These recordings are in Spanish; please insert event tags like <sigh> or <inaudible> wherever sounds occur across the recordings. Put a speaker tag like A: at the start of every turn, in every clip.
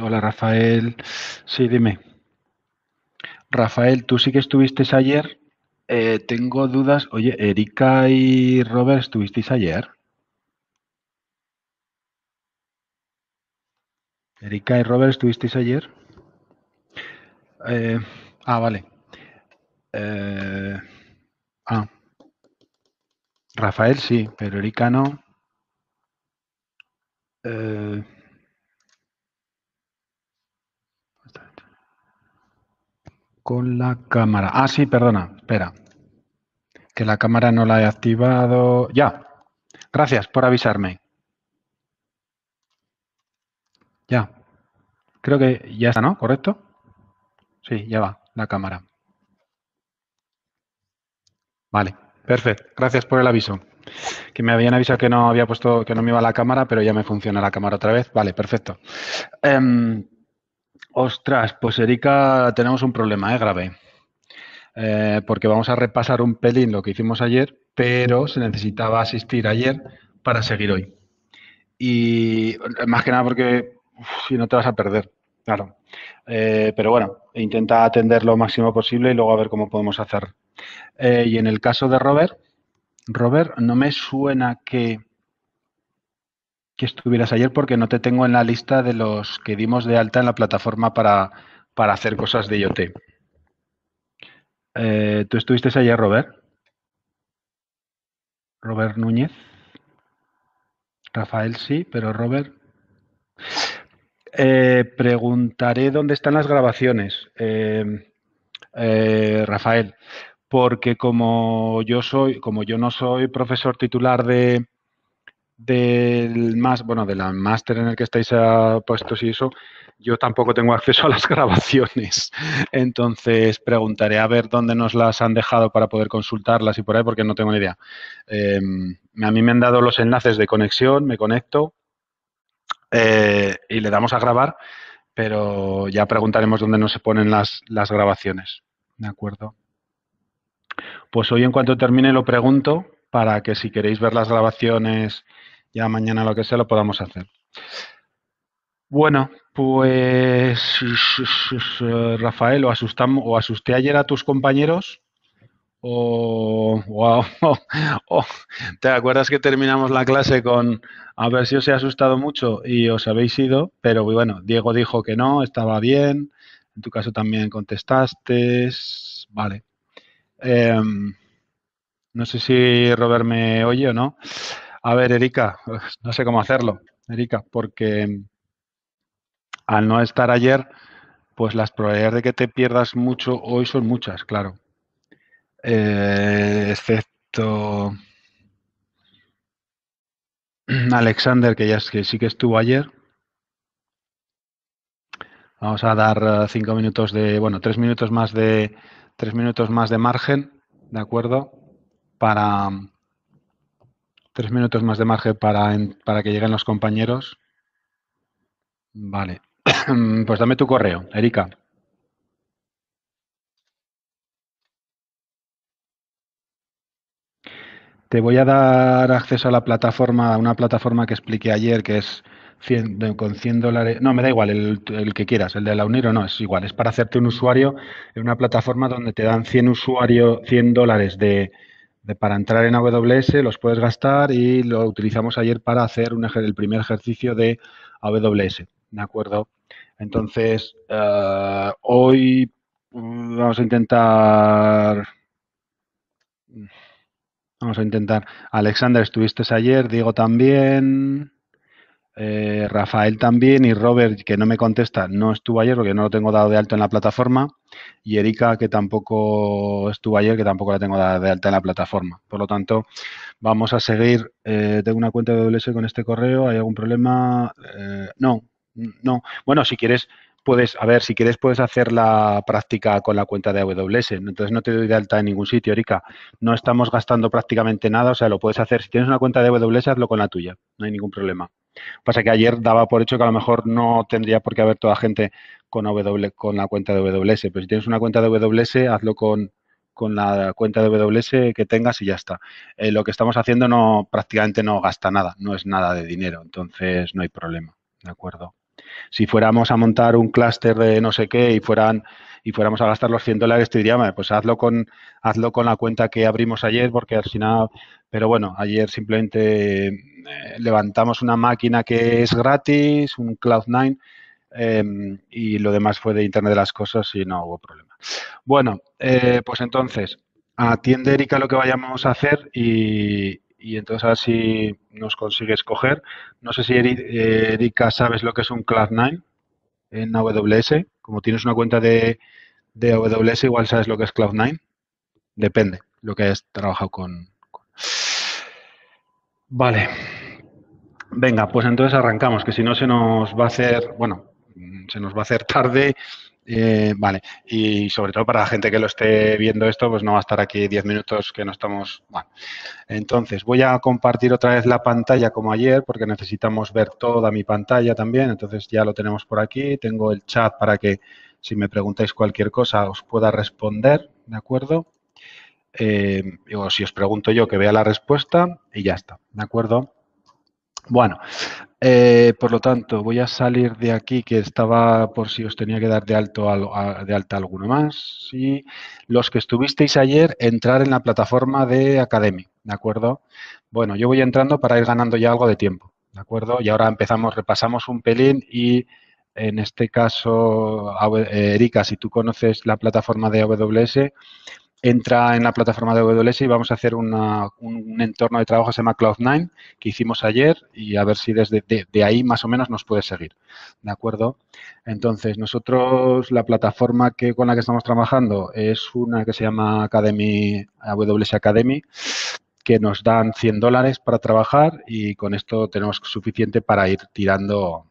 A: Hola, Rafael. Sí, dime. Rafael, tú sí que estuviste ayer. Eh, tengo dudas. Oye, Erika y Robert, ¿estuvisteis ayer? Erika y Robert, ¿estuvisteis ayer? Eh, ah, vale. Eh, ah. Rafael sí, pero Erika no. Con la cámara. Ah, sí, perdona, espera. Que la cámara no la he activado. Ya. Gracias por avisarme. Ya. Creo que ya está, ¿no? ¿Correcto? Sí, ya va, la cámara. Vale, perfecto. Gracias por el aviso. Que me habían avisado que no había puesto, que no me iba la cámara, pero ya me funciona la cámara otra vez. Vale, perfecto. Em, ostras, pues Erika, tenemos un problema, ¿eh? Grave. Eh, porque vamos a repasar un pelín lo que hicimos ayer, pero se necesitaba asistir ayer para seguir hoy. Y más que nada porque si no te vas a perder, claro. Eh, pero bueno, intenta atender lo máximo posible y luego a ver cómo podemos hacer. Eh, y en el caso de Robert, Robert, no me suena que, que estuvieras ayer porque no te tengo en la lista de los que dimos de alta en la plataforma para, para hacer cosas de IoT. Eh, ¿Tú estuviste ayer, Robert? Robert Núñez. Rafael sí, pero Robert. Eh, preguntaré dónde están las grabaciones, eh, Rafael, porque como yo soy, como yo no soy profesor titular de del más, bueno, de la máster en el que estáis puestos y eso, yo tampoco tengo acceso a las <laughs> grabaciones. Entonces preguntaré a ver dónde nos las han dejado para poder consultarlas y por ahí, porque no tengo ni idea. Em, a mí me han dado los enlaces de conexión, me conecto eh, y le damos a grabar, pero ya preguntaremos dónde nos se ponen las, las grabaciones. ¿De acuerdo? Pues hoy en cuanto termine lo pregunto para que si queréis ver las grabaciones ya mañana lo que sea lo podamos hacer. Bueno, pues Rafael, o asustamos, o asusté ayer a tus compañeros, o, te acuerdas que terminamos la clase con a ver si os he asustado mucho y os habéis ido, pero bueno, Diego dijo que no, estaba bien, en tu caso también contestaste, vale. Em, no sé si Robert me oye o no. A ver, Erika, no sé cómo hacerlo, Erika, porque al no estar ayer, pues las probabilidades de que te pierdas mucho hoy son muchas, claro. Eh, excepto Alexander, que ya que sí que estuvo ayer. Vamos a dar eh, cinco minutos de, bueno, tres minutos más de, tres minutos más de margen, ¿de acuerdo? Para, tres minutos más de margen para, para que lleguen los compañeros. Vale. <clears throat> Pues dame tu correo, Erika. Te voy a dar acceso a la plataforma, a una plataforma que expliqué ayer, que es con 100 dólares. No, me da igual, el, que quieras, el de la Uniro no, es igual. Es para hacerte un usuario en una plataforma donde te dan 100 usuarios, 100 dólares de, para entrar en AWS, los puedes gastar y lo utilizamos ayer para hacer el primer ejercicio de AWS. ¿De acuerdo? Entonces, eh, hoy mm, vamos a intentar... Vamos a intentar. Alexander, estuviste ayer, Diego también, eh, Rafael también y Robert, que no me contesta, no estuvo ayer porque no lo tengo dado de alto en la plataforma. Y Erika, que tampoco estuvo ayer, que tampoco la tengo dado de alta en la plataforma. Por lo tanto, vamos a seguir. Eh, tengo una cuenta de WS con este correo. ¿Hay algún problema? no, no. Bueno, si quieres, puedes, a ver, si quieres puedes hacer la práctica con la cuenta de AWS. Entonces no te doy de alta en ningún sitio, Erika. No estamos gastando prácticamente nada, o sea, lo puedes hacer. Si tienes una cuenta de AWS, hazlo con la tuya. No hay ningún problema. Pasa que ayer daba por hecho que a lo mejor no tendría por qué haber toda gente con, w, con la cuenta de AWS. Pero si tienes una cuenta de AWS, hazlo con, con la cuenta de AWS que tengas y ya está. Eh, lo que estamos haciendo no prácticamente no gasta nada, no es nada de dinero, entonces no hay problema. ¿De acuerdo? Si fuéramos a montar un clúster de no sé qué y fueran y fuéramos a gastar los 100 dólares, te diría, pues hazlo con, hazlo con la cuenta que abrimos ayer, porque al final, pero bueno, ayer simplemente eh, levantamos una máquina que es gratis, un Cloud9, em, y lo demás fue de Internet de las Cosas y no hubo problema. Bueno, eh, pues entonces, atiende Erika lo que vayamos a hacer y, entonces a ver si nos consigue escoger. No sé si eh, Erika sabes lo que es un Cloud9 en AWS. Como tienes una cuenta de, de AWS, igual sabes lo que es Cloud9. Depende, lo que hayas trabajado con, Vale. Venga, pues entonces arrancamos, que si no se nos va a hacer, bueno, se nos va a hacer tarde eh, vale, y sobre todo para la gente que lo esté viendo esto, pues no va a estar aquí 10 minutos que no estamos... Bueno, entonces voy a compartir otra vez la pantalla como ayer porque necesitamos ver toda mi pantalla también, entonces ya lo tenemos por aquí, tengo el chat para que si me preguntáis cualquier cosa os pueda responder, ¿de acuerdo? Eh, o si os pregunto yo que vea la respuesta y ya está, ¿de acuerdo? Bueno, eh, por lo tanto, voy a salir de aquí, que estaba por si os tenía que dar de, alto de alta alguno más. Y los que estuvisteis ayer, entrar en la plataforma de Academy, ¿de acuerdo? Bueno, yo voy entrando para ir ganando ya algo de tiempo, ¿de acuerdo? Y ahora empezamos, repasamos un pelín y en este caso, Erika, si tú conoces la plataforma de AWS, entra en la plataforma de AWS y vamos a hacer un entorno de trabajo que se llama Cloud9 que hicimos ayer y a ver si desde de, ahí más o menos nos puede seguir. ¿De acuerdo? Entonces, nosotros la plataforma que con la que estamos trabajando es una que se llama Academy, AWS Academy, que nos dan 100 dólares para trabajar y con esto tenemos suficiente para ir tirando.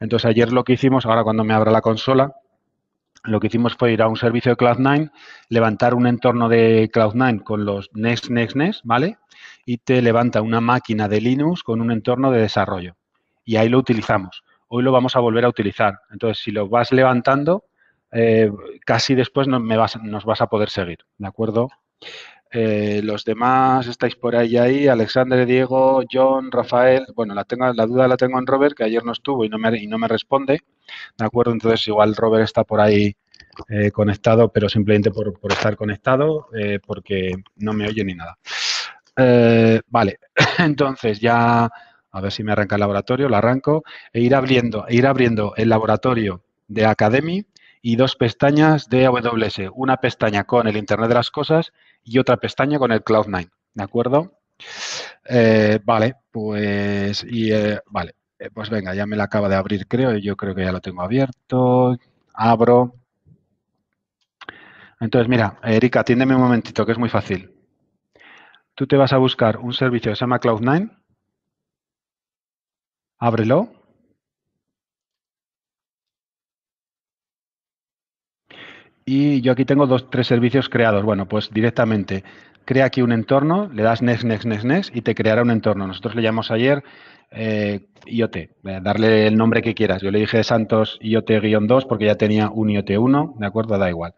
A: Entonces, ayer lo que hicimos, ahora cuando me abra la consola, lo que hicimos fue ir a un servicio de Cloud9, levantar un entorno de Cloud9 con los Next, Next, Next, ¿vale? Y te levanta una máquina de Linux con un entorno de desarrollo. Y ahí lo utilizamos. Hoy lo vamos a volver a utilizar. Entonces, si lo vas levantando, eh, casi después nos, me vas, nos vas a poder seguir, ¿de acuerdo? Eh, los demás estáis por ahí ahí, Alexander, Diego, John, Rafael. Bueno, la, tengo, la duda la tengo en Robert, que ayer no estuvo y no me, responde. ¿De acuerdo? Entonces, igual Robert está por ahí eh, conectado, pero simplemente por, estar conectado, eh, porque no me oye ni nada. vale, <laughs> entonces ya, a ver si me arranca el laboratorio, lo arranco, e ir abriendo, e ir abriendo el laboratorio de Academy y dos pestañas de AWS. Una pestaña con el Internet de las Cosas y otra pestaña con el Cloud9, ¿de acuerdo? Eh, vale, pues, y, eh, vale, eh, pues venga, ya me la acaba de abrir, creo, yo creo que ya lo tengo abierto. Abro. Entonces, mira, Erika, atiéndeme un momentito, que es muy fácil. Tú te vas a buscar un servicio que se llama Cloud9, ábrelo, Y yo aquí tengo dos, tres servicios creados. Bueno, pues directamente crea aquí un entorno, le das next, next, next, next y te creará un entorno. Nosotros le llamamos ayer eh, IoT, darle el nombre que quieras. Yo le dije Santos IoT-2 porque ya tenía un IoT1, ¿de acuerdo? Da igual.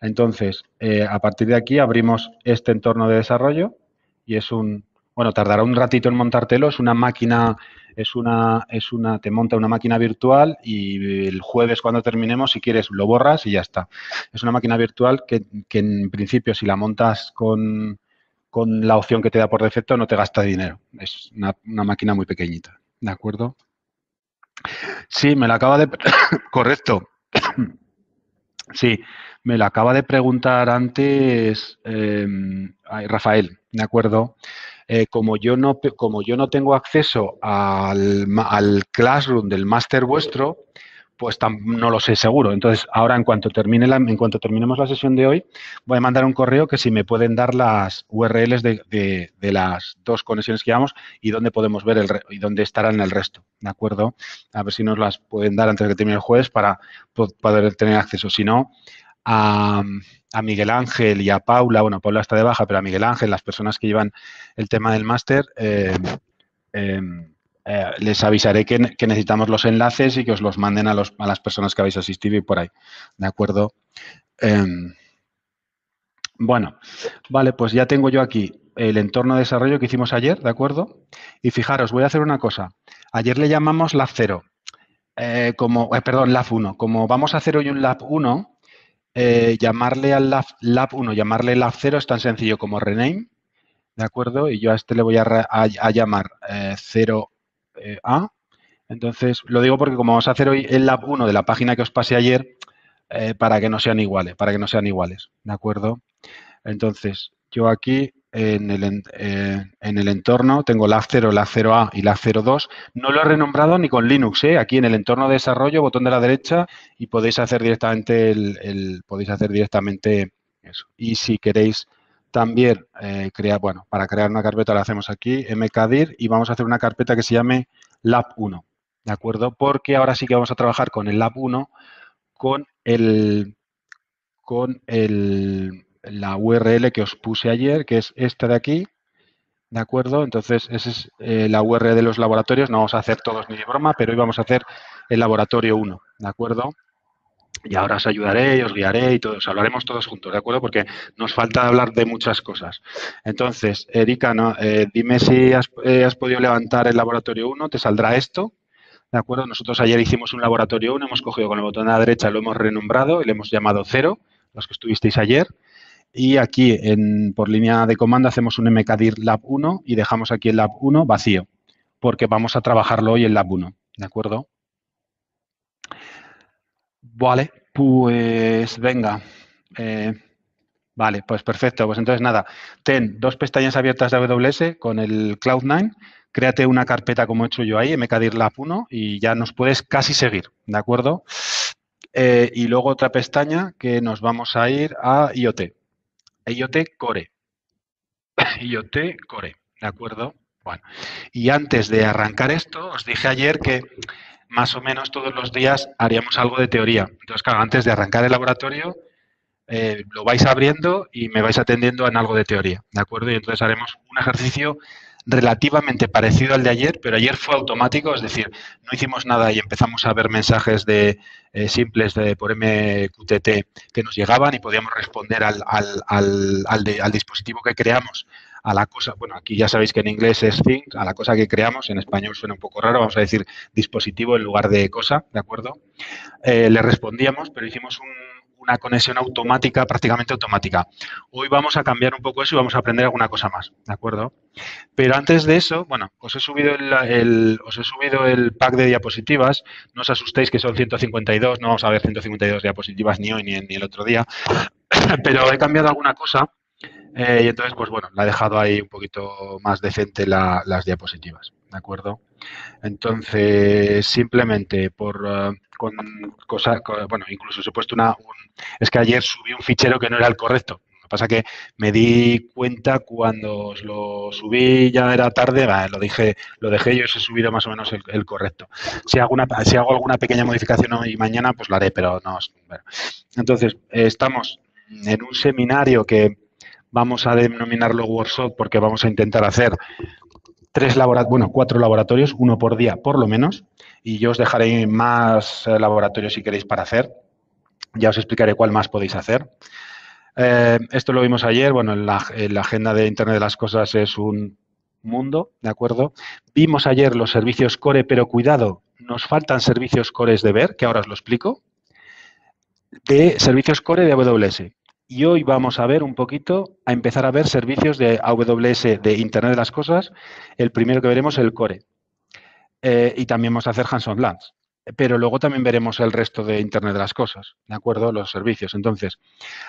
A: Entonces, eh, a partir de aquí abrimos este entorno de desarrollo y es un, bueno, tardará un ratito en montártelo, es una máquina es una, es una, te monta una máquina virtual y el jueves cuando terminemos, si quieres, lo borras y ya está. Es una máquina virtual que, en principio, si la montas con, la opción que te da por defecto, no te gasta dinero. Es una, máquina muy pequeñita, ¿de acuerdo? Sí, me la acaba de... <coughs> Correcto. <coughs> Sí, me la acaba de preguntar antes eh, Rafael, ¿de acuerdo? Eh, como, yo no, como yo no tengo acceso al, Classroom del máster vuestro, pues no lo sé seguro. Entonces, ahora en cuanto termine la, en cuanto terminemos la sesión de hoy, voy a mandar un correo que si me pueden dar las URLs de, las dos conexiones que llevamos y dónde podemos ver el y dónde estarán el resto, ¿de acuerdo? A ver si nos las pueden dar antes de que termine el jueves para poder tener acceso. Si no, a, Miguel Ángel y a Paula, bueno, Paula está de baja, pero a Miguel Ángel, las personas que llevan el tema del máster, eh, em, eh, les avisaré que, necesitamos los enlaces y que os los manden a, los, a las personas que habéis asistido y por ahí. ¿De acuerdo? Em, bueno, vale, pues ya tengo yo aquí el entorno de desarrollo que hicimos ayer, ¿de acuerdo? Y fijaros, voy a hacer una cosa. Ayer le llamamos la cero. eh, como, perdón, Lab 1. Como vamos a hacer hoy un Lab 1, eh, llamarle al lab, lab, 1, llamarle Lab 0 es tan sencillo como rename, ¿de acuerdo? Y yo a este le voy a, a, llamar 0A. Entonces, lo digo porque como vamos a hacer hoy el Lab 1 de la página que os pasé ayer, para que no sean iguales, para que no sean iguales, ¿de acuerdo? Entonces, yo aquí en el, eh, en el entorno, tengo la 0, la 0A y la 02. No lo he renombrado ni con Linux, ¿eh? aquí en el entorno de desarrollo, botón de la derecha y podéis hacer directamente el, podéis hacer directamente eso. Y si queréis también eh, crear, bueno, para crear una carpeta la hacemos aquí, mkdir, y vamos a hacer una carpeta que se llame lab1, ¿de acuerdo? Porque ahora sí que vamos a trabajar con el lab1 con el, con el, la URL que os puse ayer, que es esta de aquí, ¿de acuerdo? Entonces, esa es eh, la URL de los laboratorios. No vamos a hacer todos ni de broma, pero hoy vamos a hacer el laboratorio 1, ¿de acuerdo? Y ahora os ayudaré, os guiaré y todos, hablaremos todos juntos, ¿de acuerdo? Porque nos falta hablar de muchas cosas. Entonces, Erika, no, eh, dime si has, eh, has, podido levantar el laboratorio 1, te saldrá esto, ¿de acuerdo? Nosotros ayer hicimos un laboratorio 1, hemos cogido con el botón de la derecha, lo hemos renombrado y le hemos llamado 0, los que estuvisteis ayer, y aquí en, por línea de comando hacemos un mkdir lab 1 y dejamos aquí el lab 1 vacío, porque vamos a trabajarlo hoy en lab 1, ¿de acuerdo? Vale, pues venga. Eh, vale, pues perfecto. Pues entonces nada, ten dos pestañas abiertas de AWS con el Cloud9, créate una carpeta como he hecho yo ahí, mkdir lab 1 y ya nos puedes casi seguir, ¿de acuerdo? Eh, y luego otra pestaña que nos vamos a ir a IoT. IoT Core. IoT Core, ¿de acuerdo? Bueno, y antes de arrancar esto, os dije ayer que más o menos todos los días haríamos algo de teoría. Entonces, claro, antes de arrancar el laboratorio, eh, lo vais abriendo y me vais atendiendo en algo de teoría, ¿de acuerdo? Y entonces haremos un ejercicio relativamente parecido al de ayer, pero ayer fue automático, es decir, no hicimos nada y empezamos a ver mensajes de eh, simples de, por MQTT que nos llegaban y podíamos responder al, al, al, al, dispositivo que creamos, a la cosa, bueno, aquí ya sabéis que en inglés es thing, a la cosa que creamos, en español suena un poco raro, vamos a decir dispositivo en lugar de cosa, ¿de acuerdo? Eh, le respondíamos, pero hicimos un una conexión automática, prácticamente automática. Hoy vamos a cambiar un poco eso y vamos a aprender alguna cosa más, ¿de acuerdo? Pero antes de eso, bueno, os he subido el, os he subido el pack de diapositivas, no os asustéis que son 152, no vamos a ver 152 diapositivas ni hoy ni, ni el otro día, <coughs> pero he cambiado alguna cosa eh, y entonces, pues bueno, la he dejado ahí un poquito más decente las diapositivas, ¿de acuerdo? Entonces, simplemente por uh, con cosas, bueno, incluso he puesto una, es que ayer subí un fichero que no era el correcto. Lo que pasa que me di cuenta cuando os lo subí, ya era tarde, lo dije, lo dejé y os he subido más o menos el, correcto. Si hago, una, si hago alguna pequeña modificación hoy y mañana, pues lo haré, pero no. Bueno. Entonces, estamos en un seminario que vamos a denominarlo workshop porque vamos a intentar hacer tres laboratorios, bueno, cuatro laboratorios, uno por día por lo menos, y yo os dejaré más eh, laboratorios si queréis para hacer. Ya os explicaré cuál más podéis hacer. Eh, esto lo vimos ayer, bueno, en la, en la, agenda de Internet de las Cosas es un mundo, ¿de acuerdo? Vimos ayer los servicios core, pero cuidado, nos faltan servicios cores de ver, que ahora os lo explico, de servicios core de AWS. Y hoy vamos a ver un poquito, a empezar a ver servicios de AWS de Internet de las Cosas. El primero que veremos es el Core. Eh, y también vamos a hacer hands-on labs. Pero luego también veremos el resto de Internet de las Cosas, ¿de acuerdo? Los servicios. Entonces,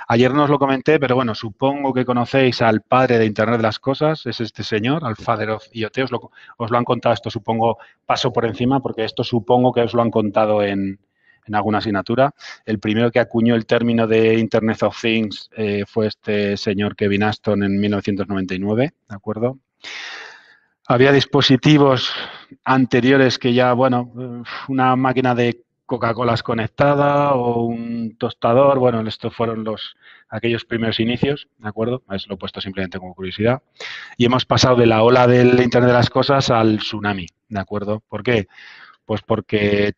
A: ayer no os lo comenté, pero bueno, supongo que conocéis al padre de Internet de las Cosas, es este señor, al Father of IoT. Lo, os lo han contado, esto supongo, paso por encima, porque esto supongo que os lo han contado en, en alguna asignatura. El primero que acuñó el término de Internet of Things eh, fue este señor Kevin Aston en 1999, ¿de acuerdo? Había dispositivos anteriores que ya, bueno, una máquina de Coca-Cola conectada o un tostador, bueno, estos fueron los aquellos primeros inicios, ¿de acuerdo? Es lo he puesto simplemente como curiosidad. Y hemos pasado de la ola del Internet de las Cosas al tsunami, ¿de acuerdo? ¿Por qué? Pues porque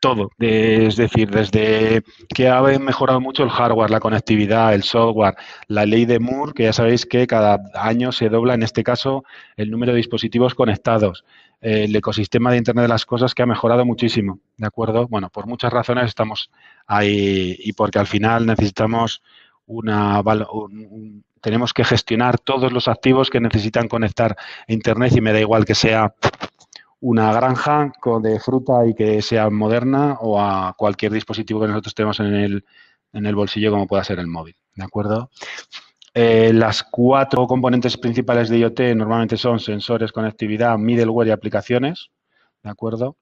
A: todo, es decir, desde que ha mejorado mucho el hardware, la conectividad, el software, la ley de Moore, que ya sabéis que cada año se dobla, en este caso, el número de dispositivos conectados. el ecosistema de Internet de las Cosas que ha mejorado muchísimo, ¿de acuerdo? Bueno, por muchas razones estamos ahí y porque al final necesitamos una... tenemos que gestionar todos los activos que necesitan conectar a Internet y me da igual que sea una granja de fruta y que sea moderna o a cualquier dispositivo que nosotros tenemos en el, en el bolsillo como pueda ser el móvil, ¿de acuerdo? Eh, las cuatro componentes principales de IoT normalmente son sensores, conectividad, middleware y aplicaciones, ¿de acuerdo?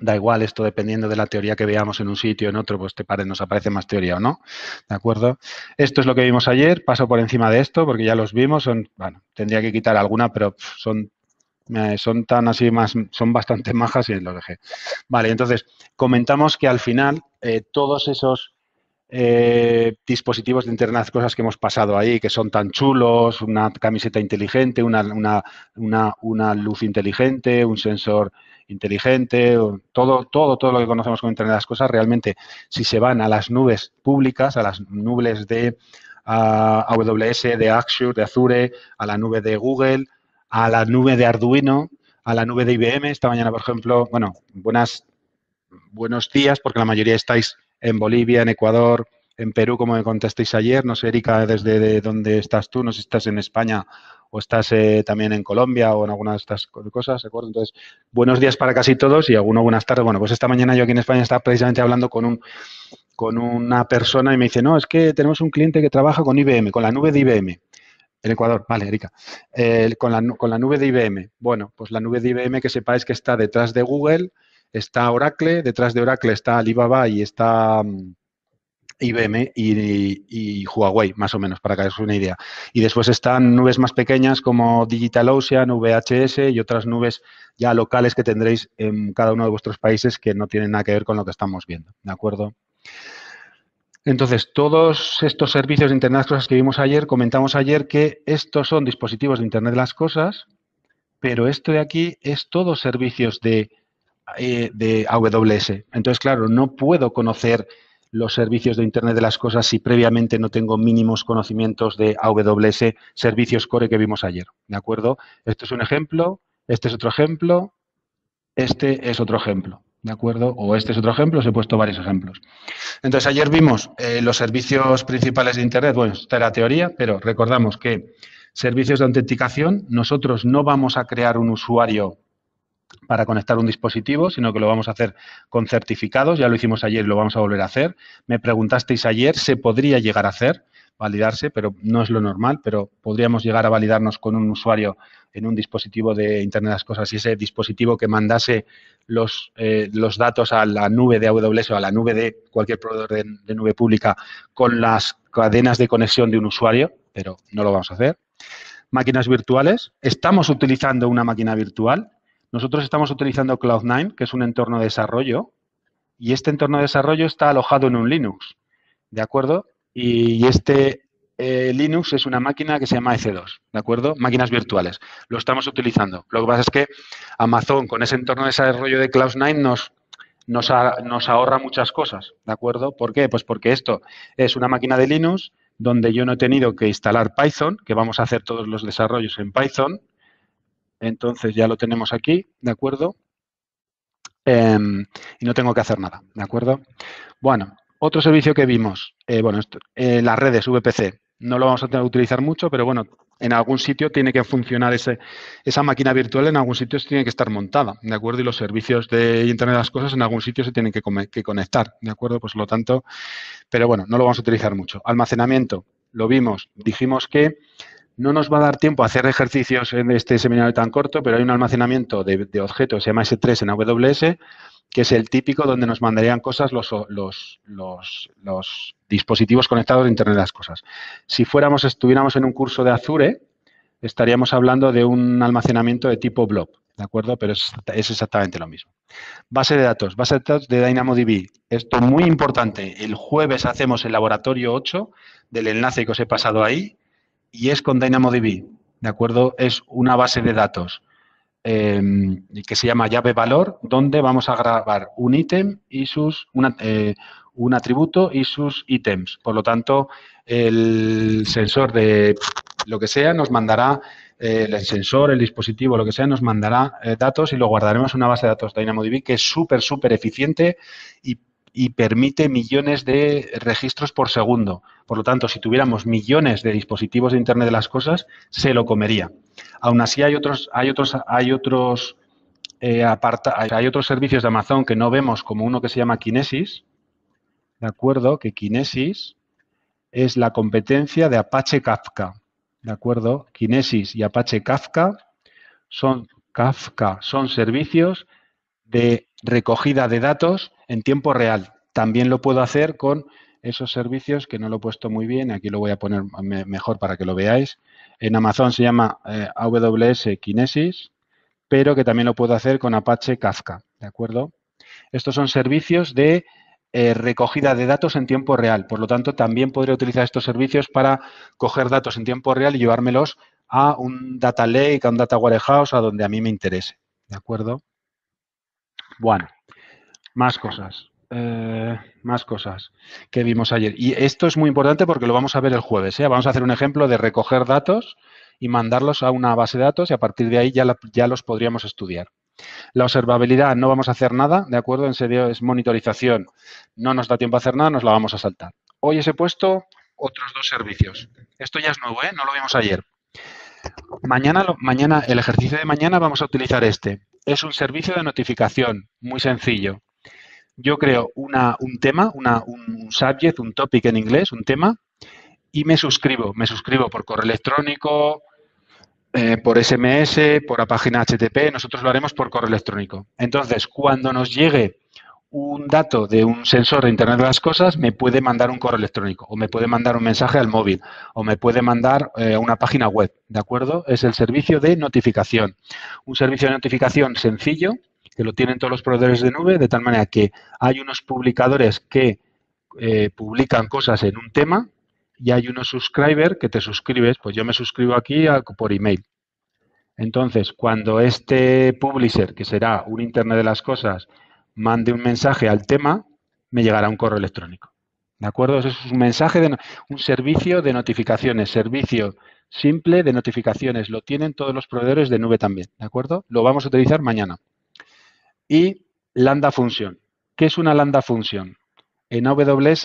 A: Da igual esto dependiendo de la teoría que veamos en un sitio o en otro, pues te pare, nos aparece más teoría o no, ¿de acuerdo? Esto es lo que vimos ayer, paso por encima de esto porque ya los vimos, son, tendría que quitar alguna, pero son son tan así más, son bastante <laughs> majas y los dejé. Vale, entonces, comentamos que al final eh, todos esos eh, dispositivos de Internet, cosas que hemos pasado ahí, que son tan chulos, una camiseta inteligente, una, una, luz inteligente, un sensor inteligente, todo, todo, todo lo que conocemos como Internet las cosas, realmente si se van a las nubes públicas, a las nubes de AWS, de Azure, de Azure, a la nube de Google, a la nube de Arduino, a la nube de IBM. Esta mañana, por ejemplo, bueno, buenas, buenos días, porque la mayoría estáis en Bolivia, en Ecuador, en Perú, como me contestéis ayer. No sé, Erika, desde dónde estás tú, no sé si estás en España o estás eh, también en Colombia o en alguna de estas cosas, ¿de acuerdo? Entonces, buenos días para casi todos y alguno buenas tardes. Bueno, pues esta mañana yo aquí en España estaba precisamente hablando con un con una persona y me dice, no, es que tenemos un cliente que trabaja con IBM, con la nube de IBM. En Ecuador, vale, Erika. con, la, nube de IBM. Bueno, pues la nube de IBM que sepáis que está detrás de Google, está Oracle, detrás de Oracle está Alibaba y está mm, IBM y, Huawei, más o menos, para que hagáis una idea. Y después están nubes más pequeñas como DigitalOcean, VHS y otras nubes ya locales que tendréis en cada uno de vuestros países que no tienen nada que ver con lo que estamos viendo, ¿de acuerdo? Entonces, todos estos servicios de Internet de las Cosas que vimos ayer, comentamos ayer que estos son dispositivos de Internet de las Cosas, pero esto de aquí es todos servicios de eh, de AWS. Entonces, claro, no puedo conocer los servicios de Internet de las Cosas si previamente no tengo mínimos conocimientos de AWS, servicios core que vimos ayer. ¿De acuerdo? Este es un ejemplo, este es otro ejemplo, este es otro ejemplo. ¿De acuerdo? O este es otro ejemplo, os he puesto varios ejemplos. Entonces, ayer vimos eh, los servicios principales de Internet. Bueno, esta era teoría, pero recordamos que servicios de autenticación, nosotros no vamos a crear un usuario para conectar un dispositivo, sino que lo vamos a hacer con certificados. Ya lo hicimos ayer y lo vamos a volver a hacer. Me preguntasteis ayer, ¿se podría llegar a hacer? Validarse, pero no es lo normal, pero podríamos llegar a validarnos con un usuario en un dispositivo de Internet de las Cosas y ese dispositivo que mandase los, eh, los datos a la nube de AWS o a la nube de cualquier proveedor de, de nube pública con las cadenas de conexión de un usuario, pero no lo vamos a hacer. Máquinas virtuales. Estamos utilizando una máquina virtual nosotros estamos utilizando Cloud9, que es un entorno de desarrollo, y este entorno de desarrollo está alojado en un Linux, ¿de acuerdo? Y este eh, Linux es una máquina que se llama EC2, ¿de acuerdo? Máquinas virtuales. Lo estamos utilizando. Lo que pasa es que Amazon, con ese entorno de desarrollo de Cloud9, nos, nos, nos ahorra muchas cosas, ¿de acuerdo? ¿Por qué? Pues porque esto es una máquina de Linux donde yo no he tenido que instalar Python, que vamos a hacer todos los desarrollos en Python, entonces ya lo tenemos aquí, ¿de acuerdo? Em, y no tengo que hacer nada, ¿de acuerdo? Bueno, otro servicio que vimos, eh, bueno, eh, las redes VPC. No lo vamos a utilizar mucho, pero bueno, en algún sitio tiene que funcionar ese, esa máquina virtual, en algún sitio tiene que estar montada, ¿de acuerdo? Y los servicios de Internet de las Cosas en algún sitio se tienen que, que conectar, ¿de acuerdo? Pues lo tanto, pero bueno, no lo vamos a utilizar mucho. Almacenamiento, lo vimos, dijimos que no nos va a dar tiempo a hacer ejercicios en este seminario tan corto, pero hay un almacenamiento de, objetos, se llama S3 en AWS, que es el típico donde nos mandarían cosas los, dispositivos conectados a Internet de las Cosas. Si fuéramos, estuviéramos en un curso de Azure, estaríamos hablando de un almacenamiento de tipo blob, ¿de acuerdo? Pero es, es, exactamente lo mismo. Base de datos, base de datos de DynamoDB. Esto muy importante. El jueves hacemos el laboratorio 8 del enlace que os he pasado ahí y es con DynamoDB, ¿de acuerdo? Es una base de datos em, que se llama llave valor, donde vamos a grabar un ítem y sus, eh, un atributo y sus ítems. Por lo tanto, el sensor de lo que sea nos mandará eh, el sensor, el dispositivo, lo que sea, nos mandará eh, datos y lo guardaremos en una base de datos DynamoDB que es súper, súper eficiente y, y, permite millones de registros por segundo. Por lo tanto, si tuviéramos millones de dispositivos de Internet de las cosas, se lo comería. Aún así, hay otros, hay otros, hay otros, eh, aparta, hay otros servicios de Amazon que no vemos como uno que se llama Kinesis, ¿de acuerdo? Que Kinesis es la competencia de Apache Kafka. ¿De acuerdo? Kinesis y Apache Kafka son, Kafka son servicios de recogida de datos en tiempo real. También lo puedo hacer con esos servicios que no lo he puesto muy bien. Aquí lo voy a poner mejor para que lo veáis. En Amazon se llama eh, AWS Kinesis, pero que también lo puedo hacer con Apache Kafka. ¿De acuerdo? Estos son servicios de eh, recogida de datos en tiempo real. Por lo tanto, también podría utilizar estos servicios para coger datos en tiempo real y llevármelos a un data lake, a un data warehouse, a donde a mí me interese. ¿De acuerdo? Bueno, más cosas. Eh, más cosas que vimos ayer. Y esto es muy importante porque lo vamos a ver el jueves. ¿eh? Vamos a hacer un ejemplo de recoger datos y mandarlos a una base de datos y a partir de ahí ya, ya los podríamos estudiar. La observabilidad, no vamos a hacer nada, ¿de acuerdo? En serio, es monitorización. No nos da tiempo a hacer nada, nos la vamos a saltar. Hoy os he puesto otros dos servicios. Esto ya es nuevo, ¿eh? No lo vimos ayer. Mañana, mañana, el ejercicio de mañana vamos a utilizar este. Es un servicio de notificación, muy sencillo. Yo creo una, un tema, una, un subject, un topic en inglés, un tema, y me suscribo. Me suscribo por correo electrónico, eh, por SMS, por la página HTTP, nosotros lo haremos por correo electrónico. Entonces, cuando nos llegue un dato de un sensor de Internet de las Cosas, me puede mandar un correo electrónico, o me puede mandar un mensaje al móvil, o me puede mandar eh, a una página web, ¿de acuerdo? Es el servicio de notificación. Un servicio de notificación sencillo, que lo tienen todos los proveedores de nube, de tal manera que hay unos publicadores que eh, publican cosas en un tema, y hay unos subscriber que te suscribes, pues yo me suscribo aquí por email. Entonces, cuando este publisher, que será un Internet de las Cosas, mande un mensaje al tema, me llegará un correo electrónico. ¿De acuerdo? Eso es un mensaje de un servicio de notificaciones, servicio simple de notificaciones. Lo tienen todos los proveedores de nube también. ¿De acuerdo? Lo vamos a utilizar mañana. Y Lambda Function. ¿Qué es una Lambda Function? En AWS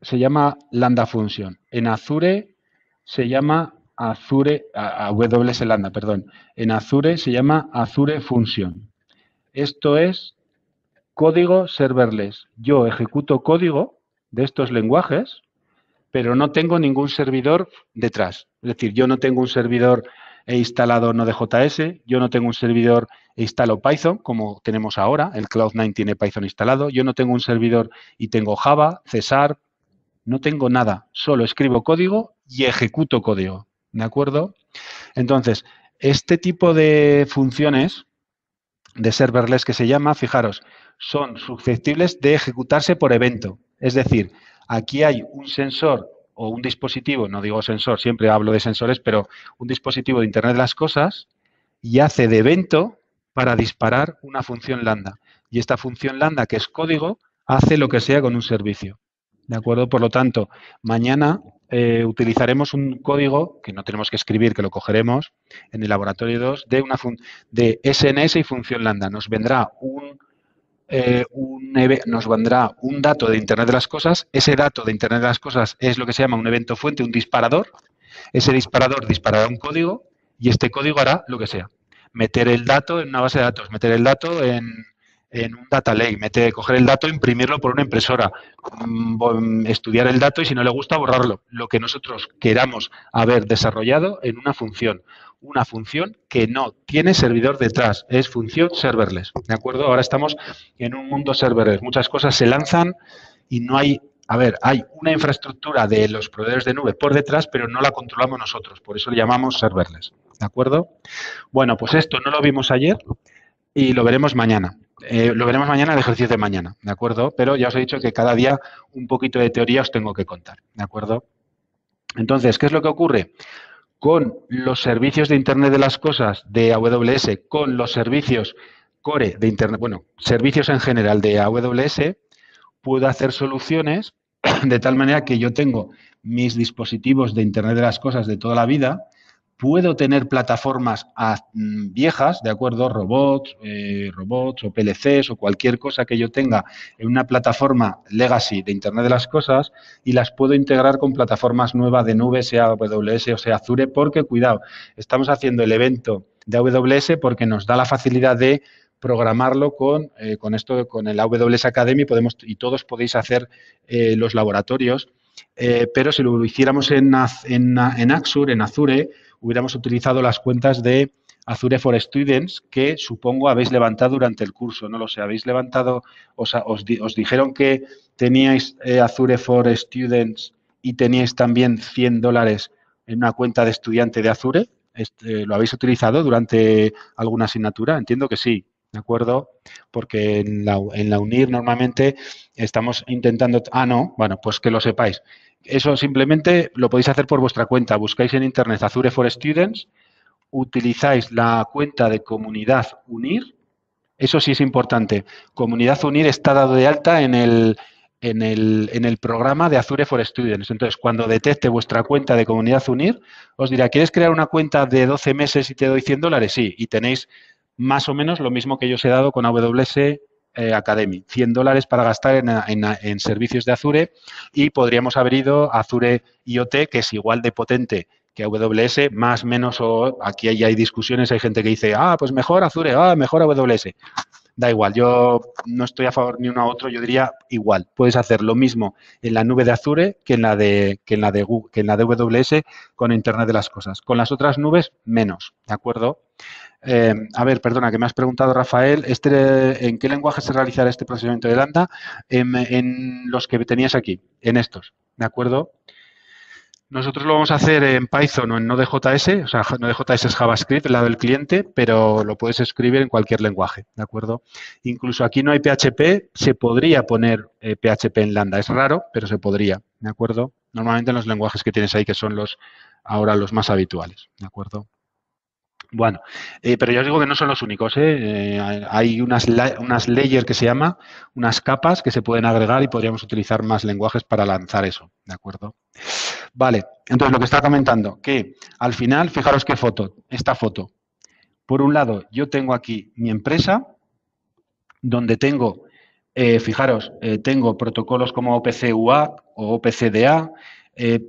A: se llama Lambda Function. En Azure se llama Azure, AWS Lambda, perdón. En Azure se llama Azure Function. Esto es código serverless. Yo ejecuto código de estos lenguajes, pero no tengo ningún servidor detrás. Es decir, yo no tengo un servidor he instalado Node.js, yo no tengo un servidor e instalo Python, como tenemos ahora, el Cloud9 tiene Python instalado, yo no tengo un servidor y tengo Java, Cesar, no tengo nada, solo escribo código y ejecuto código. ¿De acuerdo? Entonces, este tipo de funciones de serverless que se llama, fijaros, son susceptibles de ejecutarse por evento. Es decir, aquí hay un sensor o un dispositivo, no digo sensor, siempre hablo de sensores, pero un dispositivo de Internet de las Cosas y hace de evento para disparar una función lambda. Y esta función lambda, que es código, hace lo que sea con un servicio. ¿De acuerdo? Por lo tanto, mañana eh, utilizaremos un código que no tenemos que escribir, que lo cogeremos en el laboratorio 2 de, una de SNS y función lambda. Nos vendrá un, eh, un, nos vendrá un dato de Internet de las Cosas. Ese dato de Internet de las Cosas es lo que se llama un evento fuente, un disparador. Ese disparador disparará un código y este código hará lo que sea. Meter el dato en una base de datos, meter el dato en, en un data lake, mete, coger el dato, imprimirlo por una impresora, mm, estudiar el dato y si no le gusta borrarlo. Lo que nosotros queramos haber desarrollado en una función. Una función que no tiene servidor detrás, es función serverless. ¿De acuerdo? Ahora estamos en un mundo serverless. Muchas cosas se lanzan y no hay a ver, hay una infraestructura de los proveedores de nube por detrás, pero no la controlamos nosotros, por eso le llamamos serverless. ¿De acuerdo? Bueno, pues esto no lo vimos ayer y lo veremos mañana. Eh, lo veremos mañana, el ejercicio de mañana, ¿de acuerdo? Pero ya os he dicho que cada día un poquito de teoría os tengo que contar, ¿de acuerdo? Entonces, ¿qué es lo que ocurre? Con los servicios de Internet de las Cosas de AWS, con los servicios core de Internet, bueno, servicios en general de AWS, puedo hacer soluciones <clears throat> de tal manera que yo tengo mis dispositivos de Internet de las Cosas de toda la vida, puedo tener plataformas mm, viejas, ¿de acuerdo? Robots, eh, robots o PLCs o cualquier cosa que yo tenga en una plataforma legacy de Internet de las Cosas y las puedo integrar con plataformas nuevas de nube, sea AWS o sea Azure, porque, cuidado, estamos haciendo el evento de AWS porque nos da la facilidad de programarlo con, eh, con esto, con el AWS Academy podemos, y todos podéis hacer eh, los laboratorios, pero si lo hiciéramos en, en, en Axure, en Azure, hubiéramos utilizado las cuentas de Azure for Students que supongo habéis levantado durante el curso, no lo sé, habéis levantado, os, os, dijeron que teníais eh, Azure for Students y teníais también 100 dólares en una cuenta de estudiante de Azure, este, ¿lo habéis utilizado durante alguna asignatura? Entiendo que sí, ¿de acuerdo? Porque en la, en la UNIR normalmente estamos intentando, ah, no, bueno, pues que lo sepáis. Eso simplemente lo podéis hacer por vuestra cuenta. Buscáis en Internet Azure for Students, utilizáis la cuenta de Comunidad Unir. Eso sí es importante. Comunidad Unir está dado de alta en el, en el, en el programa de Azure for Students. Entonces, cuando detecte vuestra cuenta de Comunidad Unir, os dirá, ¿quieres crear una cuenta de 12 meses y te doy 100 dólares? Sí, y tenéis más o menos lo mismo que yo os he dado con AWS eh, Academy, 100 dólares para gastar en, servicios de Azure y podríamos haber ido a Azure IoT, que es igual de potente que AWS, más, menos, o aquí ya hay discusiones, hay gente que dice, ah, pues mejor Azure, ah, mejor AWS. Da igual, yo no estoy a favor ni uno a otro, yo diría igual. Puedes hacer lo mismo en la nube de Azure que en la de, que en la de, que en la de AWS con Internet de las Cosas. Con las otras nubes, menos, ¿de acuerdo? Eh, a ver, perdona, que me has preguntado, Rafael, este, ¿en qué lenguaje se realizará este procesamiento de lambda? En, los que tenías aquí, en estos, ¿de acuerdo? Nosotros lo vamos a hacer en Python o en Node.js, o sea, Node.js es JavaScript, el lado del cliente, pero lo puedes escribir en cualquier lenguaje, ¿de acuerdo? Incluso aquí no hay PHP, se podría poner PHP eh, en lambda, es raro, pero se podría, ¿de acuerdo? Normalmente en los lenguajes que tienes ahí, que son los ahora los más habituales, ¿de acuerdo? Bueno, eh, pero ya os digo que no son los únicos. ¿eh? Eh, hay unas, unas layers que se llama, unas capas que se pueden agregar y podríamos utilizar más lenguajes para lanzar eso, ¿de acuerdo? Vale, entonces lo que está comentando, que al final, fijaros qué foto, esta foto. Por un lado, yo tengo aquí mi empresa, donde tengo, fijaros, tengo protocolos como OPC UA o OPCDA,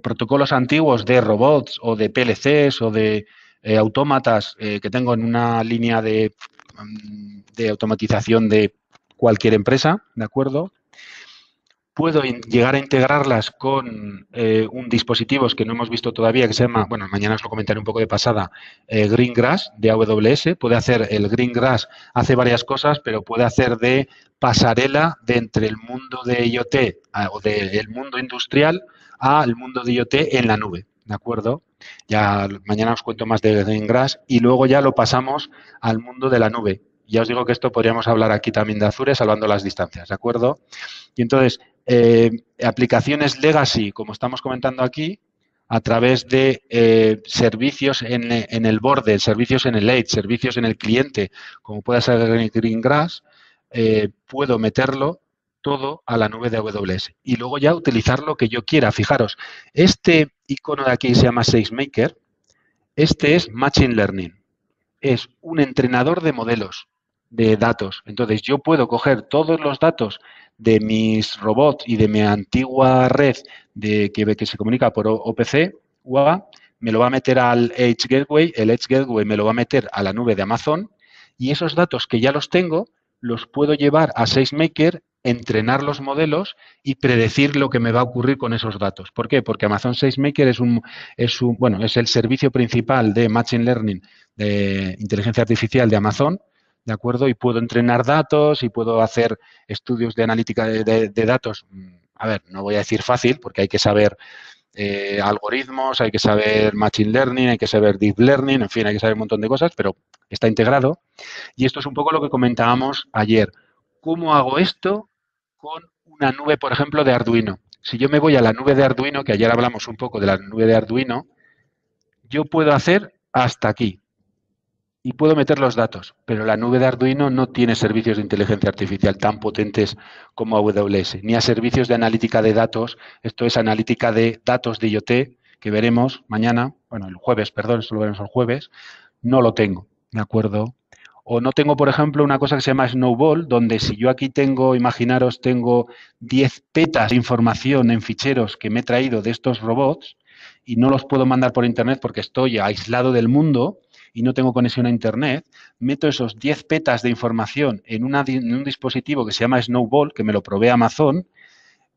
A: protocolos antiguos de robots o de PLCs o de eh, autómatas eh, que tengo en una línea de, mm, de, automatización de cualquier empresa, ¿de acuerdo? Puedo llegar a integrarlas con eh, un dispositivo que no hemos visto todavía, que se llama, bueno, mañana os lo comentaré un poco de pasada, Greengrass de AWS. Puede hacer, el Greengrass hace varias cosas, pero puede hacer de pasarela de entre el mundo de IoT o del mundo industrial al mundo de IoT en la nube, ¿de acuerdo? Ya mañana os cuento más de Greengrass y luego ya lo pasamos al mundo de la nube. Ya os digo que esto podríamos hablar aquí también de Azure, salvando las distancias, ¿de acuerdo? Y entonces, eh, aplicaciones legacy, como estamos comentando aquí, a través de eh, servicios en, el borde, servicios en el edge, servicios en el cliente, como puede ser Greengrass, eh, puedo meterlo todo a la nube de AWS y luego ya utilizar lo que yo quiera. Fijaros, este icono de aquí se llama SageMaker. Este es Machine Learning. Es un entrenador de modelos de datos. Entonces, yo puedo coger todos los datos de mis robots y de mi antigua red de, que, que se comunica por OPC, me lo va a meter al Edge Gateway, el Edge Gateway me lo va a meter a la nube de Amazon y esos datos que ya los tengo, los puedo llevar a SageMaker entrenar los modelos y predecir lo que me va a ocurrir con esos datos. ¿Por qué? Porque Amazon SageMaker es un, es un, bueno, es el servicio principal de Machine Learning, de inteligencia artificial de Amazon, ¿de acuerdo? Y puedo entrenar datos y puedo hacer estudios de analítica de, datos. A ver, no voy a decir fácil, porque hay que saber eh, algoritmos, hay que saber Machine Learning, hay que saber Deep Learning, en fin, hay que saber un montón de cosas, pero está integrado. Y esto es un poco lo que comentábamos ayer. ¿Cómo hago esto con una nube, por ejemplo, de Arduino. Si yo me voy a la nube de Arduino, que ayer hablamos un poco de la nube de Arduino, yo puedo hacer hasta aquí y puedo meter los datos, pero la nube de Arduino no tiene servicios de inteligencia artificial tan potentes como AWS, ni a servicios de analítica de datos, esto es analítica de datos de IoT, que veremos mañana, bueno, el jueves, perdón, esto lo veremos el jueves, no lo tengo, ¿de acuerdo? O no tengo, por ejemplo, una cosa que se llama Snowball, donde si yo aquí tengo, imaginaros, tengo 10 petas de información en ficheros que me he traído de estos robots y no los puedo mandar por Internet porque estoy aislado del mundo y no tengo conexión a Internet, meto esos 10 petas de información en, un dispositivo que se llama Snowball, que me lo provee Amazon,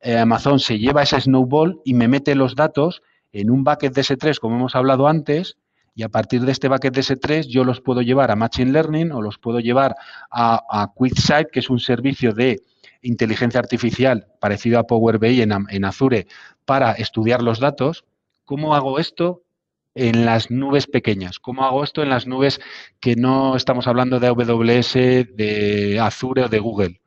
A: eh, Amazon se lleva ese Snowball y me mete los datos en un bucket de S3, como hemos hablado antes, y a partir de este bucket de S3 yo los puedo llevar a Machine Learning o los puedo llevar a, a que es un servicio de inteligencia artificial parecido a Power BI en Azure para estudiar los datos. ¿Cómo hago esto? En las nubes pequeñas. ¿Cómo hago esto en las nubes que no estamos hablando de AWS, de Azure o de Google?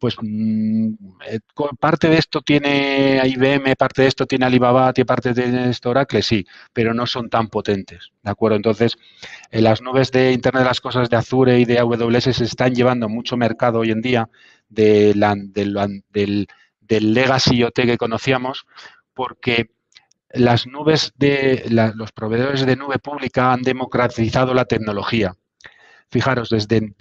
A: Pues mm, eh, parte de esto tiene IBM, parte de esto tiene Alibaba, parte de esto Oracle, sí, pero no son tan potentes, ¿de acuerdo? Entonces, en las nubes de Internet de las Cosas de Azure y de AWS se están llevando mucho mercado hoy en día de del, del legacy IoT que conocíamos, porque las nubes de los proveedores de nube pública han democratizado la tecnología. Fijaros, desde,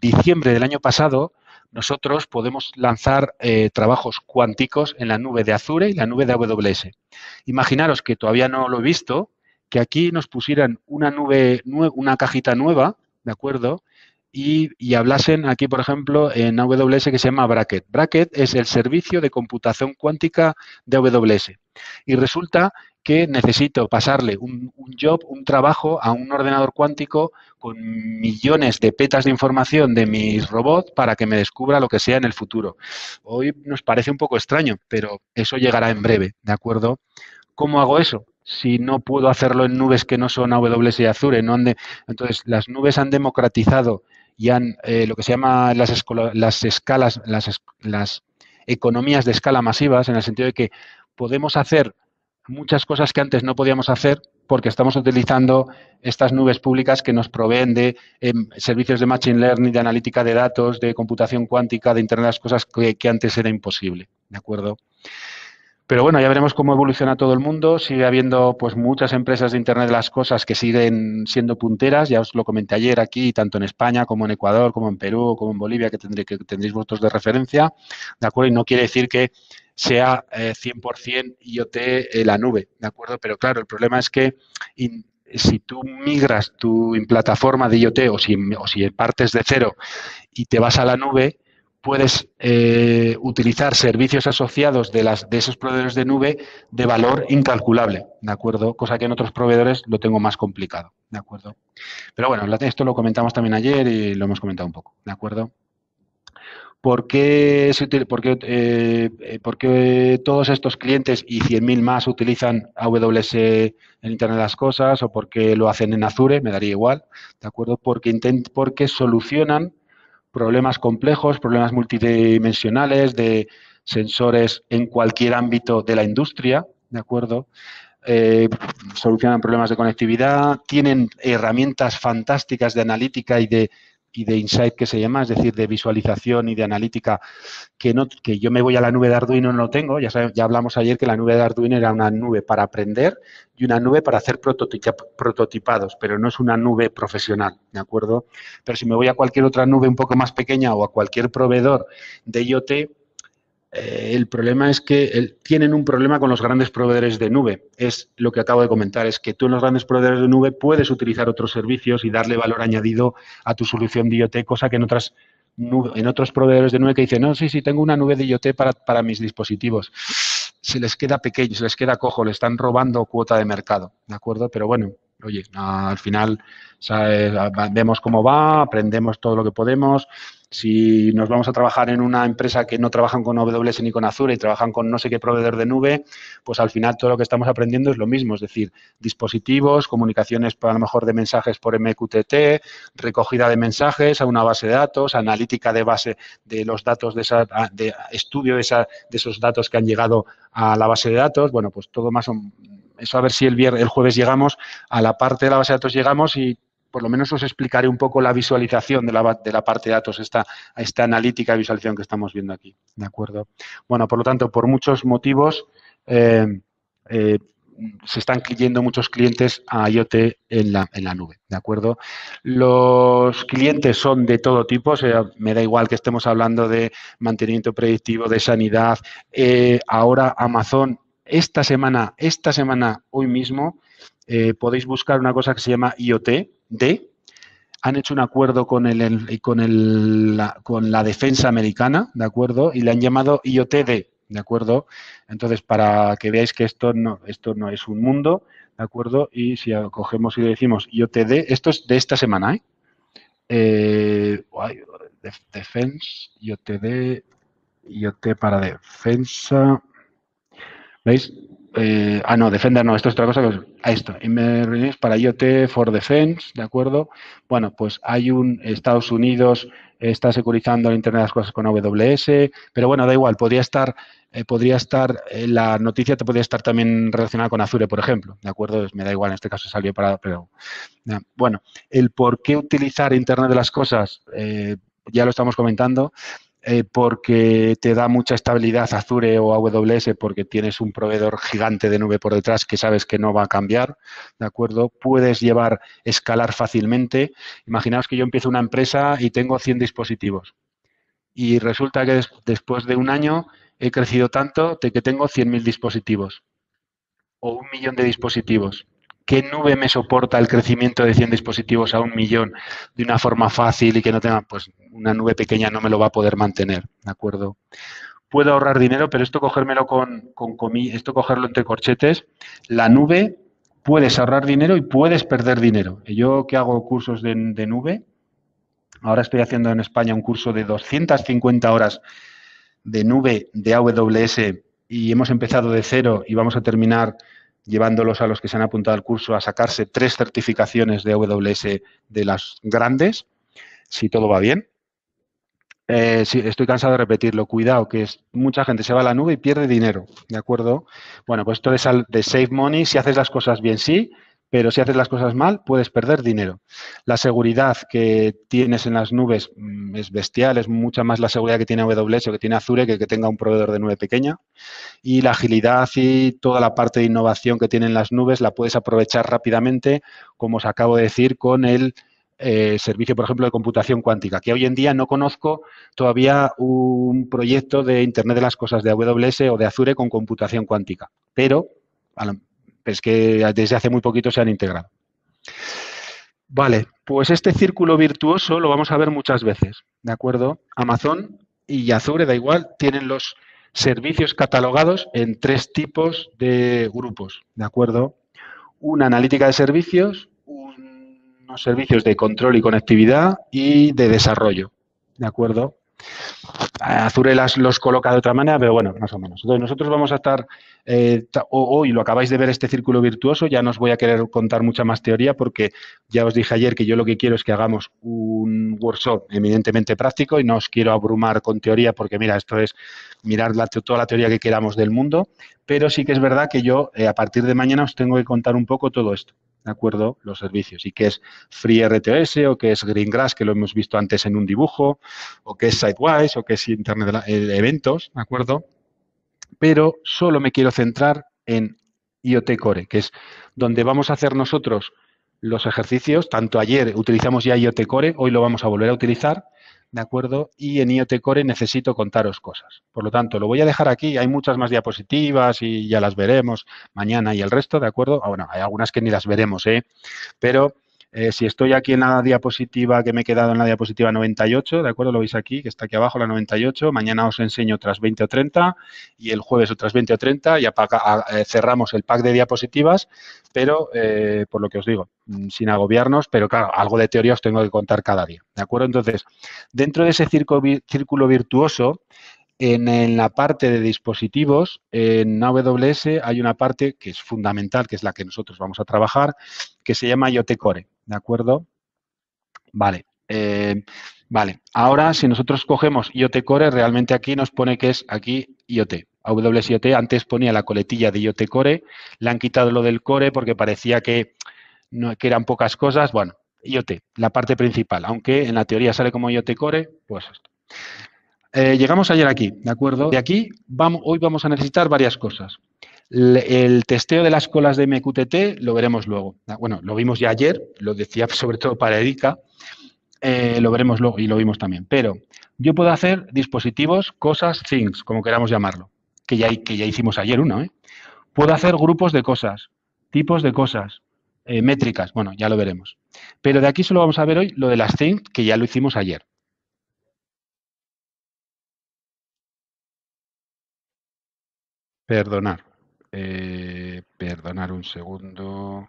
A: diciembre del año pasado, nosotros podemos lanzar eh, trabajos cuánticos en la nube de Azure y la nube de AWS. Imaginaros que todavía no lo he visto, que aquí nos pusieran una nube, una cajita nueva, ¿de acuerdo? Y, y, hablasen aquí, por ejemplo, en AWS que se llama Bracket. Bracket es el servicio de computación cuántica de AWS. Y resulta que necesito pasarle un, job, un trabajo a un ordenador cuántico con millones de petas de información de mis robots para que me descubra lo que sea en el futuro. Hoy nos parece un poco extraño, pero eso llegará en breve, ¿de acuerdo? ¿Cómo hago eso? Si no puedo hacerlo en nubes que no son AWS y Azure, no entonces las nubes han democratizado y han eh, lo que se llama las, las escalas, las, las economías de escala masivas, en el sentido de que podemos hacer muchas cosas que antes no podíamos hacer porque estamos utilizando estas nubes públicas que nos proveen de em, servicios de Machine Learning, de analítica de datos, de computación cuántica, de Internet de las Cosas que, antes era imposible, ¿de acuerdo? Pero bueno, ya veremos cómo evoluciona todo el mundo. Sigue habiendo pues muchas empresas de Internet de las Cosas que siguen siendo punteras. Ya os lo comenté ayer aquí, tanto en España como en Ecuador, como en Perú, como en Bolivia, que tendréis vosotros de referencia. ¿De acuerdo? Y no quiere decir que sea 100% eh, IoT eh, la nube, ¿de acuerdo? Pero claro, el problema es que si tú migras tu plataforma de IoT o si, o si partes de cero y te vas a la nube, puedes eh, utilizar servicios asociados de, las, de esos proveedores de nube de valor incalculable, ¿de acuerdo? Cosa que en otros proveedores lo tengo más complicado, ¿de acuerdo? Pero bueno, esto lo comentamos también ayer y lo hemos comentado un poco, ¿de acuerdo? ¿Por qué, eh, eh, todos estos clientes y 100.000 más utilizan AWS en Internet de las Cosas o por qué lo hacen en Azure? Me daría igual, ¿de acuerdo? Porque, porque solucionan problemas complejos, problemas multidimensionales de sensores en cualquier ámbito de la industria, ¿de acuerdo? Eh, solucionan problemas de conectividad, tienen herramientas fantásticas de analítica y de y de insight que se llama, es decir, de visualización y de analítica, que, no, que yo me voy a la nube de Arduino no lo tengo. Ya, ya hablamos ayer que la nube de Arduino era una nube para aprender y una nube para hacer prototipados, pero no es una nube profesional, ¿de acuerdo? Pero si me voy a cualquier otra nube un poco más pequeña o a cualquier proveedor de IoT, eh, el problema es que tienen un problema con los grandes proveedores de nube. Es lo que acabo de comentar, es que tú en los grandes proveedores de nube puedes utilizar otros servicios y darle valor añadido a tu solución de IoT, cosa que en otras en otros proveedores de nube que dicen, no, sí, sí, tengo una nube de IoT para, para mis dispositivos. Se les queda pequeño, se les queda cojo, le están robando cuota de mercado, ¿de acuerdo? Pero bueno, oye, al final vemos cómo va, aprendemos todo lo que podemos. Si nos vamos a trabajar en una empresa que no trabajan con AWS ni con Azure y trabajan con no sé qué proveedor de nube, pues al final todo lo que estamos aprendiendo es lo mismo, es decir, dispositivos, comunicaciones a lo mejor de mensajes por MQTT, recogida de mensajes a una base de datos, analítica de base de los datos de esa, de estudio de, esa, de esos datos que han llegado a la base de datos, bueno, pues todo más o eso a ver si el, viernes, el jueves llegamos, a la parte de la base de datos llegamos y por lo menos os explicaré un poco la visualización de la, de la parte de datos, esta, esta analítica de visualización que estamos viendo aquí. ¿De acuerdo? Bueno, por lo tanto, por muchos motivos, eh, eh, se están yendo muchos clientes a IoT en la, en la nube, ¿de acuerdo? Los clientes son de todo tipo, me da igual que estemos hablando de mantenimiento predictivo, de sanidad. Eh, ahora Amazon, esta semana, esta semana, hoy mismo, podéis buscar una cosa que se llama IoT, D, han hecho un acuerdo con, el, con, el, la, con la defensa americana, ¿de acuerdo? Y le han llamado IoTD, ¿de acuerdo? Entonces, para que veáis que esto no, esto no es un mundo, ¿de acuerdo? Y si cogemos y le decimos IoTD, esto es de esta semana, ¿eh? eh defense, IoTD, IoT para defensa. ¿Veis? Eh, ah, no, Defender no, esto es otra cosa. Que, a esto, para IoT for Defense, ¿de acuerdo? Bueno, pues hay un Estados Unidos está securizando el Internet de las Cosas con AWS, pero bueno, da igual, podría estar, eh, podría estar, eh, la noticia te podría estar también relacionada con Azure, por ejemplo, ¿de acuerdo? me da igual, en este caso salió para, pero, bueno, el por qué utilizar Internet de las Cosas, ya lo estamos comentando, eh, porque te da mucha estabilidad Azure o AWS porque tienes un proveedor gigante de nube por detrás que sabes que no va a cambiar, ¿de acuerdo? Puedes llevar, escalar fácilmente. Imaginaos que yo empiezo una empresa y tengo 100 dispositivos y resulta que después de un año he crecido tanto de que tengo 100.000 dispositivos o un millón de dispositivos. ¿Qué nube me soporta el crecimiento de 100 dispositivos a un millón de una forma fácil y que no tenga, pues una nube pequeña no me lo va a poder mantener, ¿de acuerdo? Puedo ahorrar dinero, pero esto cogérmelo con, con, esto cogerlo entre corchetes, la nube puedes ahorrar dinero y puedes perder dinero. Yo que hago cursos de, de nube, ahora estoy haciendo en España un curso de 250 horas de nube de AWS y hemos empezado de cero y vamos a terminar llevándolos a los que se han apuntado al curso a sacarse tres certificaciones de AWS de las grandes, si todo va bien. Eh, estoy cansado de repetirlo. Cuidado, que es, mucha gente se va a la nube y pierde dinero, ¿de acuerdo? Bueno, pues esto de, de save money, si haces las cosas bien, sí, pero si haces las cosas mal, puedes perder dinero. La seguridad que tienes en las nubes mm, es bestial, es mucha más la seguridad que tiene AWS o que tiene Azure que que tenga un proveedor de nube pequeña. Y la agilidad y toda la parte de innovación que tienen las nubes la puedes aprovechar rápidamente, como os acabo de decir, con el eh, servicio, por ejemplo, de computación cuántica, que hoy en día no conozco todavía un proyecto de Internet de las Cosas de AWS o de Azure con computación cuántica, pero es que desde hace muy poquito se han integrado. Vale, pues este círculo virtuoso lo vamos a ver muchas veces, ¿de acuerdo? Amazon y Azure, da igual, tienen los servicios catalogados en tres tipos de grupos, ¿de acuerdo? Una analítica de servicios, unos servicios de control y conectividad y de desarrollo, ¿de acuerdo? Azure las, los coloca de otra manera, pero bueno, más o menos. Entonces, nosotros vamos a estar, eh, hoy lo acabáis de ver este círculo virtuoso, ya no os voy a querer contar mucha más teoría porque ya os dije ayer que yo lo que quiero es que hagamos un workshop eminentemente práctico y no os quiero abrumar con teoría porque, mira, esto es mirar toda la teoría que queramos del mundo, pero sí que es verdad que yo eh, a partir de mañana os tengo que contar un poco todo esto. ¿De acuerdo? Los servicios. Y qué es FreeRTOS o qué es Greengrass, que lo hemos visto antes en un dibujo, o qué es Sitewise o qué es Internet de eh, eventos, ¿de acuerdo? Pero solo me quiero centrar en IoT Core, que es donde vamos a hacer nosotros los ejercicios. Tanto ayer utilizamos ya IoT Core, hoy lo vamos a volver a utilizar ¿de acuerdo? Y en IoT Core necesito contaros cosas. Por lo tanto, lo voy a dejar aquí. Hay muchas más diapositivas y ya las veremos mañana y el resto, ¿de acuerdo? Ah, bueno, hay algunas que ni las veremos, ¿eh? Pero eh, si estoy aquí en la diapositiva que me he quedado en la diapositiva 98, ¿de acuerdo? Lo veis aquí, que está aquí abajo, la 98. Mañana os enseño otras 20 o 30 y el jueves otras 20 o 30 y apaga, eh, cerramos el pack de diapositivas, pero eh, por lo que os digo, mm, sin agobiarnos, pero claro, algo de teoría os tengo que contar cada día, ¿de acuerdo? Entonces, dentro de ese círculo virtuoso, en, la parte de dispositivos, en AWS hay una parte que es fundamental, que es la que nosotros vamos a trabajar, que se llama IoT Core, ¿de acuerdo? Vale. Eh, vale, ahora si nosotros cogemos IoT Core, realmente aquí nos pone que es aquí IoT. AWS antes ponía la coletilla de IoT Core, le han quitado lo del Core porque parecía que, no, que eran pocas cosas. Bueno, IoT, la parte principal, aunque en la teoría sale como IoT Core, pues esto. Eh, llegamos ayer aquí, ¿de acuerdo? De aquí vamos, hoy vamos a necesitar varias cosas. El testeo de las colas de MQTT lo veremos luego. Ah, bueno, lo vimos ya ayer, lo decía <laughs> sobre todo para Erika, eh, lo veremos luego y lo vimos también. Pero yo puedo hacer dispositivos, cosas, things, como queramos llamarlo, que ya, que ya hicimos ayer uno. ¿eh? Puedo hacer grupos de cosas, tipos de cosas, eh, métricas, bueno, ya lo veremos. Pero de aquí solo vamos a ver hoy lo de las things, que ya lo hicimos ayer. Perdonar. Eh, perdonar un segundo.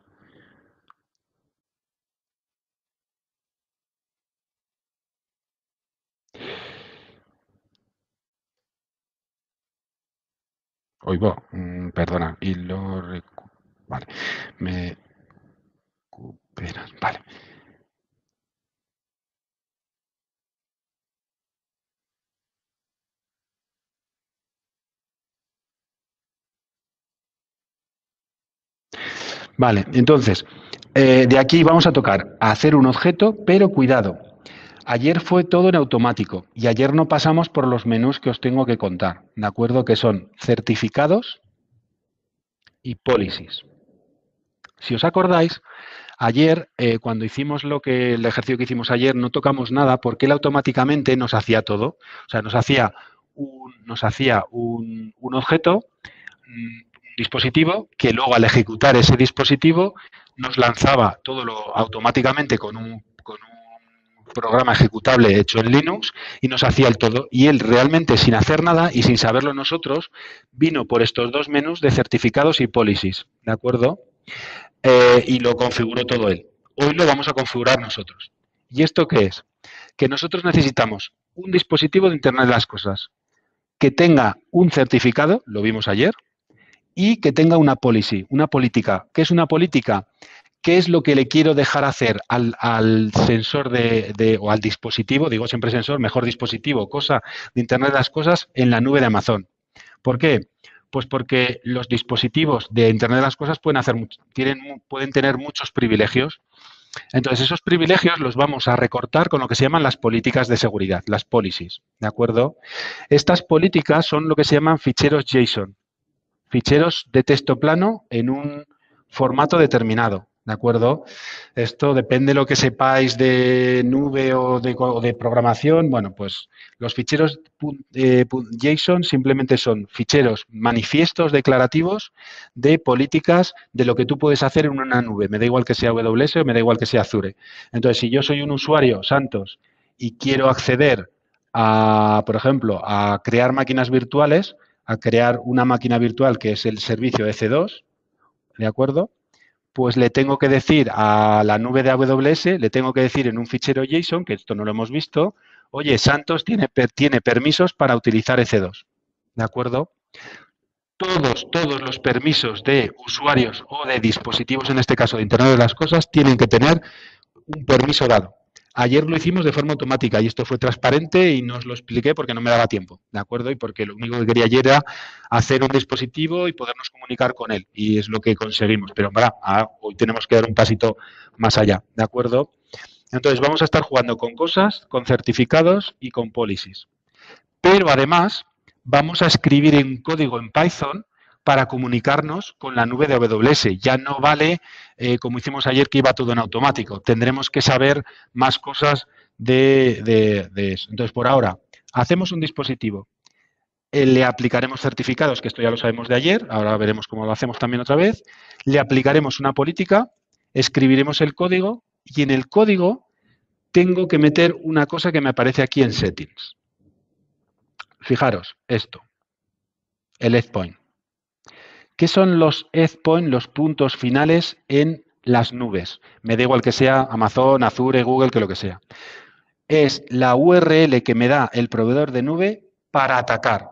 A: Oigo, mm, perdona, y lo vale, me recuperan, vale. Vale, entonces, eh, de aquí vamos a tocar a hacer un objeto, pero cuidado. Ayer fue todo en automático y ayer no pasamos por los menús que os tengo que contar, ¿de acuerdo? Que son certificados y policies. Si os acordáis, ayer, eh, cuando hicimos lo que el ejercicio que hicimos ayer, no tocamos nada porque él automáticamente nos hacía todo. O sea, nos hacía un, nos hacía un, objeto, mm, dispositivo que luego al ejecutar ese dispositivo nos lanzaba todo lo automáticamente con un, con un programa ejecutable hecho en Linux y nos hacía el todo. Y él realmente sin hacer nada y sin saberlo nosotros vino por estos dos menús de certificados y policies, ¿de acuerdo? Eh, y lo configuró todo él. Hoy lo vamos a configurar nosotros. ¿Y esto qué es? Que nosotros necesitamos un dispositivo de Internet de las Cosas que tenga un certificado, lo vimos ayer, y que tenga una policy, una política. ¿Qué es una política? ¿Qué es lo que le quiero dejar hacer al, sensor de, o al dispositivo, digo siempre sensor, mejor dispositivo, cosa de Internet de las Cosas en la nube de Amazon? ¿Por qué? Pues porque los dispositivos de Internet de las Cosas pueden, hacer, tienen, pueden tener muchos privilegios. Entonces, esos privilegios los vamos a recortar con lo que se llaman las políticas de seguridad, las policies, ¿de acuerdo? Estas políticas son lo que se llaman ficheros JSON ficheros de texto plano en un formato determinado. ¿De acuerdo? Esto depende de lo que sepáis de nube o de, programación. Bueno, pues los ficheros eh, JSON simplemente son ficheros manifiestos declarativos de políticas de lo que tú puedes hacer en una nube. Me da igual que sea AWS o me da igual que sea Azure. Entonces, si yo soy un usuario, Santos, y quiero acceder a, por ejemplo, a crear máquinas virtuales, a crear una máquina virtual que es el servicio EC2, ¿de acuerdo? Pues le tengo que decir a la nube de AWS, le tengo que decir en un fichero JSON, que esto no lo hemos visto, oye, Santos tiene, tiene permisos para utilizar EC2, ¿de acuerdo? Todos, todos los permisos de usuarios o de dispositivos, en este caso de Internet de las Cosas, tienen que tener un permiso dado. Ayer lo hicimos de forma automática y esto fue transparente y no os lo expliqué porque no me daba tiempo, ¿de acuerdo? Y porque lo único que quería ayer era hacer un dispositivo y podernos comunicar con él y es lo que conseguimos. Pero ah, hoy tenemos que dar un pasito más allá, ¿de acuerdo? Entonces vamos a estar jugando con cosas, con certificados y con policies. Pero además vamos a escribir en código en Python para comunicarnos con la nube de AWS. Ya no vale, eh, como hicimos ayer, que iba todo en automático. Tendremos que saber más cosas de, eso. Entonces, por ahora, hacemos un dispositivo. Eh, le aplicaremos certificados, que esto ya lo sabemos de ayer, ahora veremos cómo lo hacemos también otra vez. Le aplicaremos una política, escribiremos el código y en el código tengo que meter una cosa que me aparece aquí en settings. Fijaros, esto, el endpoint. ¿Qué son los endpoints, los puntos finales en las nubes? Me da igual que sea Amazon, Azure, Google, que lo que sea. Es la URL que me da el proveedor de nube para atacar.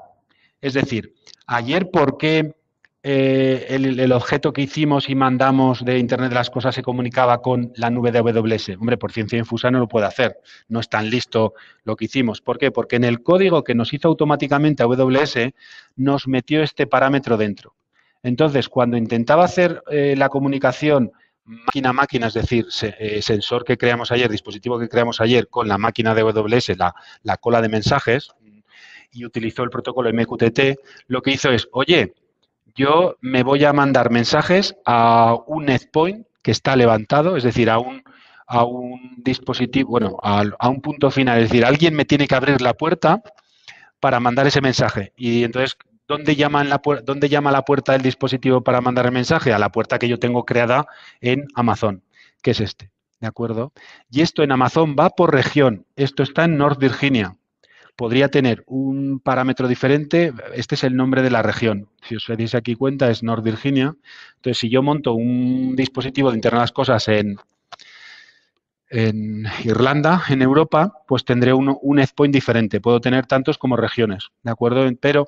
A: Es decir, ayer, ¿por qué eh, el, objeto que hicimos y mandamos de Internet de las Cosas se comunicaba con la nube de AWS? Hombre, por ciencia infusa no lo puede hacer. No es tan listo lo que hicimos. ¿Por qué? Porque en el código que nos hizo automáticamente AWS nos metió este parámetro dentro. Entonces, cuando intentaba hacer eh, la comunicación máquina a máquina, es decir, eh, sensor que creamos ayer, dispositivo que creamos ayer con la máquina de AWS, la, cola de mensajes, y utilizó el protocolo MQTT, lo que hizo es, oye, yo me voy a mandar mensajes a un endpoint que está levantado, es decir, a un, a un dispositivo, bueno, a, un punto final. Es decir, alguien me tiene que abrir la puerta para mandar ese mensaje. Y entonces, ¿dónde llama, la, ¿dónde llama la puerta del dispositivo para mandar el mensaje? A la puerta que yo tengo creada en Amazon, que es este. ¿De acuerdo? Y esto en Amazon va por región. Esto está en North Virginia. Podría tener un parámetro diferente. Este es el nombre de la región. Si os dais aquí cuenta, es North Virginia. Entonces, si yo monto un dispositivo de Internet de las Cosas en, Irlanda, en Europa, pues tendré un endpoint diferente. Puedo tener tantos como regiones, ¿de acuerdo? Pero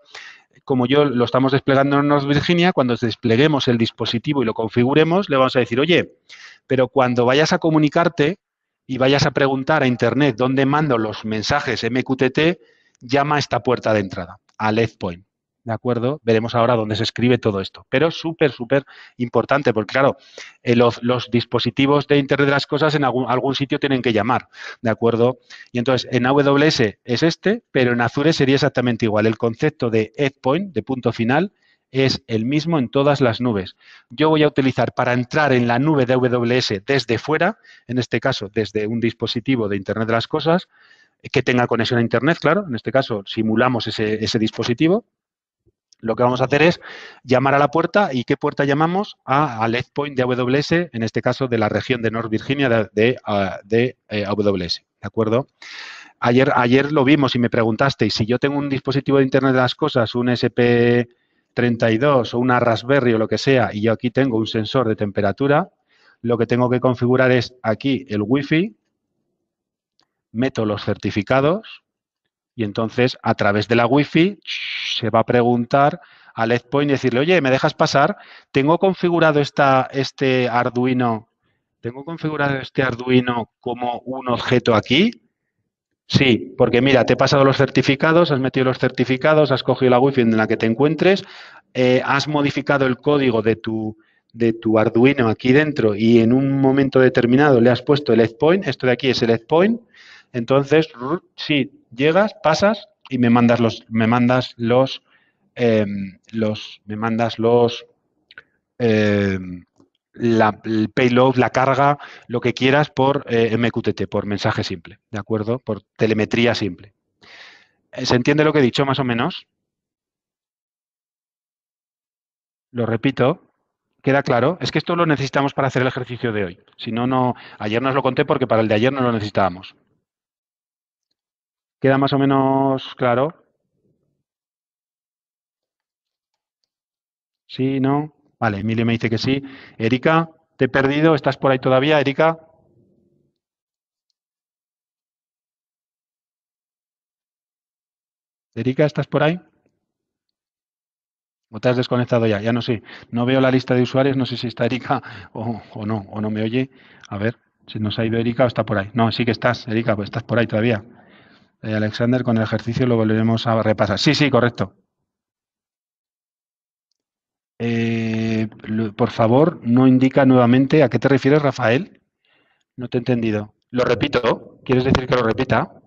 A: como yo lo estamos desplegando en North Virginia, cuando despleguemos el dispositivo y lo configuremos, le vamos a decir, oye, pero cuando vayas a comunicarte y vayas a preguntar a Internet dónde mando los mensajes MQTT, llama a esta puerta de entrada, al endpoint. ¿De acuerdo? Veremos ahora dónde se escribe todo esto. Pero súper, súper importante, porque claro, eh, los, dispositivos de Internet de las Cosas en algún, sitio tienen que llamar, ¿de acuerdo? Y entonces, en AWS es este, pero en Azure sería exactamente igual. El concepto de endpoint, de punto final, es el mismo en todas las nubes. Yo voy a utilizar para entrar en la nube de AWS desde fuera, en este caso desde un dispositivo de Internet de las Cosas, que tenga conexión a Internet, claro, en este caso simulamos ese dispositivo, lo que vamos a hacer es llamar a la puerta y ¿qué puerta llamamos? A, al endpoint de AWS, en este caso de la región de North Virginia de, de, de eh, AWS, ¿de acuerdo? Ayer, ayer lo vimos y me preguntasteis, si yo tengo un dispositivo de Internet de las Cosas, un SP32 o una Raspberry o lo que sea, y yo aquí tengo un sensor de temperatura, lo que tengo que configurar es aquí el Wi-Fi, meto los certificados, y entonces, a través de la Wi-Fi, se va a preguntar al endpoint y decirle, oye, ¿me dejas pasar? ¿Tengo configurado esta, este Arduino, tengo configurado este Arduino como un objeto aquí? Sí, porque mira, te he pasado los certificados, has metido los certificados, has cogido la Wi-Fi en la que te encuentres, eh, has modificado el código de tu, de tu Arduino aquí dentro y en un momento determinado le has puesto el endpoint, esto de aquí es el endpoint, entonces, sí, llegas, pasas y me mandas los, me mandas los, em, los, me mandas los, em, la, el payload, la carga, lo que quieras por eh, MQTT, por mensaje simple, ¿de acuerdo? Por telemetría simple. Eh, ¿Se entiende lo que he dicho más o menos? Lo repito. ¿Queda claro? Es que esto lo necesitamos para hacer el ejercicio de hoy. Si no, no. Ayer nos lo conté porque para el de ayer no lo necesitábamos. ¿Queda más o menos claro? ¿Sí? ¿No? Vale, Emilio me dice que sí. Erika, te he perdido. ¿Estás por ahí todavía, Erika? Erika, ¿estás por ahí? ¿O te has desconectado ya? Ya no sé. No veo la lista de usuarios. No sé si está Erika <laughs> o, no. O no me oye. A ver si nos ha ido Erika o está por ahí. No, sí que estás, Erika, pues estás por ahí todavía. Eh, Alexander, con el ejercicio lo volveremos a repasar. Sí, sí, correcto. Eh, por favor, no indica nuevamente a qué te refieres, Rafael. No te he entendido. Lo repito. ¿Quieres decir que lo repita?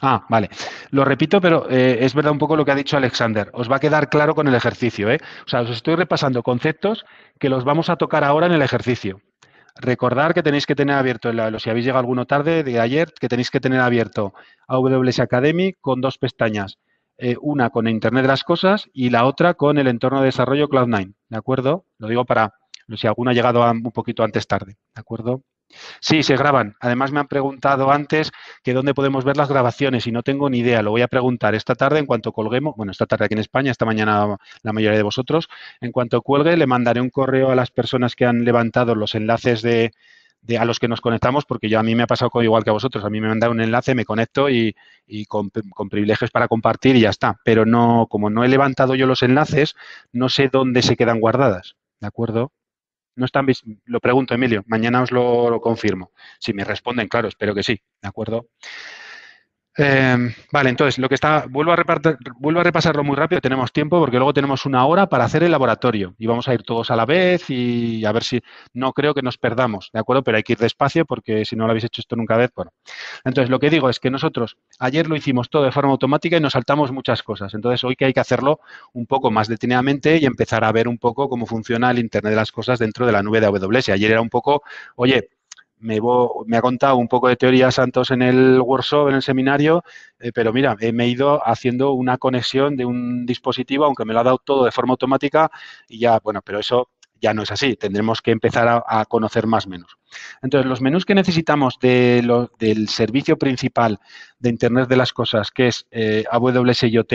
A: Ah, vale. Lo repito, pero eh, es verdad un poco lo que ha dicho Alexander. Os va a quedar claro con el ejercicio. ¿eh? O sea, os estoy repasando conceptos que los vamos a tocar ahora en el ejercicio. Recordar que tenéis que tener abierto, si habéis llegado alguno tarde de ayer, que tenéis que tener abierto AWS Academy con dos pestañas. Eh, una con Internet de las Cosas y la otra con el entorno de desarrollo Cloud9. ¿De acuerdo? Lo digo para si alguno ha llegado un poquito antes tarde. ¿De acuerdo? Sí, se graban. Además me han preguntado antes que dónde podemos ver las grabaciones y no tengo ni idea. Lo voy a preguntar esta tarde en cuanto colguemos. Bueno, esta tarde aquí en España, esta mañana la mayoría de vosotros. En cuanto cuelgue, le mandaré un correo a las personas que han levantado los enlaces de, a los que nos conectamos, porque yo a mí me ha pasado igual que a vosotros. A mí me mandan un enlace, me conecto y, con, con, privilegios para compartir y ya está. Pero no, como no he levantado yo los enlaces, no sé dónde se quedan guardadas. ¿De acuerdo? No están lo pregunto, Emilio, mañana os lo, confirmo. Si me responden, claro, espero que sí, ¿de acuerdo? Em, vale, entonces, lo que está, vuelvo a, repasarlo muy rápido, tenemos tiempo porque luego tenemos una hora para hacer el laboratorio y vamos a ir todos a la vez y a ver si, no creo que nos perdamos, ¿de acuerdo? Pero hay que ir despacio porque si no lo habéis hecho esto nunca vez, bueno. Entonces, lo que digo es que nosotros ayer lo hicimos todo de forma automática y nos saltamos muchas cosas. Entonces, hoy que hay que hacerlo un poco más detenidamente y empezar a ver un poco cómo funciona el Internet de las cosas dentro de la nube de AWS. Ayer era un poco, oye, me, me, ha contado un poco de teoría Santos en el workshop, en el seminario, eh, pero mira, me he ido haciendo una conexión de un dispositivo, aunque me lo ha dado todo de forma automática y ya, bueno, pero eso ya no es así, tendremos que empezar a, conocer más menús. Entonces, los menús que necesitamos de del servicio principal de Internet de las Cosas, que es eh, AWS IoT,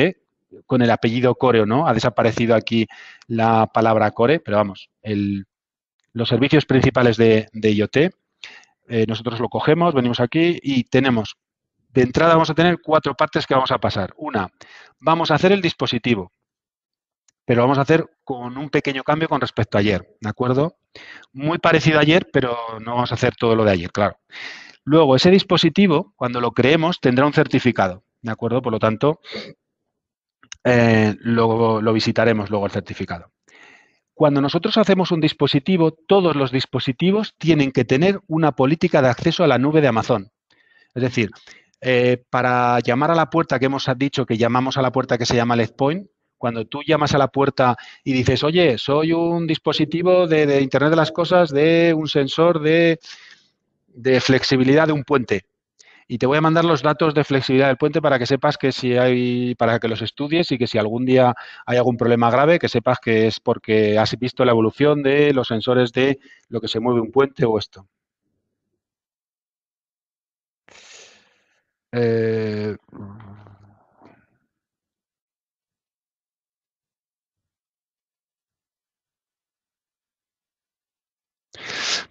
A: con el apellido Core o no, ha desaparecido aquí la palabra Core, pero vamos, el, los servicios principales de IoT, eh, nosotros lo cogemos, venimos aquí y tenemos, de entrada vamos a tener cuatro partes que vamos a pasar. Una, vamos a hacer el dispositivo, pero vamos a hacer con un pequeño cambio con respecto a ayer, ¿de acuerdo? Muy parecido a ayer, pero no vamos a hacer todo lo de ayer, claro. Luego, ese dispositivo, cuando lo creemos, tendrá un certificado, ¿de acuerdo? Por lo tanto, eh, lo visitaremos luego el certificado. Cuando nosotros hacemos un dispositivo, todos los dispositivos tienen que tener una política de acceso a la nube de Amazon. Es decir, eh, para llamar a la puerta que hemos dicho que llamamos a la puerta que se llama LED Point, cuando tú llamas a la puerta y dices, oye, soy un dispositivo de, Internet de las Cosas, de un sensor de flexibilidad de un puente y te voy a mandar los datos de flexibilidad del puente para que sepas que si hay, para que los estudies y que si algún día hay algún problema grave, que sepas que es porque has visto la evolución de los sensores de lo que se mueve un puente o esto. Eh,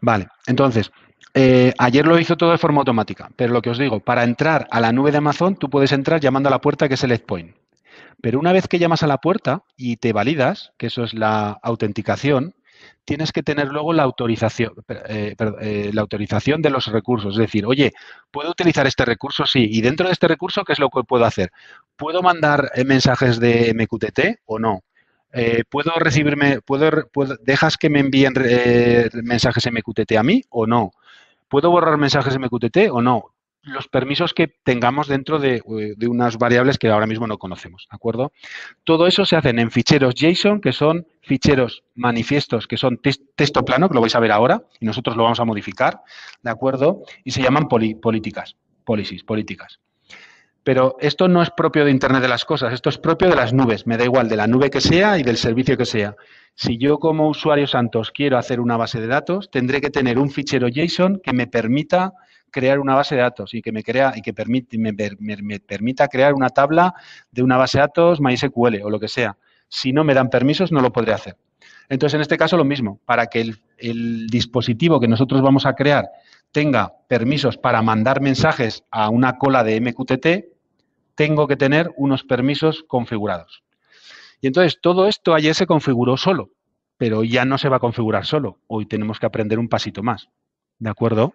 A: vale, entonces, eh, ayer lo hizo todo de forma automática, pero lo que os digo, para entrar a la nube de Amazon, tú puedes entrar llamando a la puerta que es el endpoint. Pero una vez que llamas a la puerta y te validas, que eso es la autenticación, tienes que tener luego la autorización, eh, eh, la autorización de los recursos. Es decir, oye, ¿puedo utilizar este recurso? Sí. Y dentro de este recurso, ¿qué es lo que puedo hacer? ¿Puedo mandar mensajes de MQTT o no? ¿Puedo recibirme, puedo, dejas que me envíen mensajes MQTT a mí o no? ¿Puedo borrar mensajes MQTT o no? Los permisos que tengamos dentro de, unas variables que ahora mismo no conocemos, ¿de acuerdo? Todo eso se hacen en ficheros JSON, que son ficheros manifiestos, que son texto plano, que lo vais a ver ahora, y nosotros lo vamos a modificar, ¿de acuerdo? Y se llaman políticas, policies, políticas. Pero esto no es propio de Internet de las cosas, esto es propio de las nubes, me da igual de la nube que sea y del servicio que sea. Si yo como usuario Santos quiero hacer una base de datos, tendré que tener un fichero JSON que me permita crear una base de datos y que me crea y que me, permita crear una tabla de una base de datos MySQL o lo que sea. Si no me dan permisos, no lo podré hacer. Entonces, en este caso, lo mismo. Para que el, el dispositivo que nosotros vamos a crear tenga permisos para mandar mensajes a una cola de MQTT, tengo que tener unos permisos configurados. Y entonces todo esto ayer se configuró solo, pero ya no se va a configurar solo. Hoy tenemos que aprender un pasito más. ¿De acuerdo?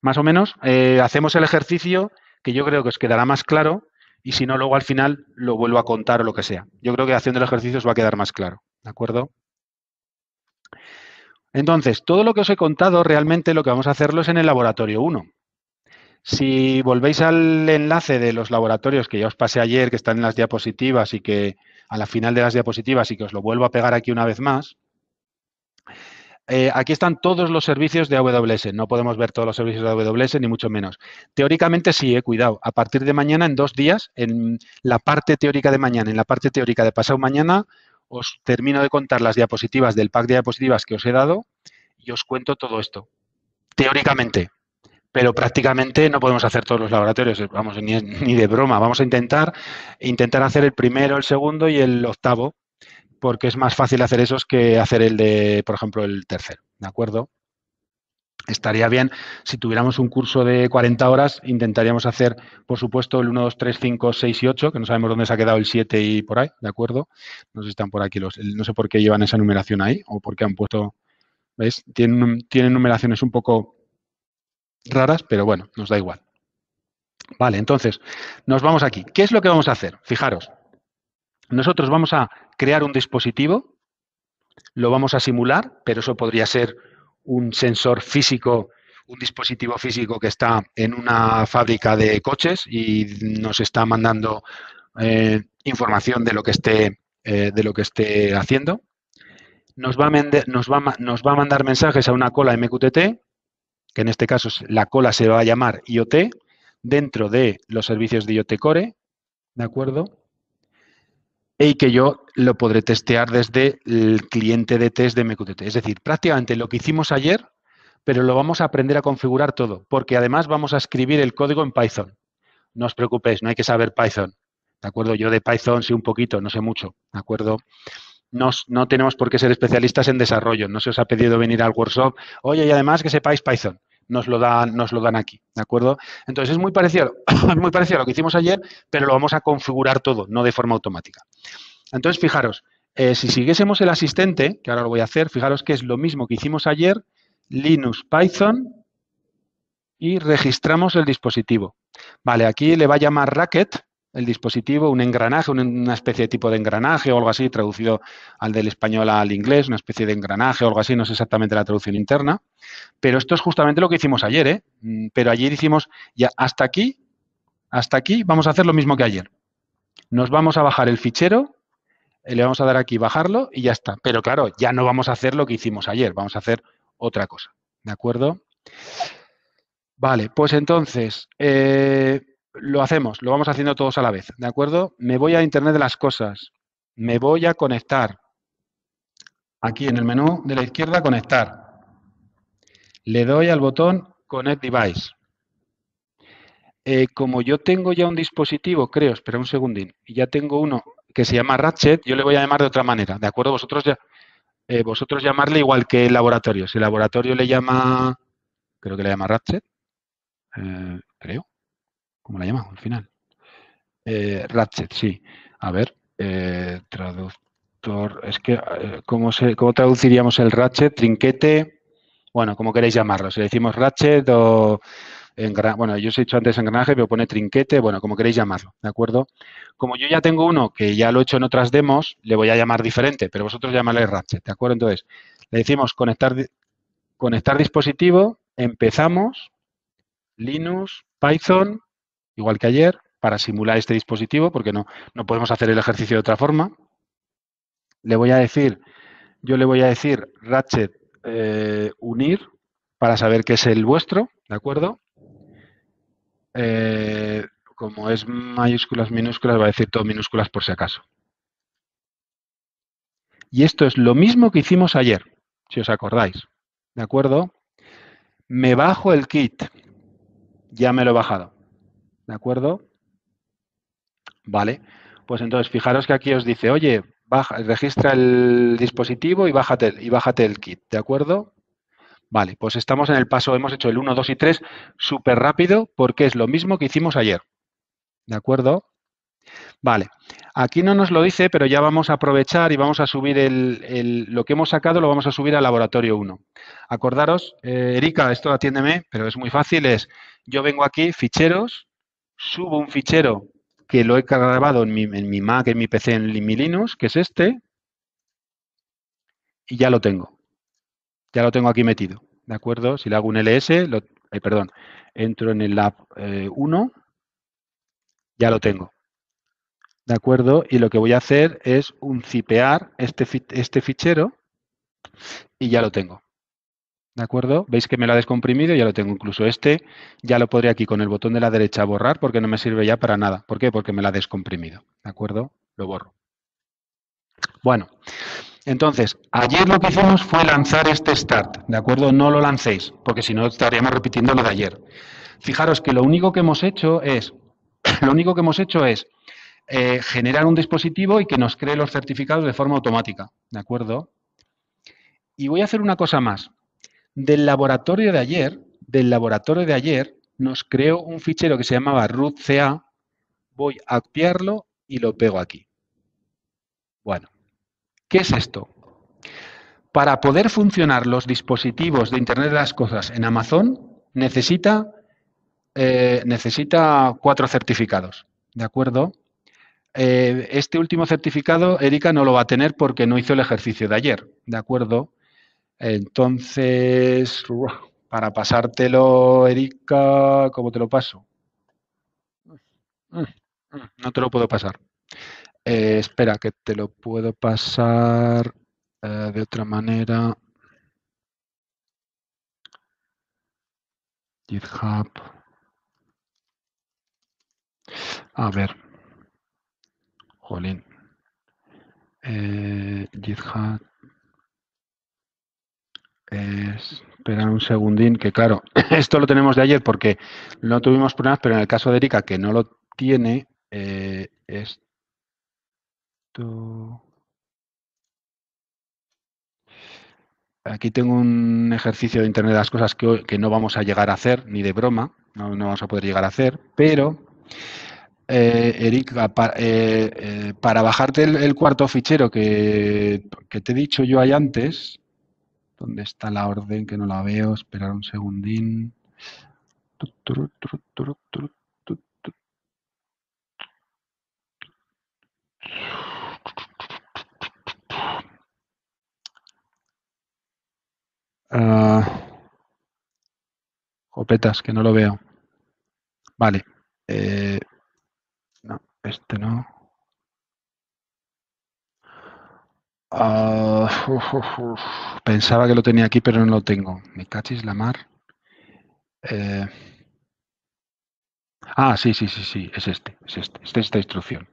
A: Más o menos, eh, hacemos el ejercicio que yo creo que os quedará más claro y si no, luego al final lo vuelvo a contar o lo que sea. Yo creo que haciendo el ejercicio os va a quedar más claro. ¿De acuerdo? Entonces, todo lo que os he contado realmente lo que vamos a hacerlo es en el laboratorio 1. Si volvéis al enlace de los laboratorios que ya os pasé ayer, que están en las diapositivas y que a la final de las diapositivas y que os lo vuelvo a pegar aquí una vez más, eh, aquí están todos los servicios de AWS. No podemos ver todos los servicios de AWS, ni mucho menos. Teóricamente sí, eh, cuidado. A partir de mañana, en dos días, en la parte teórica de mañana, en la parte teórica de pasado mañana, os termino de contar las diapositivas del pack de diapositivas que os he dado y os cuento todo esto. Teóricamente, pero prácticamente no podemos hacer todos los laboratorios, vamos, ni, ni, de broma. Vamos a intentar, intentar hacer el primero, el segundo y el octavo, porque es más fácil hacer esos que hacer el de, por ejemplo, el tercero, ¿de acuerdo? Estaría bien, si tuviéramos un curso de 40 horas, intentaríamos hacer, por supuesto, el 1, 2, 3, 5, 6 y 8, que no sabemos dónde se ha quedado el 7 y por ahí, ¿de acuerdo? No sé si están por aquí los, no sé por qué llevan esa numeración ahí o por qué han puesto, ¿veis? Tienen, tienen numeraciones un poco raras, pero bueno, nos da igual. Vale, entonces, nos vamos aquí. ¿Qué es lo que vamos a hacer? Fijaros, nosotros vamos a crear un dispositivo, lo vamos a simular, pero eso podría ser un sensor físico, un dispositivo físico que está en una fábrica de coches y nos está mandando eh, información de lo que esté, eh, de lo que esté haciendo. Nos va, a nos, va nos va a mandar mensajes a una cola MQTT, que en este caso la cola se va a llamar IoT, dentro de los servicios de IoT Core, ¿de acuerdo? Y que yo lo podré testear desde el cliente de test de MQTT. Es decir, prácticamente lo que hicimos ayer, pero lo vamos a aprender a configurar todo, porque además vamos a escribir el código en Python. No os preocupéis, no hay que saber Python. ¿De acuerdo? Yo de Python sé un poquito, no sé mucho. ¿De acuerdo? No tenemos por qué ser especialistas en desarrollo. No se os ha pedido venir al workshop. Oye, y además que sepáis Python nos lo dan, nos lo dan aquí, ¿de acuerdo? Entonces es muy parecido, <coughs> muy parecido a lo que hicimos ayer, pero lo vamos a configurar todo, no de forma automática. Entonces, fijaros, eh, si siguiésemos el asistente, que ahora lo voy a hacer, fijaros que es lo mismo que hicimos ayer, Linux Python, y registramos el dispositivo. Vale, aquí le va a llamar Racket, el dispositivo, un engranaje, una especie de tipo de engranaje o algo así, traducido al del español al inglés, una especie de engranaje o algo así, no es exactamente la traducción interna. Pero esto es justamente lo que hicimos ayer, ¿eh? Mm, pero ayer hicimos ya hasta aquí, hasta aquí vamos a hacer lo mismo que ayer. Nos vamos a bajar el fichero, eh, le vamos a dar aquí bajarlo y ya está. Pero claro, ya no vamos a hacer lo que hicimos ayer, vamos a hacer otra cosa. ¿De acuerdo? Vale, pues entonces, eh, lo hacemos, lo vamos haciendo todos a la vez, ¿de acuerdo? Me voy a Internet de las cosas, me voy a conectar. Aquí en el menú de la izquierda, conectar. Le doy al botón Connect Device. Eh, como yo tengo ya un dispositivo, creo, espera un segundín, y ya tengo uno que se llama Ratchet, yo le voy a llamar de otra manera, ¿de acuerdo? Vosotros ya, eh, vosotros llamarle igual que el laboratorio. Si el laboratorio le llama, creo que le llama Ratchet, eh, creo. ¿Cómo la llamamos al final? Eh, Ratchet, sí. A ver, eh, traductor, es que, eh, ¿cómo, se, ¿cómo traduciríamos el Ratchet? Trinquete, bueno, como queréis llamarlo. Si le decimos Ratchet o, bueno, yo os he dicho antes engranaje, pero pone trinquete, bueno, como queréis llamarlo, ¿de acuerdo? Como yo ya tengo uno que ya lo he hecho en otras demos, le voy a llamar diferente, pero vosotros llamarle Ratchet, ¿de acuerdo? Entonces, le decimos conectar, conectar dispositivo, empezamos, Linux, Python, igual que ayer, para simular este dispositivo, porque no, no podemos hacer el ejercicio de otra forma. Le voy a decir, yo le voy a decir ratchet eh, unir para saber qué es el vuestro, ¿de acuerdo? Eh, como es mayúsculas, minúsculas, va a decir todo minúsculas por si acaso. Y esto es lo mismo que hicimos ayer, si os acordáis. ¿De acuerdo? Me bajo el kit. Ya me lo he bajado. ¿De acuerdo? Vale. Pues entonces, fijaros que aquí os dice, oye, baja, registra el dispositivo y bájate, y bájate el kit, ¿de acuerdo? Vale, pues estamos en el paso, hemos hecho el 1, 2 y 3 súper rápido porque es lo mismo que hicimos ayer. ¿De acuerdo? Vale, aquí no nos lo dice, pero ya vamos a aprovechar y vamos a subir el, lo que hemos sacado, lo vamos a subir al laboratorio 1. Acordaros, eh, Erika, esto atiéndeme, pero es muy fácil, es, yo vengo aquí, ficheros, subo un fichero que lo he grabado en mi, en mi Mac, en mi PC, en mi Linux, que es este, y ya lo tengo. Ya lo tengo aquí metido, ¿de acuerdo? Si le hago un ls, perdón, entro en el lab 1, ya lo tengo. ¿De acuerdo? Y lo que voy a hacer es un zipear este, este fichero y ya lo tengo. ¿De acuerdo? Veis que me lo ha descomprimido, ya lo tengo. Incluso este ya lo podré aquí con el botón de la derecha borrar porque no me sirve ya para nada. ¿Por qué? Porque me lo ha descomprimido. ¿De acuerdo? Lo borro. Bueno, entonces, ayer lo que hicimos fue lanzar este start. ¿De acuerdo? No lo lancéis, porque si no estaríamos repitiendo lo de ayer. Fijaros que lo único que hemos hecho es, <coughs> lo único que hemos hecho es eh, generar un dispositivo y que nos cree los certificados de forma automática. ¿De acuerdo? Y voy a hacer una cosa más. Del laboratorio de ayer, del laboratorio de ayer, nos creó un fichero que se llamaba rootca. Voy a copiarlo y lo pego aquí. Bueno, ¿qué es esto? Para poder funcionar los dispositivos de Internet de las Cosas en Amazon, necesita eh, necesita cuatro certificados, ¿de acuerdo? Eh, este último certificado, Erika no lo va a tener porque no hizo el ejercicio de ayer, ¿de acuerdo? Entonces, para pasártelo, Erika, ¿cómo te lo paso? No te lo puedo pasar. Eh, espera, que te lo puedo pasar de otra manera. GitHub. A ver. Jolín. Eh. Es, esperar un segundín, que claro, <clears throat> esto lo tenemos de ayer porque no tuvimos problemas, pero en el caso de Erika, que no lo tiene, eh. Aquí tengo un ejercicio de Internet de las cosas que, no vamos a llegar a hacer, ni de broma, no, vamos a poder llegar a hacer, pero, eh, Eric, eh, eh, para bajarte el, cuarto fichero que, te he dicho yo ahí antes, ¿dónde está la orden que no la veo? Esperar un segundín. Uh, jopetas, que no lo veo. Vale. Eh, no, este no. Uh, pensaba que lo tenía aquí, pero no lo tengo. Me cachis la mar. Eh, ah, sí, sí, sí, sí, es este, es este, es esta instrucción.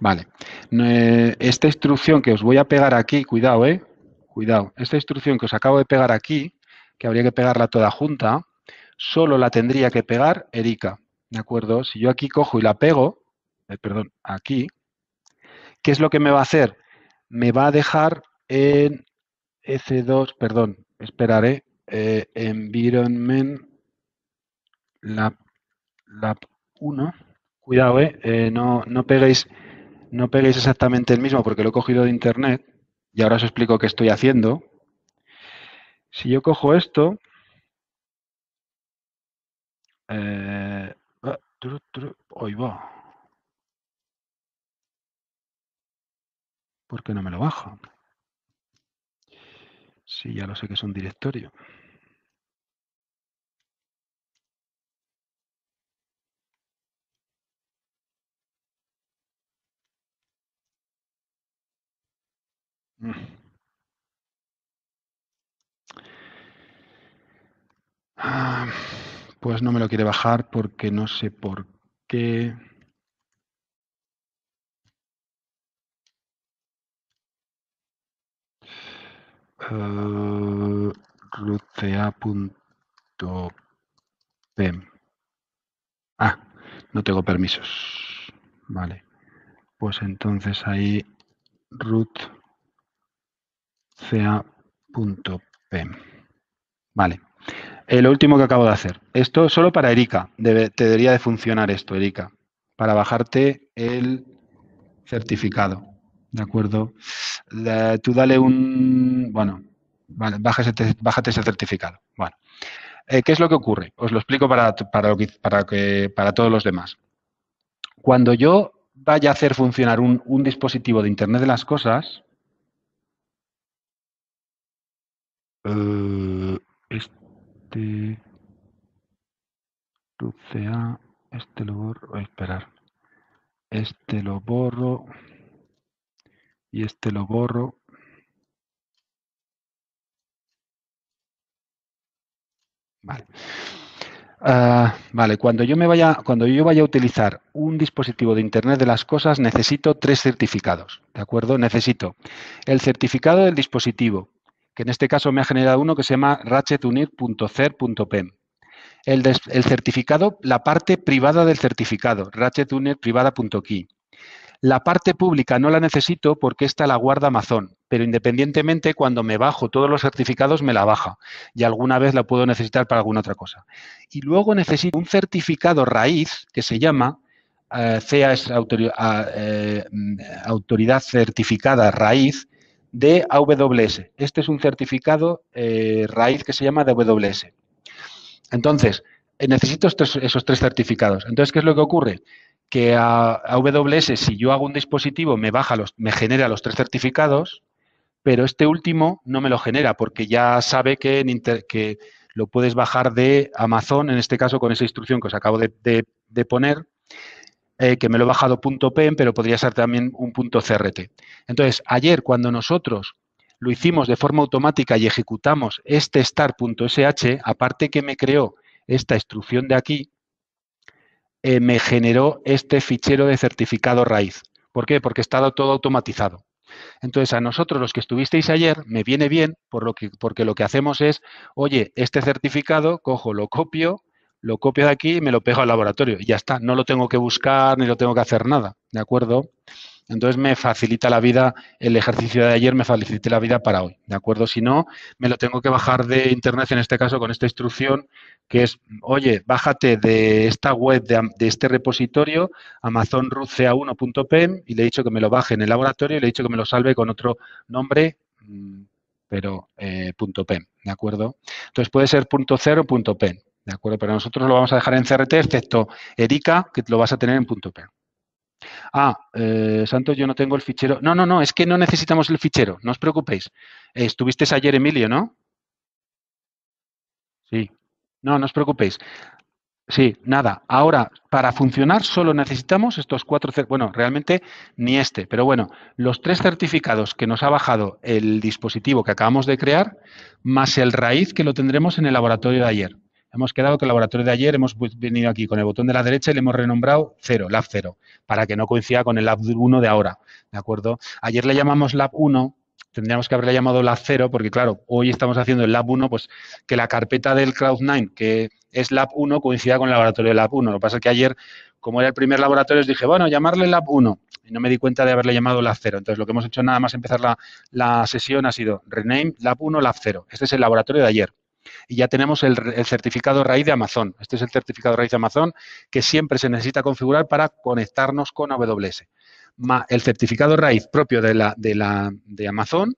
A: Vale. Esta instrucción que os voy a pegar aquí, cuidado, ¿eh? cuidado, esta instrucción que os acabo de pegar aquí, que habría que pegarla toda junta, solo la tendría que pegar Erika, ¿de acuerdo? Si yo aquí cojo y la pego, eh, perdón, aquí, ¿qué es lo que me va a hacer? Me va a dejar en EC2, perdón, esperaré, eh, environment lab, 1, cuidado, eh, eh, no, no, peguéis, no peguéis exactamente el mismo porque lo he cogido de internet, y ahora os explico qué estoy haciendo. Si yo cojo esto, eh, ah, hoy va. ¿Por qué no me lo baja? Sí, ya lo sé que es un directorio. Mm. Ah, pues no me lo quiere bajar porque no sé por qué. Uh, Ah, no tengo permisos. Vale. Pues entonces ahí root ca.pem. Vale. Eh, lo último que acabo de hacer. Esto solo para Erika. te debería de funcionar esto, Erika. Para bajarte el certificado. ¿De acuerdo? Tú dale un... Bueno, vale, bájate, ese certificado. Bueno. Eh, ¿Qué es lo que ocurre? Os lo explico para, para, para, que, para todos los demás. Cuando yo vaya a hacer funcionar un, un dispositivo de Internet de las Cosas, Uh, este A, este lo borro, a esperar, este lo borro y este lo borro. Vale. Uh, vale, cuando yo me vaya, cuando yo vaya a utilizar un dispositivo de Internet de las cosas, necesito tres certificados, ¿de acuerdo? Necesito el certificado del dispositivo, que en este caso me ha generado uno que se llama ratchetunir.cer.pem. El, certificado, la parte privada del certificado, ratchetunirprivada.key. La parte pública no la necesito porque esta la guarda Amazon, pero independientemente cuando me bajo todos los certificados me la baja y alguna vez la puedo necesitar para alguna otra cosa. Y luego necesito un certificado raíz que se llama eh, CEA es eh, autoridad certificada raíz de AWS. Este es un certificado eh, raíz que se llama de AWS. Entonces, necesito esos tres certificados. Entonces, ¿qué es lo que ocurre? Que a, AWS, si yo hago un dispositivo, me baja los, me genera los tres certificados, pero este último no me lo genera porque ya sabe que, que lo puedes bajar de Amazon, en este caso con esa instrucción que os acabo de, poner, eh, que me lo he bajado .pem, pero podría ser también un .crt. Entonces, ayer cuando nosotros lo hicimos de forma automática y ejecutamos este start.sh, aparte que me creó esta instrucción de aquí, eh, me generó este fichero de certificado raíz. ¿Por qué? Porque está todo automatizado. Entonces, a nosotros los que estuvisteis ayer, me viene bien porque lo que hacemos es, oye, este certificado, cojo, lo copio, lo copio de aquí y me lo pego al laboratorio. Y ya está, no lo tengo que buscar ni lo tengo que hacer nada, ¿de acuerdo? Entonces me facilita la vida, el ejercicio de ayer me facilita la vida para hoy, ¿de acuerdo? Si no, me lo tengo que bajar de internet, en este caso con esta instrucción, que es, oye, bájate de esta web, de, este repositorio, amazonrootca1.pem, y le he dicho que me lo baje en el laboratorio y le he dicho que me lo salve con otro nombre, mm, pero eh, .pem, ¿de acuerdo? Entonces puede ser .0, .pem, ¿de acuerdo? Pero nosotros lo vamos a dejar en CRT, excepto Erika, que lo vas a tener en .pem. Ah, eh, Santos, yo no tengo el fichero. No, no, no, es que no necesitamos el fichero, no os preocupéis. Estuviste ayer, Emilio, ¿no? Sí. No, no os preocupéis. Sí, nada. Ahora, para funcionar solo necesitamos estos cuatro, bueno, realmente ni este, pero bueno, los tres certificados que nos ha bajado el dispositivo que acabamos de crear, más el raíz que lo tendremos en el laboratorio de ayer. Hemos quedado que el laboratorio de ayer hemos venido aquí con el botón de la derecha y le hemos renombrado 0, Lab 0, para que no coincida con el Lab 1 de ahora, ¿de acuerdo? Ayer le llamamos Lab 1, tendríamos que haberle llamado Lab 0, porque claro, hoy estamos haciendo el Lab 1, pues que la carpeta del Cloud9, que es Lab 1, coincida con el laboratorio de Lab 1. Lo que pasa es que ayer, como era el primer laboratorio, os dije, bueno, llamarle Lab 1, y no me di cuenta de haberle llamado Lab 0. Entonces, lo que hemos hecho nada más empezar la, la sesión ha sido rename Lab 1, Lab 0. Este es el laboratorio de ayer y ya tenemos el, certificado raíz de Amazon. Este es el certificado raíz de Amazon que siempre se necesita configurar para conectarnos con AWS. El certificado raíz propio de, la, de, la, de Amazon,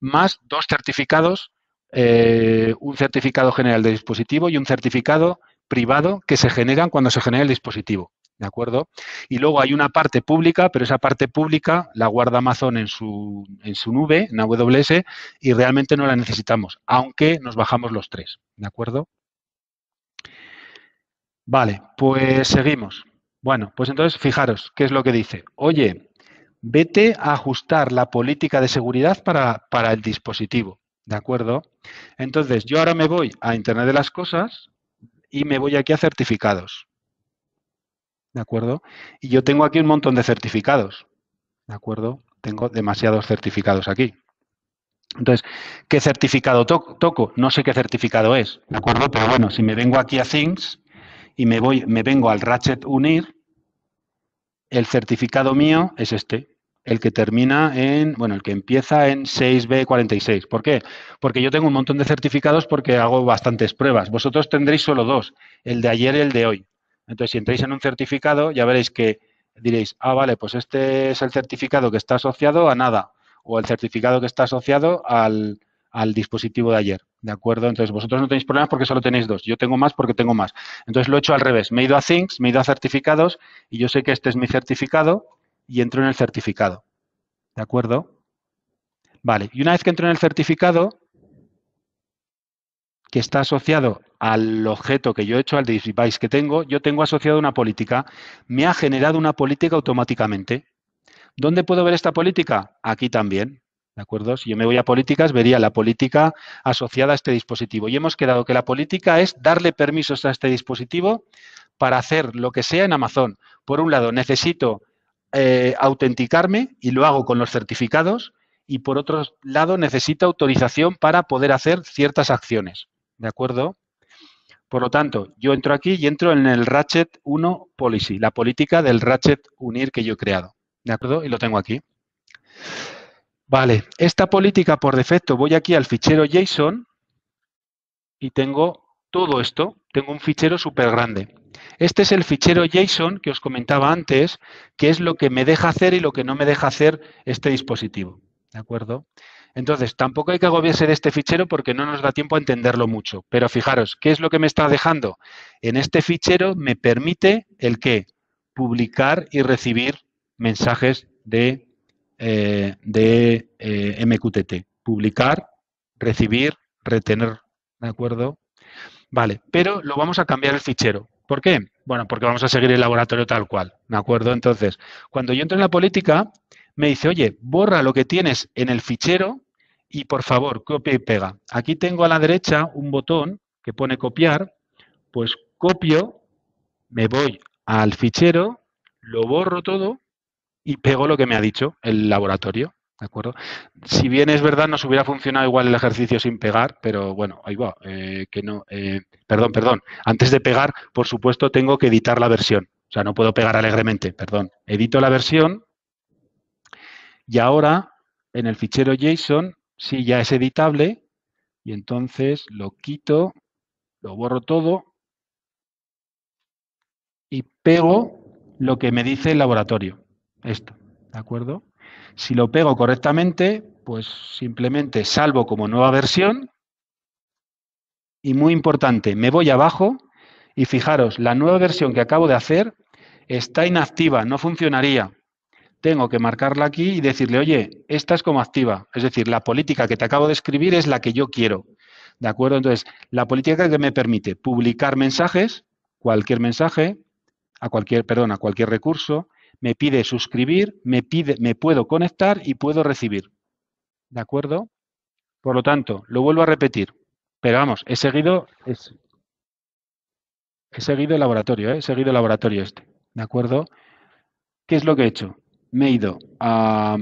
A: más dos certificados, eh, un certificado general de dispositivo y un certificado privado que se generan cuando se genera el dispositivo. ¿de acuerdo? Y luego hay una parte pública, pero esa parte pública la guarda Amazon en su, en su nube, en AWS, y realmente no la necesitamos, aunque nos bajamos los tres, ¿de acuerdo? Vale, pues seguimos. Bueno, pues entonces fijaros, ¿qué es lo que dice? Oye, vete a ajustar la política de seguridad para, para el dispositivo, ¿de acuerdo? Entonces, yo ahora me voy a Internet de las Cosas y me voy aquí a certificados. ¿de acuerdo? Y yo tengo aquí un montón de certificados, ¿de acuerdo? Tengo demasiados certificados aquí. Entonces, ¿qué certificado toco? No sé qué certificado es, ¿de acuerdo? Pero bueno, si me vengo aquí a Things y me, voy, me vengo al Ratchet Unir, el certificado mío es este, el que termina en, bueno, el que empieza en 6B46. ¿Por qué? Porque yo tengo un montón de certificados porque hago bastantes pruebas. Vosotros tendréis solo dos, el de ayer y el de hoy. Entonces, si entráis en un certificado, ya veréis que diréis, ah, vale, pues este es el certificado que está asociado a nada, o el certificado que está asociado al, dispositivo de ayer, ¿de acuerdo? Entonces, vosotros no tenéis problemas porque solo tenéis dos. Yo tengo más porque tengo más. Entonces, lo he hecho al revés. Me he ido a Things, me he ido a certificados y yo sé que este es mi certificado y entro en el certificado, ¿de acuerdo? Vale, y una vez que entro en el certificado, que está asociado al objeto que yo he hecho, al device que tengo, yo tengo asociado una política. Me ha generado una política automáticamente. ¿Dónde puedo ver esta política? Aquí también. ¿De acuerdo? Si yo me voy a políticas, vería la política asociada a este dispositivo. Y hemos quedado que la política es darle permisos a este dispositivo para hacer lo que sea en Amazon. Por un lado, necesito eh, autenticarme y lo hago con los certificados. Y por otro lado, necesito autorización para poder hacer ciertas acciones. ¿De acuerdo? Por lo tanto, yo entro aquí y entro en el Ratchet 1 Policy, la política del Ratchet Unir que yo he creado. ¿De acuerdo? Y lo tengo aquí. Vale, esta política por defecto, voy aquí al fichero JSON y tengo todo esto. Tengo un fichero súper grande. Este es el fichero JSON que os comentaba antes, que es lo que me deja hacer y lo que no me deja hacer este dispositivo. ¿De acuerdo? Entonces, tampoco hay que agobiarse de este fichero porque no nos da tiempo a entenderlo mucho. Pero fijaros, ¿qué es lo que me está dejando? En este fichero me permite el qué? Publicar y recibir mensajes de, eh, de eh, MQTT. Publicar, recibir, retener, ¿de acuerdo? Vale, pero lo vamos a cambiar el fichero. ¿Por qué? Bueno, porque vamos a seguir el laboratorio tal cual, ¿de acuerdo? Entonces, cuando yo entro en la política, me dice, oye, borra lo que tienes en el fichero y por favor, copia y pega. Aquí tengo a la derecha un botón que pone copiar, pues copio, me voy al fichero, lo borro todo y pego lo que me ha dicho el laboratorio. ¿De acuerdo? Si bien es verdad, nos hubiera funcionado igual el ejercicio sin pegar, pero bueno, ahí va, eh, que no, eh, perdón, perdón. Antes de pegar, por supuesto, tengo que editar la versión. O sea, no puedo pegar alegremente, perdón. Edito la versión, y ahora, en el fichero JSON, sí ya es editable y entonces lo quito, lo borro todo y pego lo que me dice el laboratorio. Esto, ¿de acuerdo? Si lo pego correctamente, pues simplemente salvo como nueva versión y muy importante, me voy abajo y fijaros, la nueva versión que acabo de hacer está inactiva, no funcionaría tengo que marcarla aquí y decirle, oye, esta es como activa. Es decir, la política que te acabo de escribir es la que yo quiero. ¿De acuerdo? Entonces, la política que me permite publicar mensajes, cualquier mensaje, a cualquier, perdón, a cualquier recurso, me pide suscribir, me pide, me puedo conectar y puedo recibir. ¿De acuerdo? Por lo tanto, lo vuelvo a repetir. Pero vamos, he seguido, he seguido el laboratorio, ¿eh? he seguido el laboratorio este. ¿De acuerdo? ¿Qué es lo que he hecho? me he ido a,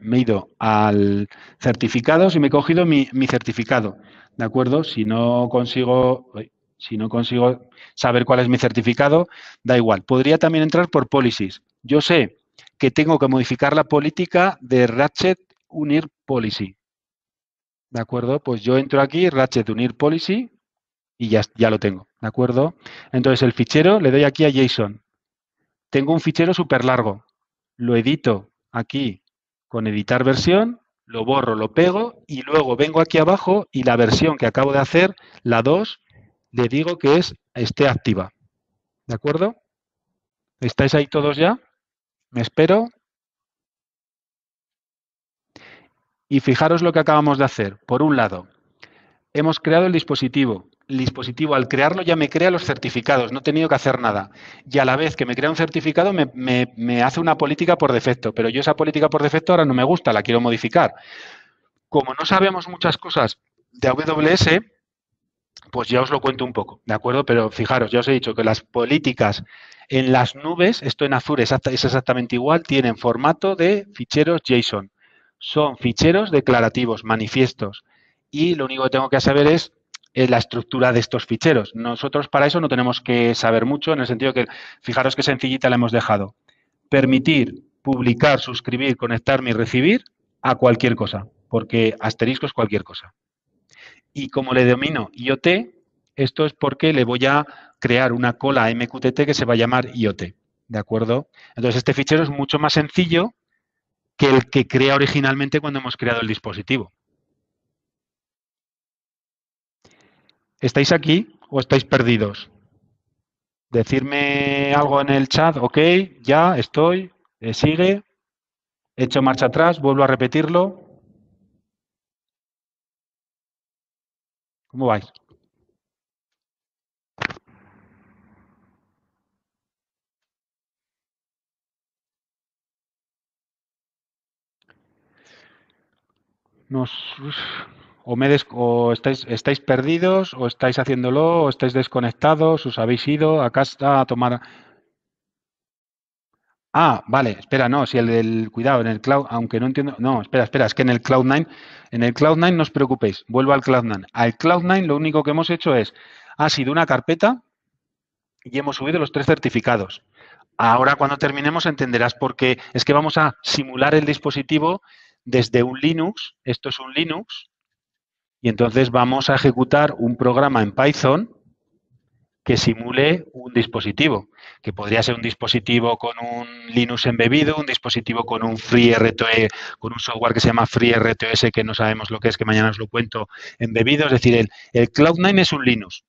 A: me he ido al certificados y me he cogido mi, mi, certificado, ¿de acuerdo? Si no consigo, si no consigo saber cuál es mi certificado, da igual. Podría también entrar por policies. Yo sé que tengo que modificar la política de Ratchet Unir Policy. ¿De acuerdo? Pues yo entro aquí, Ratchet Unir Policy, y ya, ya lo tengo. ¿De acuerdo? Entonces el fichero le doy aquí a JSON tengo un fichero súper largo, lo edito aquí con editar versión, lo borro, lo pego y luego vengo aquí abajo y la versión que acabo de hacer, la 2, le digo que es esté activa. ¿De acuerdo? ¿Estáis ahí todos ya? Me espero. Y fijaros lo que acabamos de hacer. Por un lado, hemos creado el dispositivo el dispositivo al crearlo ya me crea los certificados, no he tenido que hacer nada. Y a la vez que me crea un certificado me, hace una política por defecto, pero yo esa política por defecto ahora no me gusta, la quiero modificar. Como no sabemos muchas cosas de AWS, pues ya os lo cuento un poco, ¿de acuerdo? Pero fijaros, ya os he dicho que las políticas en las nubes, esto en Azure es exactamente igual, tienen formato de ficheros JSON. Son ficheros declarativos, manifiestos. Y lo único que tengo que saber es la estructura de estos ficheros. Nosotros para eso no tenemos que saber mucho, en el sentido que, fijaros qué sencillita la hemos dejado. Permitir publicar, suscribir, conectarme y recibir a cualquier cosa, porque asterisco es cualquier cosa. Y como le domino IoT, esto es porque le voy a crear una cola MQTT que se va a llamar IoT. ¿De acuerdo? Entonces, este fichero es mucho más sencillo que el que crea originalmente cuando hemos creado el dispositivo. ¿Estáis aquí o estáis perdidos? Decirme algo en el chat, ok, ya estoy, eh, sigue, he hecho marcha atrás, vuelvo a repetirlo. ¿Cómo vais? O, me o estáis, estáis perdidos, o estáis haciéndolo, o estáis desconectados, os habéis ido a casa a tomar... Ah, vale, espera, no, si el del cuidado en el cloud, aunque no entiendo, no, espera, espera, es que en el Cloud9, en el Cloud9 no os preocupéis, vuelvo al Cloud9. Al Cloud9 lo único que hemos hecho es, ha sido una carpeta y hemos subido los tres certificados. Ahora cuando terminemos entenderás por qué, es que vamos a simular el dispositivo desde un Linux, esto es un Linux, y entonces vamos a ejecutar un programa en Python que simule un dispositivo, que podría ser un dispositivo con un Linux embebido, un dispositivo con un FreeRTOS, con un software que se llama FreeRTOS, que no sabemos lo que es, que mañana os lo cuento, embebido. Es decir, el, el Cloud9 es un Linux,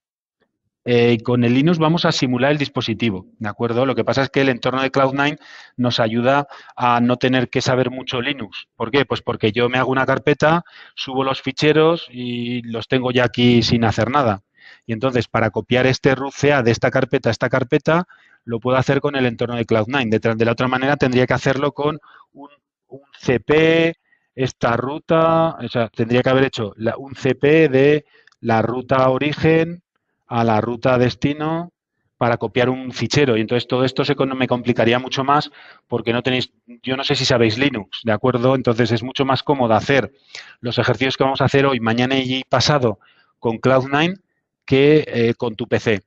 A: eh, con el Linux vamos a simular el dispositivo, ¿de acuerdo? Lo que pasa es que el entorno de Cloud9 nos ayuda a no tener que saber mucho Linux. ¿Por qué? Pues porque yo me hago una carpeta, subo los ficheros y los tengo ya aquí sin hacer nada. Y entonces, para copiar este root CA de esta carpeta a esta carpeta, lo puedo hacer con el entorno de Cloud9. De, la otra manera, tendría que hacerlo con un, CP, esta ruta, o sea, tendría que haber hecho un CP de la ruta origen, a la ruta destino para copiar un fichero. Y entonces todo esto se me complicaría mucho más porque no tenéis, yo no sé si sabéis Linux, ¿de acuerdo? Entonces es mucho más cómodo hacer los ejercicios que vamos a hacer hoy, mañana y pasado con Cloud9 que eh, con tu PC.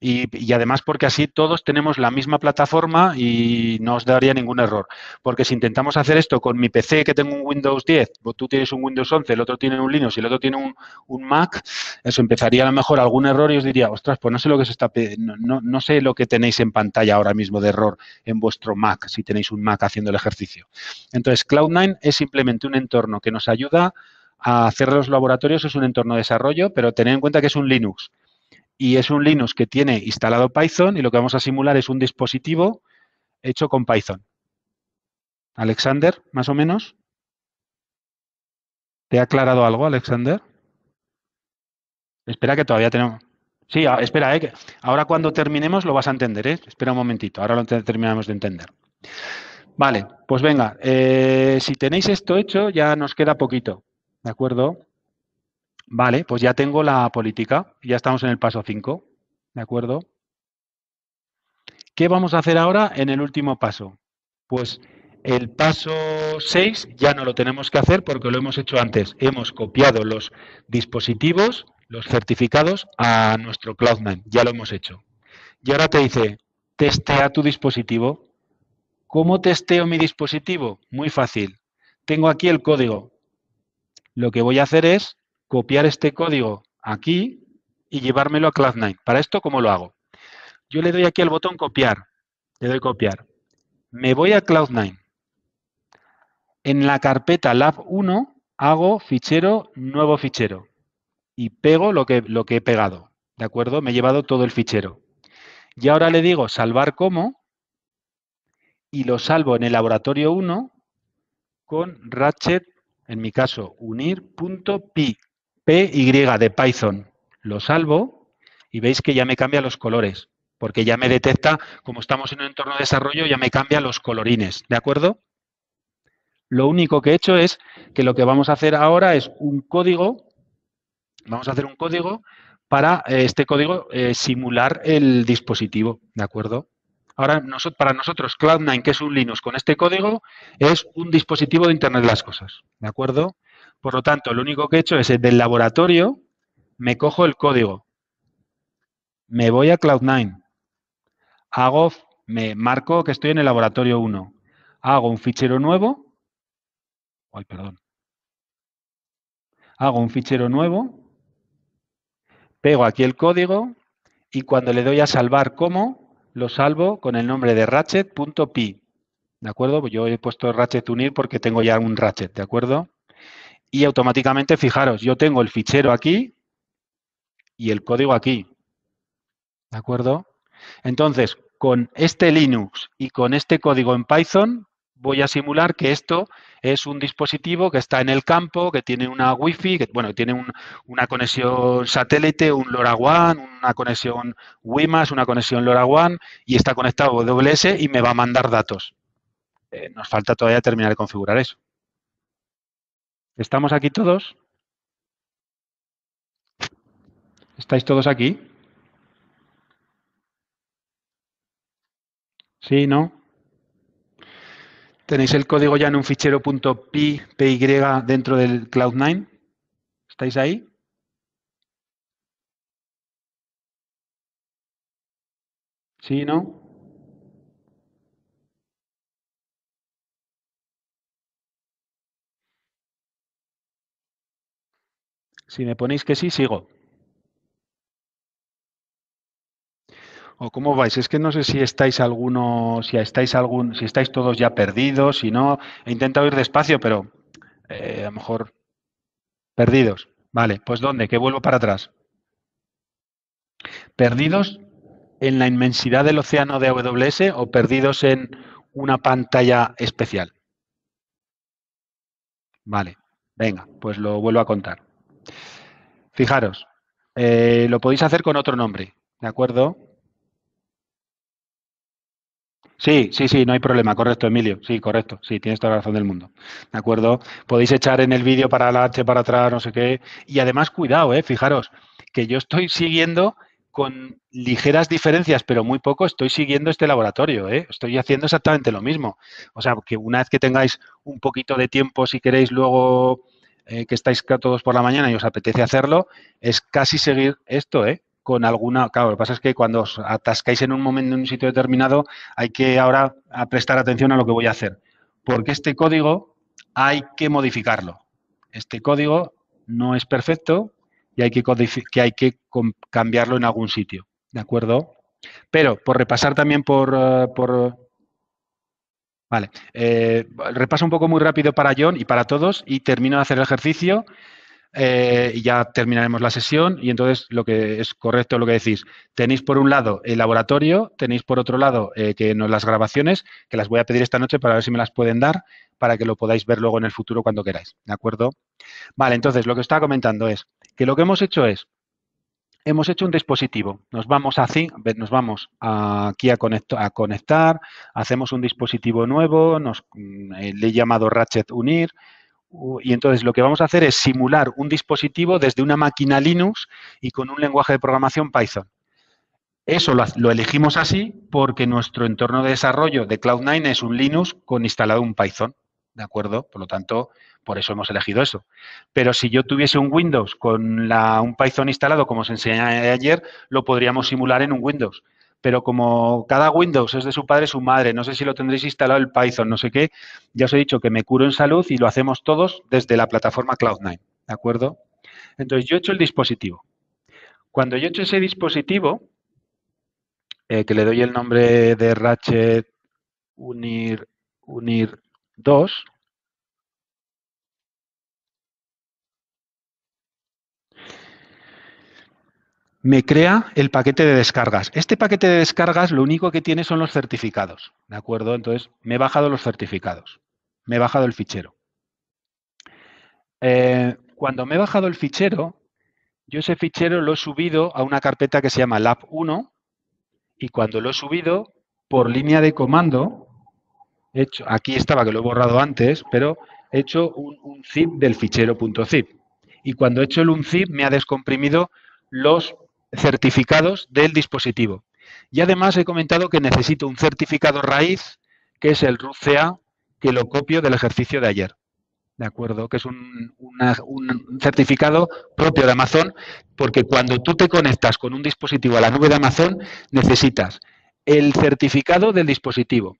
A: Y, además porque así todos tenemos la misma plataforma y no os daría ningún error. Porque si intentamos hacer esto con mi PC que tengo un Windows 10, tú tienes un Windows 11, el otro tiene un Linux y el otro tiene un, Mac, eso empezaría a lo mejor algún error y os diría, ostras, pues no sé lo que se está no, no sé lo que tenéis en pantalla ahora mismo de error en vuestro Mac, si tenéis un Mac haciendo el ejercicio. Entonces, Cloud9 es simplemente un entorno que nos ayuda a hacer los laboratorios, es un entorno de desarrollo, pero tened en cuenta que es un Linux y es un Linux que tiene instalado Python y lo que vamos a simular es un dispositivo hecho con Python. Alexander, más o menos. ¿Te ha aclarado algo, Alexander? Espera que todavía tenemos... Sí, espera, eh, ahora cuando terminemos lo vas a entender. ¿eh? Espera un momentito, ahora lo terminamos de entender. Vale, pues venga, eh, si tenéis esto hecho ya nos queda poquito, ¿de acuerdo? Vale, pues ya tengo la política, ya estamos en el paso 5, ¿de acuerdo? ¿Qué vamos a hacer ahora en el último paso? Pues el paso 6 ya no lo tenemos que hacer porque lo hemos hecho antes. Hemos copiado los dispositivos, los certificados a nuestro Cloud9, ya lo hemos hecho. Y ahora te dice, testea tu dispositivo. ¿Cómo testeo mi dispositivo? Muy fácil. Tengo aquí el código. Lo que voy a hacer es copiar este código aquí y llevármelo a Cloud9. Para esto, ¿cómo lo hago? Yo le doy aquí al botón copiar. Le doy copiar. Me voy a Cloud9. En la carpeta lab1 hago fichero, nuevo fichero. Y pego lo que, lo que he pegado. ¿De acuerdo? Me he llevado todo el fichero. Y ahora le digo salvar como y lo salvo en el laboratorio 1 con ratchet, en mi caso, unir.py. PY de Python. Lo salvo y veis que ya me cambia los colores, porque ya me detecta, como estamos en un entorno de desarrollo, ya me cambia los colorines, ¿de acuerdo? Lo único que he hecho es que lo que vamos a hacer ahora es un código, vamos a hacer un código para eh, este código eh, simular el dispositivo, ¿de acuerdo? Ahora, para nosotros, Cloud9, que es un Linux con este código, es un dispositivo de Internet de las Cosas, ¿de acuerdo? Por lo tanto, lo único que he hecho es del laboratorio, me cojo el código, me voy a Cloud9, hago, me marco que estoy en el laboratorio 1, hago un fichero nuevo, ay, perdón, hago un fichero nuevo, pego aquí el código y cuando le doy a salvar como, lo salvo con el nombre de ratchet.py. ¿De acuerdo? Yo he puesto ratchet unir porque tengo ya un ratchet, ¿de acuerdo? y automáticamente, fijaros, yo tengo el fichero aquí y el código aquí. ¿De acuerdo? Entonces, con este Linux y con este código en Python, voy a simular que esto es un dispositivo que está en el campo, que tiene una Wi-Fi, que bueno, tiene una conexión satélite, un LoRaWAN, una conexión WiMAX, una conexión LoRaWAN y está conectado a AWS y me va a mandar datos. Eh, nos falta todavía terminar de configurar eso. ¿Estamos aquí todos? ¿Estáis todos aquí? ¿Sí? ¿No? ¿Tenéis el código ya en un fichero .py, dentro del Cloud9? ¿Estáis ahí? ¿Sí? ¿No? Si me ponéis que sí, sigo. ¿O cómo vais? Es que no sé si estáis alguno, si estáis algún, si estáis todos ya perdidos, si no, he intentado ir despacio, pero eh, a lo mejor perdidos. Vale, pues ¿dónde? Que vuelvo para atrás. ¿Perdidos en la inmensidad del océano de AWS o perdidos en una pantalla especial? Vale, venga, pues lo vuelvo a contar. Fijaros, eh, lo podéis hacer con otro nombre, ¿de acuerdo? Sí, sí, sí, no hay problema, correcto, Emilio. Sí, correcto, sí, tienes toda la razón del mundo. ¿De acuerdo? Podéis echar en el vídeo para adelante, para atrás, no sé qué. Y además, cuidado, ¿eh? Fijaros, que yo estoy siguiendo con ligeras diferencias, pero muy poco, estoy siguiendo este laboratorio, ¿eh? estoy haciendo exactamente lo mismo. O sea, que una vez que tengáis un poquito de tiempo, si queréis luego eh, que estáis todos por la mañana y os apetece hacerlo, es casi seguir esto, ¿eh? Con alguna, claro, lo que pasa es que cuando os atascáis en un momento en un sitio determinado, hay que ahora prestar atención a lo que voy a hacer, porque este código hay que modificarlo. Este código no es perfecto, y hay que, que, hay que cambiarlo en algún sitio, ¿de acuerdo? Pero por repasar también por... Eh, por vale, eh, repaso un poco muy rápido para John y para todos y termino de hacer el ejercicio eh, y ya terminaremos la sesión y entonces lo que es correcto lo que decís. Tenéis por un lado el laboratorio, tenéis por otro lado que no, las grabaciones, que las voy a pedir esta noche para ver si me las pueden dar, para que lo podáis ver luego en el futuro cuando queráis, ¿de acuerdo? Vale, entonces lo que estaba comentando es, que lo que hemos hecho es, hemos hecho un dispositivo. Nos vamos, a, nos vamos aquí a, a conectar, hacemos un dispositivo nuevo, nos, mm, le he llamado Ratchet Unir, y entonces lo que vamos a hacer es simular un dispositivo desde una máquina Linux y con un lenguaje de programación Python. Eso lo, lo, elegimos así porque nuestro entorno de desarrollo de Cloud9 es un Linux con instalado un Python. ¿De acuerdo? Por lo tanto, por eso hemos elegido eso. Pero si yo tuviese un Windows con un Python instalado, como os enseñé ayer, lo podríamos simular en un Windows. Pero como cada Windows es de su padre su madre, no sé si lo tendréis instalado el Python, no sé qué, ya os he dicho que me curo en salud y lo hacemos todos desde la plataforma Cloud9. ¿De acuerdo? Entonces, yo he hecho el dispositivo. Cuando yo he hecho ese dispositivo, eh, que le doy el nombre de Ratchet Unir, Unir 2, me crea el paquete de descargas. Este paquete de descargas lo único que tiene son los certificados, ¿de acuerdo? Entonces, me he bajado los certificados, me he bajado el fichero. Eh, cuando me he bajado el fichero, yo ese fichero lo he subido a una carpeta que se llama lab1 y cuando lo he subido, por línea de comando, hecho, aquí estaba que lo he borrado antes, pero he hecho un, zip del fichero .zip. Y cuando he hecho el unzip me ha descomprimido los certificados del dispositivo. Y además he comentado que necesito un certificado raíz, que es el RUCA, que lo copio del ejercicio de ayer. ¿De acuerdo? Que es un, un, certificado propio de Amazon, porque cuando tú te conectas con un dispositivo a la nube de Amazon, necesitas el certificado del dispositivo.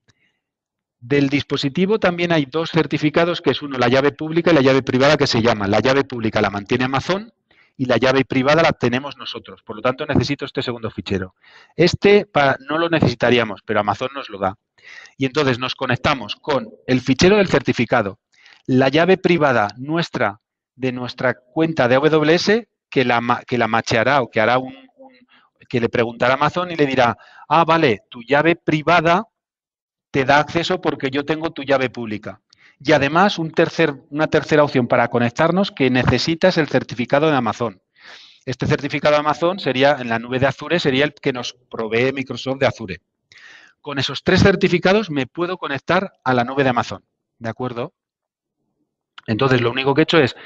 A: Del dispositivo también hay dos certificados, que es uno la llave pública y la llave privada, que se llama. La llave pública la mantiene Amazon y la llave privada la tenemos nosotros. Por lo tanto, necesito este segundo fichero. Este no lo necesitaríamos, pero Amazon nos lo da. Y entonces nos conectamos con el fichero del certificado, la llave privada nuestra de nuestra cuenta de AWS que la, que la macheará o que hará un, que le preguntará a Amazon y le dirá, ah, vale, tu llave privada te da acceso porque yo tengo tu llave pública. Y además una tercera opción para conectarnos que necesitas el certificado de Amazon. Este certificado de Amazon sería, en la nube de Azure, sería el que nos provee Microsoft de Azure. Con esos tres certificados me puedo conectar a la nube de Amazon. ¿De acuerdo? Entonces, lo único que he hecho es,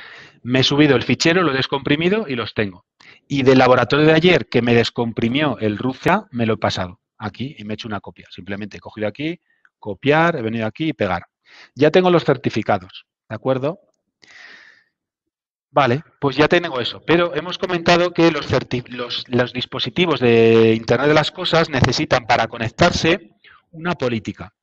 A: me he subido el fichero, lo he descomprimido y los tengo. Y del laboratorio de ayer que me descomprimió el RUCA, me lo he pasado aquí y me he hecho una copia. Simplemente he cogido aquí, copiar, he venido aquí y pegar. Ya tengo los certificados, ¿de acuerdo? Vale, pues ya tengo eso. Pero hemos comentado que los, dispositivos de Internet de las Cosas necesitan para conectarse una política.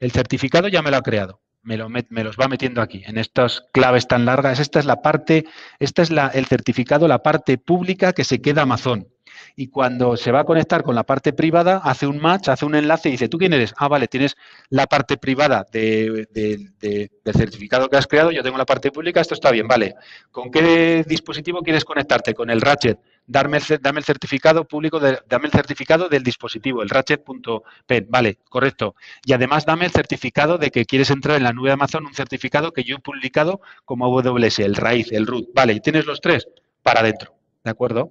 A: El certificado ya me lo ha creado. Me, lo los va metiendo aquí, en estas claves tan largas. Esta es la parte, esta es la, el certificado, la parte pública que se queda Amazon. Y cuando se va a conectar con la parte privada, hace un match, hace un enlace y dice, ¿tú quién eres? Ah, vale, tienes la parte privada de, del certificado que has creado, yo tengo la parte pública, esto está bien, vale. ¿Con qué dispositivo quieres conectarte? Con el Ratchet. El, dame el certificado público, dame el certificado del dispositivo, el ratchet.pen, vale, correcto. Y además dame el certificado de que quieres entrar en la nube de Amazon, un certificado que yo he publicado como AWS, el raíz, el root. Vale, y tienes los tres para adentro, ¿de acuerdo?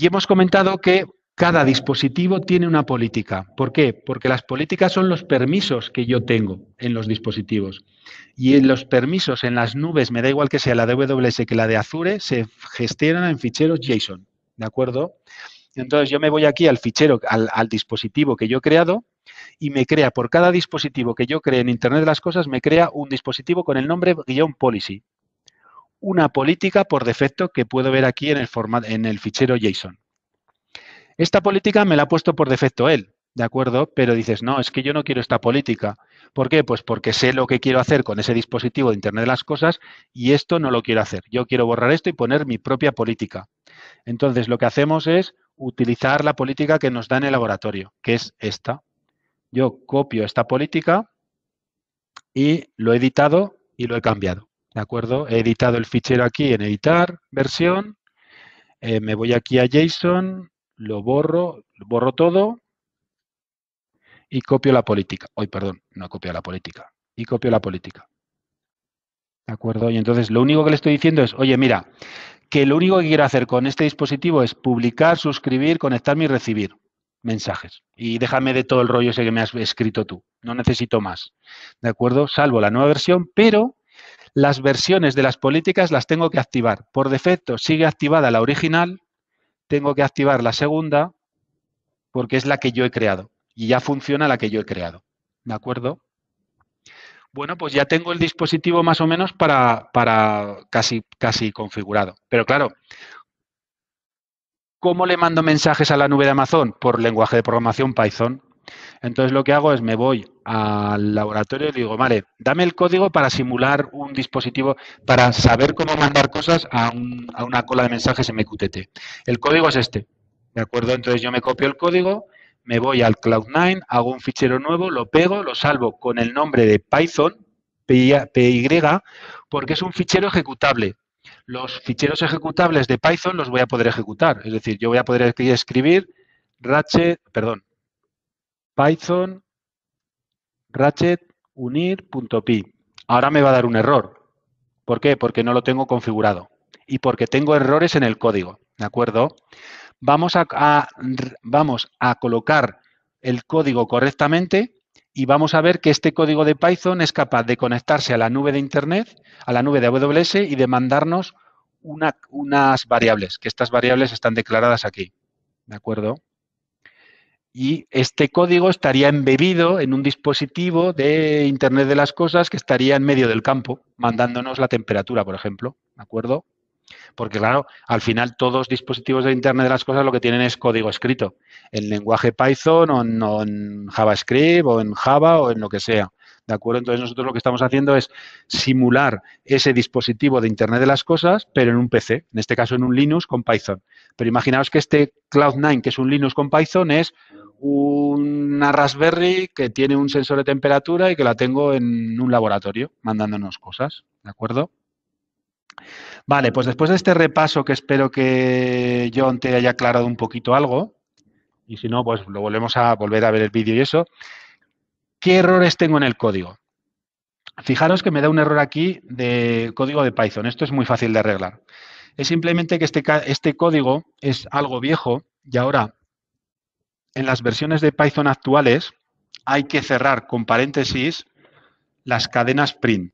A: Y hemos comentado que cada dispositivo tiene una política. ¿Por qué? Porque las políticas son los permisos que yo tengo en los dispositivos. Y en los permisos en las nubes, me da igual que sea la de AWS que la de Azure, se gestionan en ficheros JSON. ¿De acuerdo? Entonces yo me voy aquí al fichero, al, al, dispositivo que yo he creado y me crea, por cada dispositivo que yo cree en Internet de las Cosas, me crea un dispositivo con el nombre guion policy una política por defecto que puedo ver aquí en el, en el fichero JSON. Esta política me la ha puesto por defecto él, ¿de acuerdo? Pero dices, no, es que yo no quiero esta política. ¿Por qué? Pues porque sé lo que quiero hacer con ese dispositivo de Internet de las Cosas y esto no lo quiero hacer. Yo quiero borrar esto y poner mi propia política. Entonces, lo que hacemos es utilizar la política que nos da en el laboratorio, que es esta. Yo copio esta política y lo he editado y lo he cambiado. ¿De acuerdo? He editado el fichero aquí en editar, versión, eh, me voy aquí a JSON, lo borro, borro todo y copio la política. Hoy, perdón, no copio la política. Y copio la política. ¿De acuerdo? Y entonces lo único que le estoy diciendo es, oye, mira, que lo único que quiero hacer con este dispositivo es publicar, suscribir, conectarme y recibir mensajes. Y déjame de todo el rollo ese que me has escrito tú. No necesito más. ¿De acuerdo? Salvo la nueva versión, pero las versiones de las políticas las tengo que activar. Por defecto sigue activada la original, tengo que activar la segunda porque es la que yo he creado y ya funciona la que yo he creado. ¿De acuerdo? Bueno, pues ya tengo el dispositivo más o menos para, para casi, casi configurado. Pero claro, ¿cómo le mando mensajes a la nube de Amazon? Por lenguaje de programación Python. Entonces lo que hago es me voy al laboratorio y digo, vale, dame el código para simular un dispositivo, para saber cómo mandar cosas a, una cola de mensajes MQTT. El código es este, ¿de acuerdo? Entonces yo me copio el código, me voy al Cloud9, hago un fichero nuevo, lo pego, lo salvo con el nombre de Python, PY, porque es un fichero ejecutable. Los ficheros ejecutables de Python los voy a poder ejecutar. Es decir, yo voy a poder escribir ratchet, perdón, Python ratchet unir.py. Ahora me va a dar un error. ¿Por qué? Porque no lo tengo configurado y porque tengo errores en el código. ¿De acuerdo? Vamos a, vamos a colocar el código correctamente y vamos a ver que este código de Python es capaz de conectarse a la nube de Internet, a la nube de AWS y de mandarnos unas variables, que estas variables están declaradas aquí. ¿De acuerdo? Y este código estaría embebido en un dispositivo de Internet de las Cosas que estaría en medio del campo, mandándonos la temperatura, por ejemplo, ¿de acuerdo? Porque claro, al final todos dispositivos de Internet de las Cosas lo que tienen es código escrito, en lenguaje Python o en, o en JavaScript o en Java o en lo que sea. ¿De acuerdo? Entonces nosotros lo que estamos haciendo es simular ese dispositivo de Internet de las Cosas, pero en un PC, en este caso en un Linux con Python. Pero imaginaos que este Cloud9, que es un Linux con Python, es una Raspberry que tiene un sensor de temperatura y que la tengo en un laboratorio mandándonos cosas, ¿de acuerdo? Vale, pues después de este repaso que espero que John te haya aclarado un poquito algo, y si no, pues lo volvemos a volver a ver el vídeo y eso, ¿qué errores tengo en el código? Fijaros que me da un error aquí de código de Python. Esto es muy fácil de arreglar. Es simplemente que este, este código es algo viejo y ahora en las versiones de Python actuales hay que cerrar con paréntesis las cadenas print.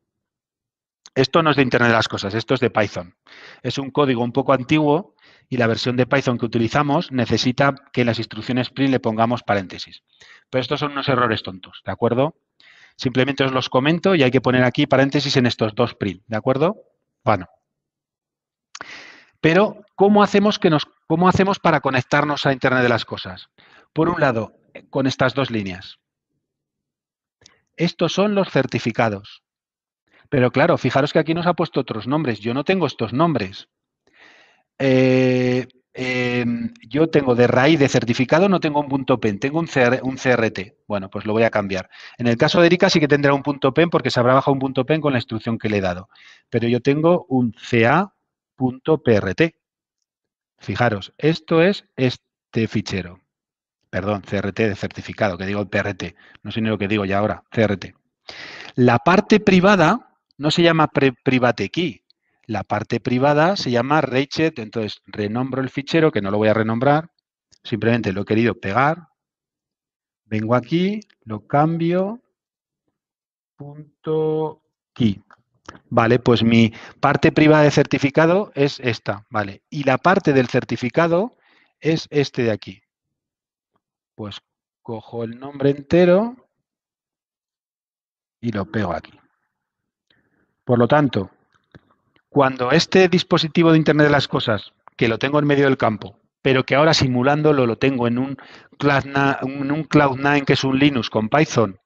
A: Esto no es de Internet de las Cosas, esto es de Python. Es un código un poco antiguo y la versión de Python que utilizamos necesita que en las instrucciones print le pongamos paréntesis. Pero estos son unos errores tontos, ¿de acuerdo? Simplemente os los comento y hay que poner aquí paréntesis en estos dos print, ¿de acuerdo? Bueno. Pero, ¿cómo hacemos, que nos, ¿cómo hacemos para conectarnos a Internet de las Cosas? Por un lado, con estas dos líneas. Estos son los certificados. Pero claro, fijaros que aquí nos ha puesto otros nombres. Yo no tengo estos nombres. Eh, em, yo tengo de raíz de certificado, no tengo un punto pen, tengo un, un, CRT. Bueno, pues lo voy a cambiar. En el caso de Erika sí que tendrá un punto pen porque se habrá bajado un punto pen con la instrucción que le he dado. Pero yo tengo un CA.prt. Fijaros, esto es este fichero. Perdón, CRT de certificado, que digo PRT. No sé ni lo que digo ya ahora, CRT. La parte privada no se llama private key. La parte privada se llama Rachet. Entonces, renombro el fichero, que no lo voy a renombrar. Simplemente lo he querido pegar. Vengo aquí, lo cambio. Punto key. Vale, pues mi parte privada de certificado es esta, ¿vale? Y la parte del certificado es este de aquí. Pues cojo el nombre entero y lo pego aquí. Por lo tanto, cuando este dispositivo de Internet de las Cosas, que lo tengo en medio del campo, pero que ahora simulándolo lo tengo en un, Cloud9, que es un Linux con Python,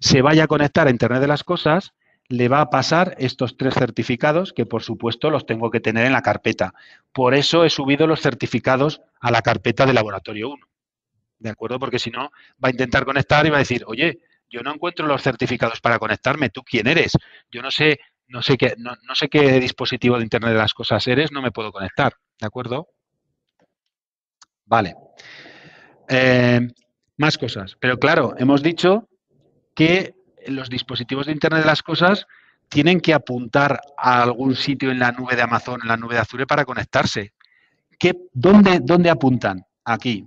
A: se vaya a conectar a Internet de las Cosas, le va a pasar estos tres certificados que por supuesto los tengo que tener en la carpeta. Por eso he subido los certificados a la carpeta de laboratorio 1. ¿De acuerdo? Porque si no, va a intentar conectar y va a decir, oye, yo no encuentro los certificados para conectarme, ¿tú quién eres? Yo no sé, no sé qué, no, sé qué dispositivo de Internet de las cosas eres, no me puedo conectar. ¿De acuerdo? Vale. Eh, más cosas. Pero claro, hemos dicho que los dispositivos de Internet de las Cosas tienen que apuntar a algún sitio en la nube de Amazon, en la nube de Azure para conectarse. ¿Qué, dónde, ¿Dónde apuntan? Aquí.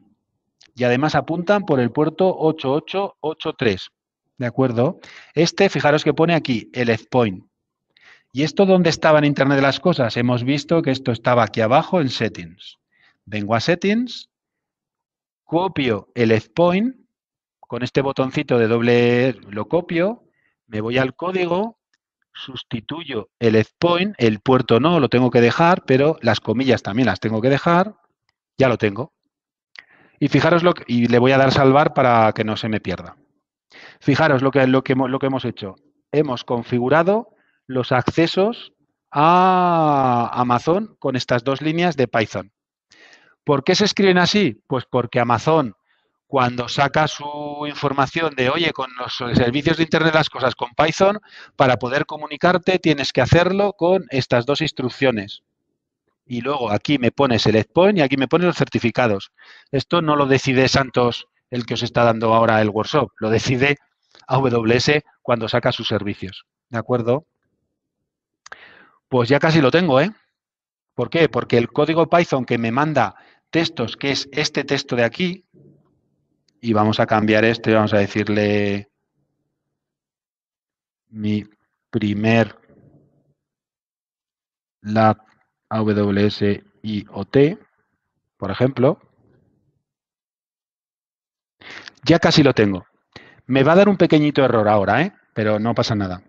A: Y además apuntan por el puerto 8883. ¿De acuerdo? Este, fijaros que pone aquí, el endpoint. ¿Y esto dónde estaba en Internet de las Cosas? Hemos visto que esto estaba aquí abajo en Settings. Vengo a Settings, copio el endpoint con este botoncito de doble lo copio, me voy al código, sustituyo el endpoint, el puerto no, lo tengo que dejar, pero las comillas también las tengo que dejar, ya lo tengo. Y fijaros y le voy a dar salvar para que no se me pierda. Fijaros lo que, lo que, lo que hemos hecho. Hemos configurado los accesos a Amazon con estas dos líneas de Python. ¿Por qué se escriben así? Pues porque Amazon cuando saca su información de, oye, con los servicios de Internet las cosas con Python, para poder comunicarte tienes que hacerlo con estas dos instrucciones. Y luego aquí me pones el endpoint y aquí me pones los certificados. Esto no lo decide Santos, el que os está dando ahora el workshop, lo decide AWS cuando saca sus servicios. ¿De acuerdo? Pues ya casi lo tengo, ¿eh? ¿Por qué? Porque el código Python que me manda textos, que es este texto de aquí, y vamos a cambiar esto y vamos a decirle mi primer lab AWS IoT, por ejemplo. Ya casi lo tengo. Me va a dar un pequeñito error ahora, ¿eh? pero no pasa nada.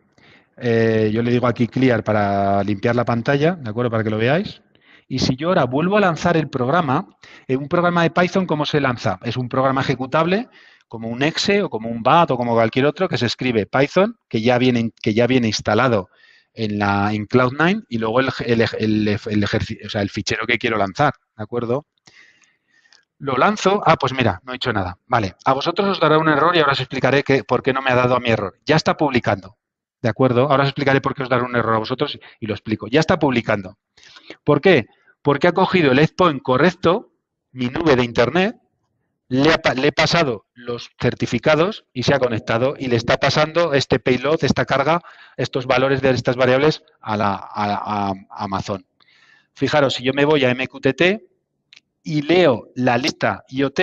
A: Eh, yo le digo aquí clear para limpiar la pantalla, ¿de acuerdo? Para que lo veáis. Y si yo ahora vuelvo a lanzar el programa, en un programa de Python, ¿cómo se lanza? Es un programa ejecutable como un exe o como un BAT o como cualquier otro que se escribe Python, que ya viene, que ya viene instalado en, la, en Cloud9 y luego el, el fichero que quiero lanzar, ¿de acuerdo? Lo lanzo, ah, pues mira, no he hecho nada. Vale, a vosotros os dará un error y ahora os explicaré que, por qué no me ha dado a mi error. Ya está publicando, ¿de acuerdo? Ahora os explicaré por qué os dará un error a vosotros y lo explico. Ya está publicando. ¿Por qué? porque ha cogido el endpoint correcto, mi nube de Internet, le, he pasado los certificados y se ha conectado y le está pasando este payload, esta carga, estos valores de estas variables a, la, Amazon. Fijaros, si yo me voy a MQTT y leo la lista IoT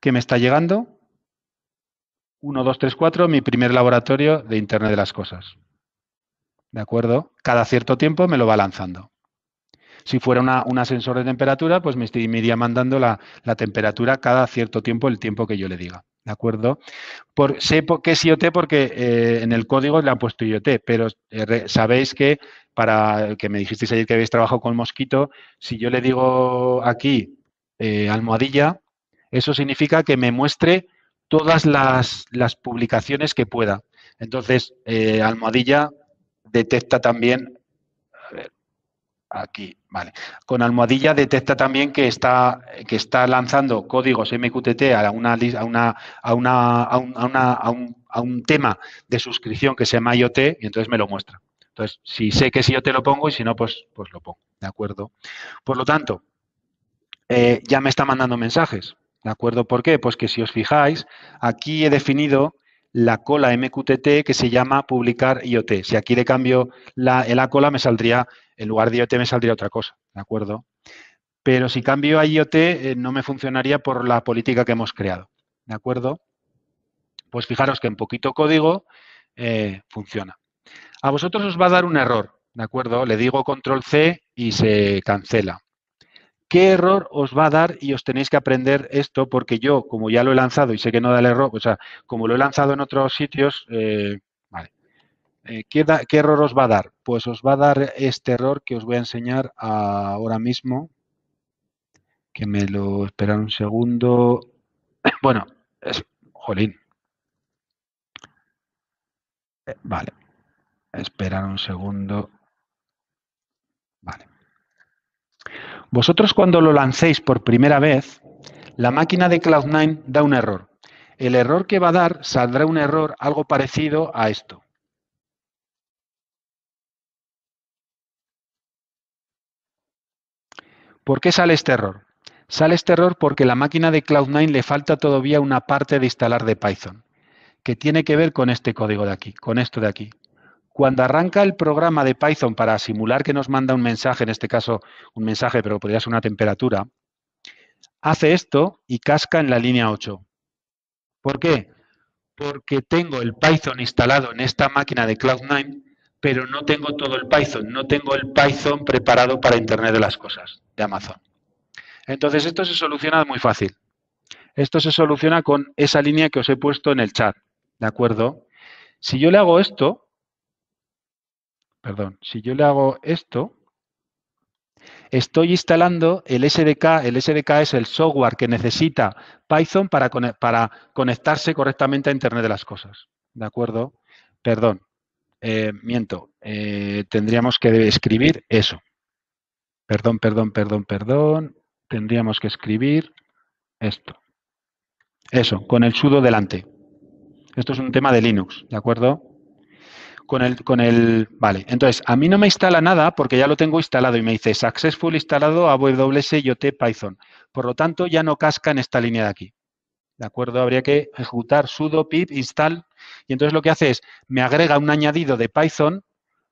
A: que me está llegando, 1, 2, 3, 4, mi primer laboratorio de Internet de las Cosas. ¿De acuerdo? Cada cierto tiempo me lo va lanzando. Si fuera un ascensor de temperatura, pues me, iría mandando la, temperatura cada cierto tiempo, el tiempo que yo le diga. ¿De acuerdo? Sé por qué es IoT porque eh, en el código le han puesto IoT, pero eh, sabéis que para que me dijisteis ayer que habéis trabajado con Mosquito, si yo le digo aquí eh, almohadilla, eso significa que me muestre todas las, publicaciones que pueda. Entonces, almohadilla detecta también, aquí, vale. Con almohadilla detecta también que está, que está lanzando códigos MQTT a, una, a, una, a, una, a, una, a, un, a un tema de suscripción que se llama IoT y entonces me lo muestra. Entonces, si sé que si yo te lo pongo y si no, pues, pues lo pongo. ¿De acuerdo? Por lo tanto, eh, ya me está mandando mensajes. ¿De acuerdo? ¿Por qué? Pues que si os fijáis, aquí he definido la cola MQTT que se llama publicar IoT. Si aquí le cambio la, la cola, me saldría, en lugar de IoT me saldría otra cosa. ¿De acuerdo? Pero si cambio a IoT, eh, no me funcionaría por la política que hemos creado. ¿De acuerdo? Pues fijaros que en poquito código eh, funciona. A vosotros os va a dar un error, ¿de acuerdo? Le digo control C y se cancela. ¿Qué error os va a dar? Y os tenéis que aprender esto porque yo, como ya lo he lanzado y sé que no da el error, o sea, como lo he lanzado en otros sitios, eh, vale. Eh, ¿qué, error os va a dar? Pues os va a dar este error que os voy a enseñar ahora mismo. Que me lo esperan un segundo. <coughs> Bueno, es, jolín. Eh, vale. Esperar un segundo. Vale. Vosotros cuando lo lancéis por primera vez, la máquina de Cloud9 da un error. El error que va a dar saldrá un error algo parecido a esto. ¿Por qué sale este error? Sale este error porque la máquina de Cloud9 le falta todavía una parte de instalar de Python, que tiene que ver con este código de aquí, con esto de aquí. Cuando arranca el programa de Python para simular que nos manda un mensaje, en este caso un mensaje, pero podría ser una temperatura, hace esto y casca en la línea 8. ¿Por qué? Porque tengo el Python instalado en esta máquina de Cloud9, pero no tengo todo el Python, no tengo el Python preparado para Internet de las Cosas de Amazon. Entonces esto se soluciona muy fácil. Esto se soluciona con esa línea que os he puesto en el chat, ¿de acuerdo? Si yo le hago esto, perdón, si yo le hago esto, estoy instalando el SDK. El SDK es el software que necesita Python para, conectarse correctamente a Internet de las Cosas. ¿De acuerdo? Perdón, eh, miento. Eh, tendríamos que escribir eso. Perdón, perdón, perdón, perdón. Tendríamos que escribir esto. Eso, con el sudo delante. Esto es un tema de Linux, ¿de acuerdo? Con el, con el, vale, entonces a mí no me instala nada porque ya lo tengo instalado y me dice successful instalado AWS IoT Python. Por lo tanto, ya no casca en esta línea de aquí. ¿De acuerdo? Habría que ejecutar sudo pip install y entonces lo que hace es me agrega un añadido de Python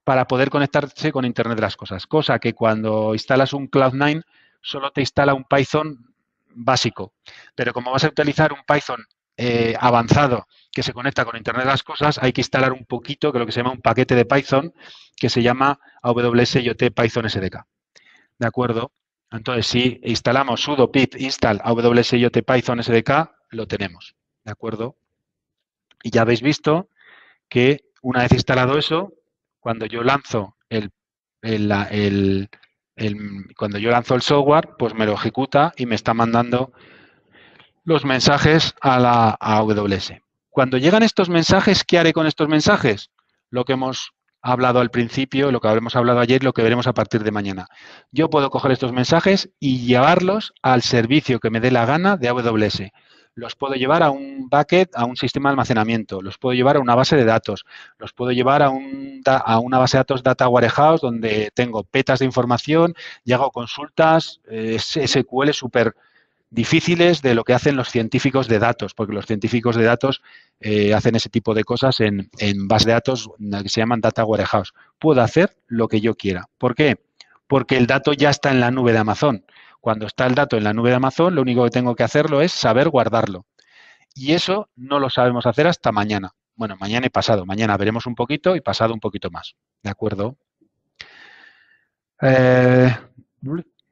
A: para poder conectarse con Internet de las cosas. Cosa que cuando instalas un Cloud9 solo te instala un Python básico. Pero como vas a utilizar un Python eh, avanzado que se conecta con Internet de las Cosas, hay que instalar un poquito, que lo que se llama un paquete de Python, que se llama AWS Python SDK. ¿De acuerdo? Entonces, si instalamos sudo pip install AWS Python SDK, lo tenemos. ¿De acuerdo? Y ya habéis visto que una vez instalado eso, cuando yo lanzo el, el, cuando yo lanzo el software, pues me lo ejecuta y me está mandando los mensajes a la AWS. Cuando llegan estos mensajes, ¿qué haré con estos mensajes? Lo que hemos hablado al principio, lo que habremos hablado ayer, lo que veremos a partir de mañana. Yo puedo coger estos mensajes y llevarlos al servicio que me dé la gana de AWS. Los puedo llevar a un bucket, a un sistema de almacenamiento, los puedo llevar a una base de datos, los puedo llevar a, a una base de datos Data Warehouse donde tengo petas de información y hago consultas eh, SQL súper difíciles de lo que hacen los científicos de datos, porque los científicos de datos eh, hacen ese tipo de cosas en, en base de datos que se llaman data warehouse. Puedo hacer lo que yo quiera. ¿Por qué? Porque el dato ya está en la nube de Amazon. Cuando está el dato en la nube de Amazon, lo único que tengo que hacerlo es saber guardarlo. Y eso no lo sabemos hacer hasta mañana. Bueno, mañana y pasado. Mañana veremos un poquito y pasado un poquito más. ¿De acuerdo? Eh,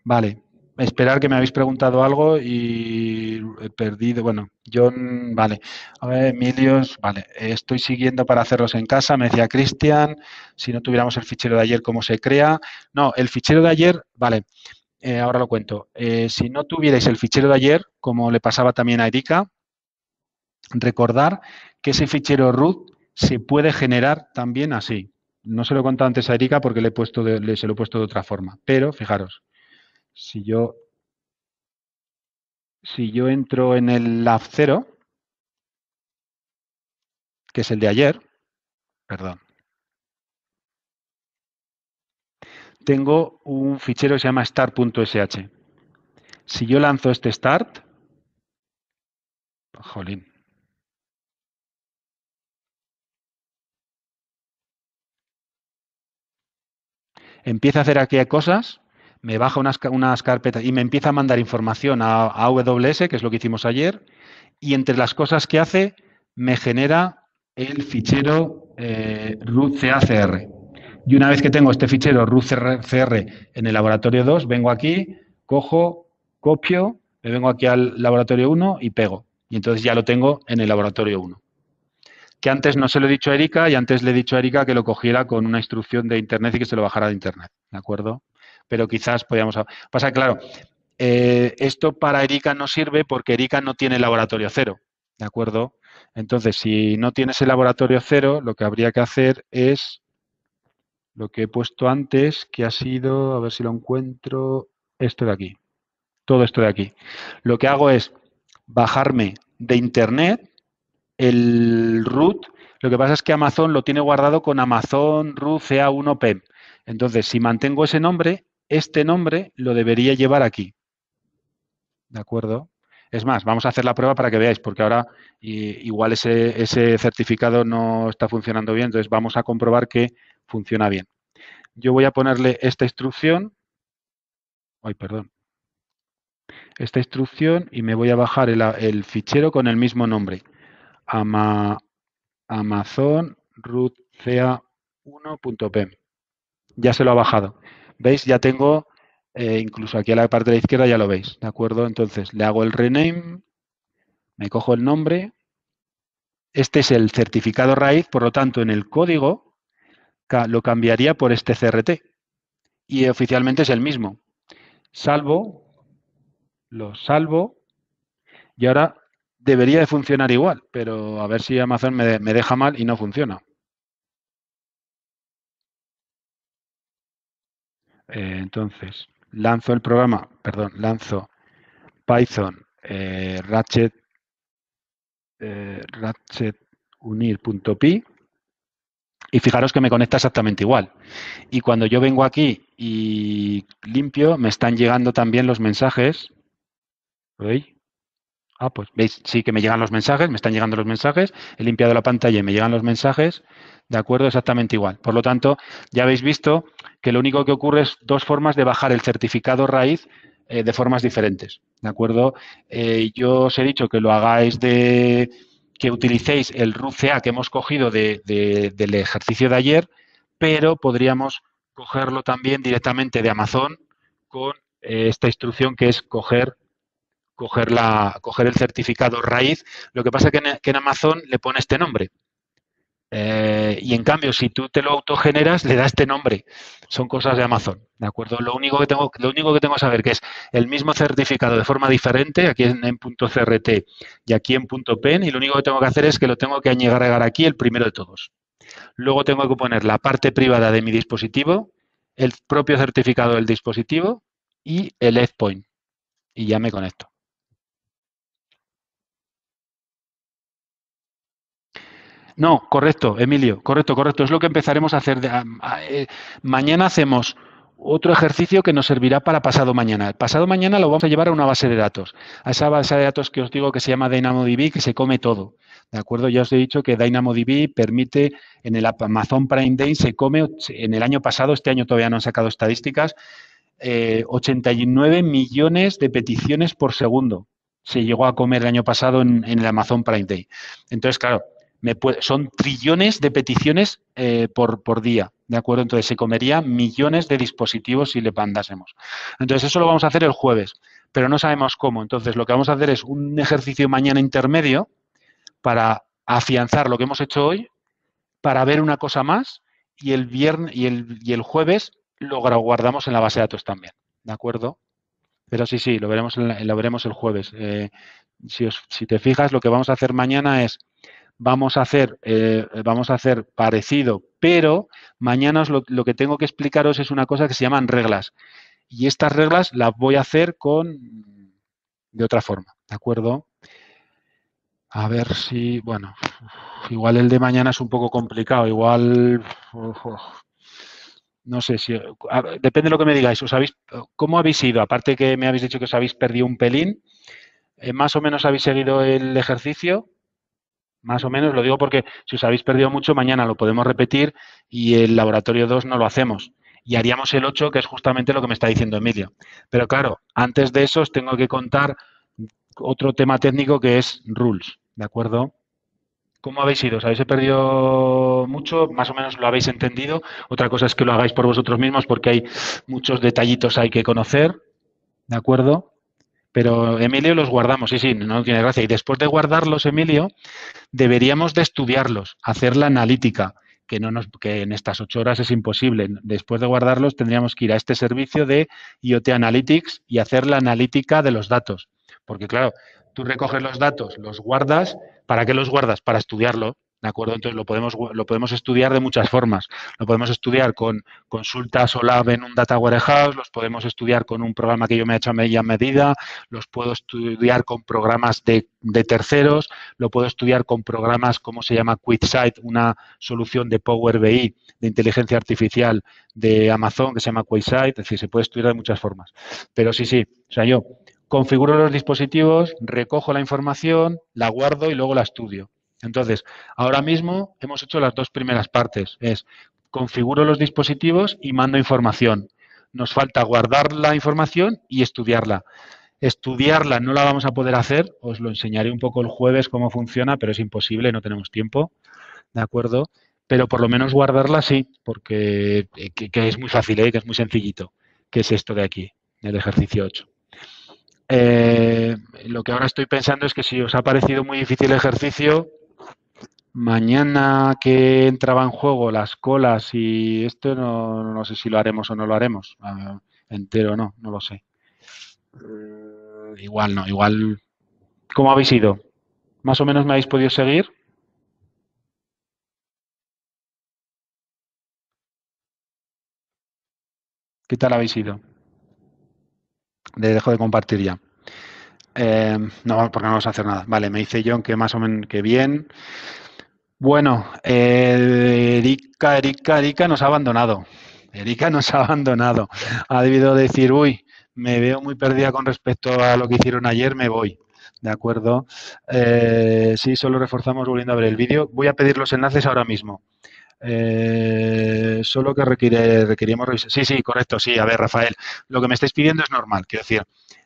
A: vale esperar que me habéis preguntado algo y he perdido. Bueno, John, vale. A ver, Emilios, vale. Estoy siguiendo para hacerlos en casa. Me decía Cristian, si no tuviéramos el fichero de ayer, ¿cómo se crea? No, el fichero de ayer, vale. Eh, ahora lo cuento. Eh, si no tuvierais el fichero de ayer, como le pasaba también a Erika, recordar que ese fichero root se puede generar también así. No se lo he contado antes a Erika porque le he puesto de, se lo he puesto de otra forma. Pero, fijaros, si yo, si yo entro en el lab 0, que es el de ayer, perdón, tengo un fichero que se llama start.sh. Si yo lanzo este start, jolín, empieza a hacer aquí cosas, me baja unas, unas, carpetas y me empieza a mandar información a, AWS, que es lo que hicimos ayer, y entre las cosas que hace, me genera el fichero eh. Y una vez que tengo este fichero rootcr en el laboratorio 2, vengo aquí, cojo, copio, me vengo aquí al laboratorio 1 y pego. Y entonces ya lo tengo en el laboratorio 1 que antes no se lo he dicho a Erika y antes le he dicho a Erika que lo cogiera con una instrucción de Internet y que se lo bajara de Internet, ¿de acuerdo? Pero quizás podíamos... Pasa claro, eh, esto para Erika no sirve porque Erika no tiene laboratorio cero, ¿de acuerdo? Entonces, si no tienes el laboratorio cero, lo que habría que hacer es lo que he puesto antes, que ha sido, a ver si lo encuentro, esto de aquí. Todo esto de aquí. Lo que hago es bajarme de Internet el root, lo que pasa es que Amazon lo tiene guardado con Amazon root CA1PEM. Entonces, si mantengo ese nombre, este nombre lo debería llevar aquí. ¿De acuerdo? Es más, vamos a hacer la prueba para que veáis, porque ahora igual ese, certificado no está funcionando bien, entonces vamos a comprobar que funciona bien. Yo voy a ponerle esta instrucción. Ay, perdón. Esta instrucción y me voy a bajar el, el fichero con el mismo nombre. Amazon root 1.pem. Ya se lo ha bajado. ¿Veis? Ya tengo, eh, incluso aquí a la parte de la izquierda ya lo veis, ¿de acuerdo? Entonces le hago el rename, me cojo el nombre. Este es el certificado raíz, por lo tanto, en el código lo cambiaría por este CRT. Y oficialmente es el mismo. Salvo, lo salvo, y ahora debería de funcionar igual, pero a ver si Amazon me, deja mal y no funciona. Eh, entonces, lanzo el programa, perdón, lanzo Python eh, ratchet, eh, y fijaros que me conecta exactamente igual. Y cuando yo vengo aquí y limpio, me están llegando también los mensajes. ¿Veis? Ah, pues veis, sí que me llegan los mensajes, me están llegando los mensajes, he limpiado la pantalla y me llegan los mensajes, de acuerdo, exactamente igual. Por lo tanto, ya habéis visto que lo único que ocurre es dos formas de bajar el certificado raíz eh, de formas diferentes, de acuerdo. Eh, yo os he dicho que lo hagáis de, que utilicéis el RUCA que hemos cogido del ejercicio de ayer, pero podríamos cogerlo también directamente de Amazon con eh, esta instrucción que es coger coger, la, coger el certificado raíz. Lo que pasa es que en, Amazon le pone este nombre. Eh, y en cambio, si tú te lo autogeneras, le da este nombre. Son cosas de Amazon, ¿de acuerdo? Lo único que tengo, lo único que tengo que saber que es el mismo certificado de forma diferente, aquí en, en .crt y aquí en .pen, y lo único que tengo que hacer es que lo tengo que agregar aquí el primero de todos. Luego tengo que poner la parte privada de mi dispositivo, el propio certificado del dispositivo y el endpoint. Y ya me conecto. No, correcto, Emilio, correcto, correcto. Es lo que empezaremos a hacer. Eh, mañana hacemos otro ejercicio que nos servirá para pasado mañana. pasado mañana lo vamos a llevar a una base de datos, a esa base de datos que os digo que se llama DynamoDB, que se come todo. ¿De acuerdo? Ya os he dicho que DynamoDB permite, en el Amazon Prime Day se come, en el año pasado, este año todavía no han sacado estadísticas, 89 eh, millones de peticiones por segundo se llegó a comer el año pasado en el Amazon Prime Day. Entonces, claro, son trillones de peticiones eh, por, por, día, ¿de acuerdo? Entonces se comería millones de dispositivos si le mandásemos. Entonces eso lo vamos a hacer el jueves, pero no sabemos cómo. Entonces lo que vamos a hacer es un ejercicio mañana intermedio para afianzar lo que hemos hecho hoy, para ver una cosa más y el viernes y el, y el jueves lo guardamos en la base de datos también, ¿de acuerdo? Pero sí, sí, lo veremos, lo veremos el jueves. Eh, si, si te fijas, lo que vamos a hacer mañana es vamos a hacer, eh, vamos a hacer parecido, pero mañana os lo, lo, que tengo que explicaros es una cosa que se llaman reglas. Y estas reglas las voy a hacer con de otra forma, ¿de acuerdo? A ver si, bueno, igual el de mañana es un poco complicado, igual, no sé si, depende de lo que me digáis, ¿os habéis, ¿cómo habéis ido? Aparte que me habéis dicho que os habéis perdido un pelín, eh, ¿más o menos habéis seguido el ejercicio? Más o menos, lo digo porque si os habéis perdido mucho, mañana lo podemos repetir y el laboratorio 2 no lo hacemos. Y haríamos el 8, que es justamente lo que me está diciendo Emilio. Pero claro, antes de eso os tengo que contar otro tema técnico que es rules. ¿De acuerdo? ¿Cómo habéis ido? ¿Os habéis perdido mucho? ¿Más o menos lo habéis entendido? Otra cosa es que lo hagáis por vosotros mismos porque hay muchos detallitos hay que conocer. ¿De acuerdo? Pero Emilio los guardamos, sí, sí, no tiene gracia. Y después de guardarlos, Emilio, deberíamos de estudiarlos, hacer la analítica, que, no nos, que en estas ocho horas es imposible. Después de guardarlos, tendríamos que ir a este servicio de IoT Analytics y hacer la analítica de los datos. Porque claro, tú recoges los datos, los guardas. ¿Para qué los guardas? Para estudiarlo. ¿De acuerdo? Entonces lo podemos, lo podemos estudiar de muchas formas. Lo podemos estudiar con consultas o lab en un data warehouse, los podemos estudiar con un programa que yo me he hecho a media medida, los puedo estudiar con programas de, terceros, lo puedo estudiar con programas como se llama QuickSight, una solución de Power BI, de inteligencia artificial de Amazon que se llama QuickSight, es decir, se puede estudiar de muchas formas. Pero sí, sí, o sea, yo configuro los dispositivos, recojo la información, la guardo y luego la estudio. Entonces, ahora mismo hemos hecho las dos primeras partes. Es configuro los dispositivos y mando información. Nos falta guardar la información y estudiarla. Estudiarla no la vamos a poder hacer, os lo enseñaré un poco el jueves cómo funciona, pero es imposible, no tenemos tiempo, ¿de acuerdo? Pero por lo menos guardarla sí, porque eh, que, es muy fácil, ¿eh? que es muy sencillito, que es esto de aquí, el ejercicio 8. Eh, lo que ahora estoy pensando es que si os ha parecido muy difícil el ejercicio, mañana que entraba en juego las colas y esto, no, no sé si lo haremos o no lo haremos. Uh, entero no, no lo sé. Uh, igual no, igual. ¿Cómo habéis ido? ¿Más o menos me habéis podido seguir? ¿Qué tal habéis ido? Le dejo de compartir ya. Eh, no, porque no vamos a hacer nada. Vale, me dice John que más o menos que bien. Bueno, eh, Erika, Erika, Erika nos ha abandonado. Erika nos ha abandonado. Ha debido decir, uy, me veo muy perdida con respecto a lo que hicieron ayer, me voy. ¿De acuerdo? Eh, sí, solo reforzamos volviendo a ver el vídeo. Voy a pedir los enlaces ahora mismo. Eh, solo que requiere, requerimos revisar. Sí, sí, correcto, sí. A ver, Rafael, lo que me estáis pidiendo es normal. Quiero decir,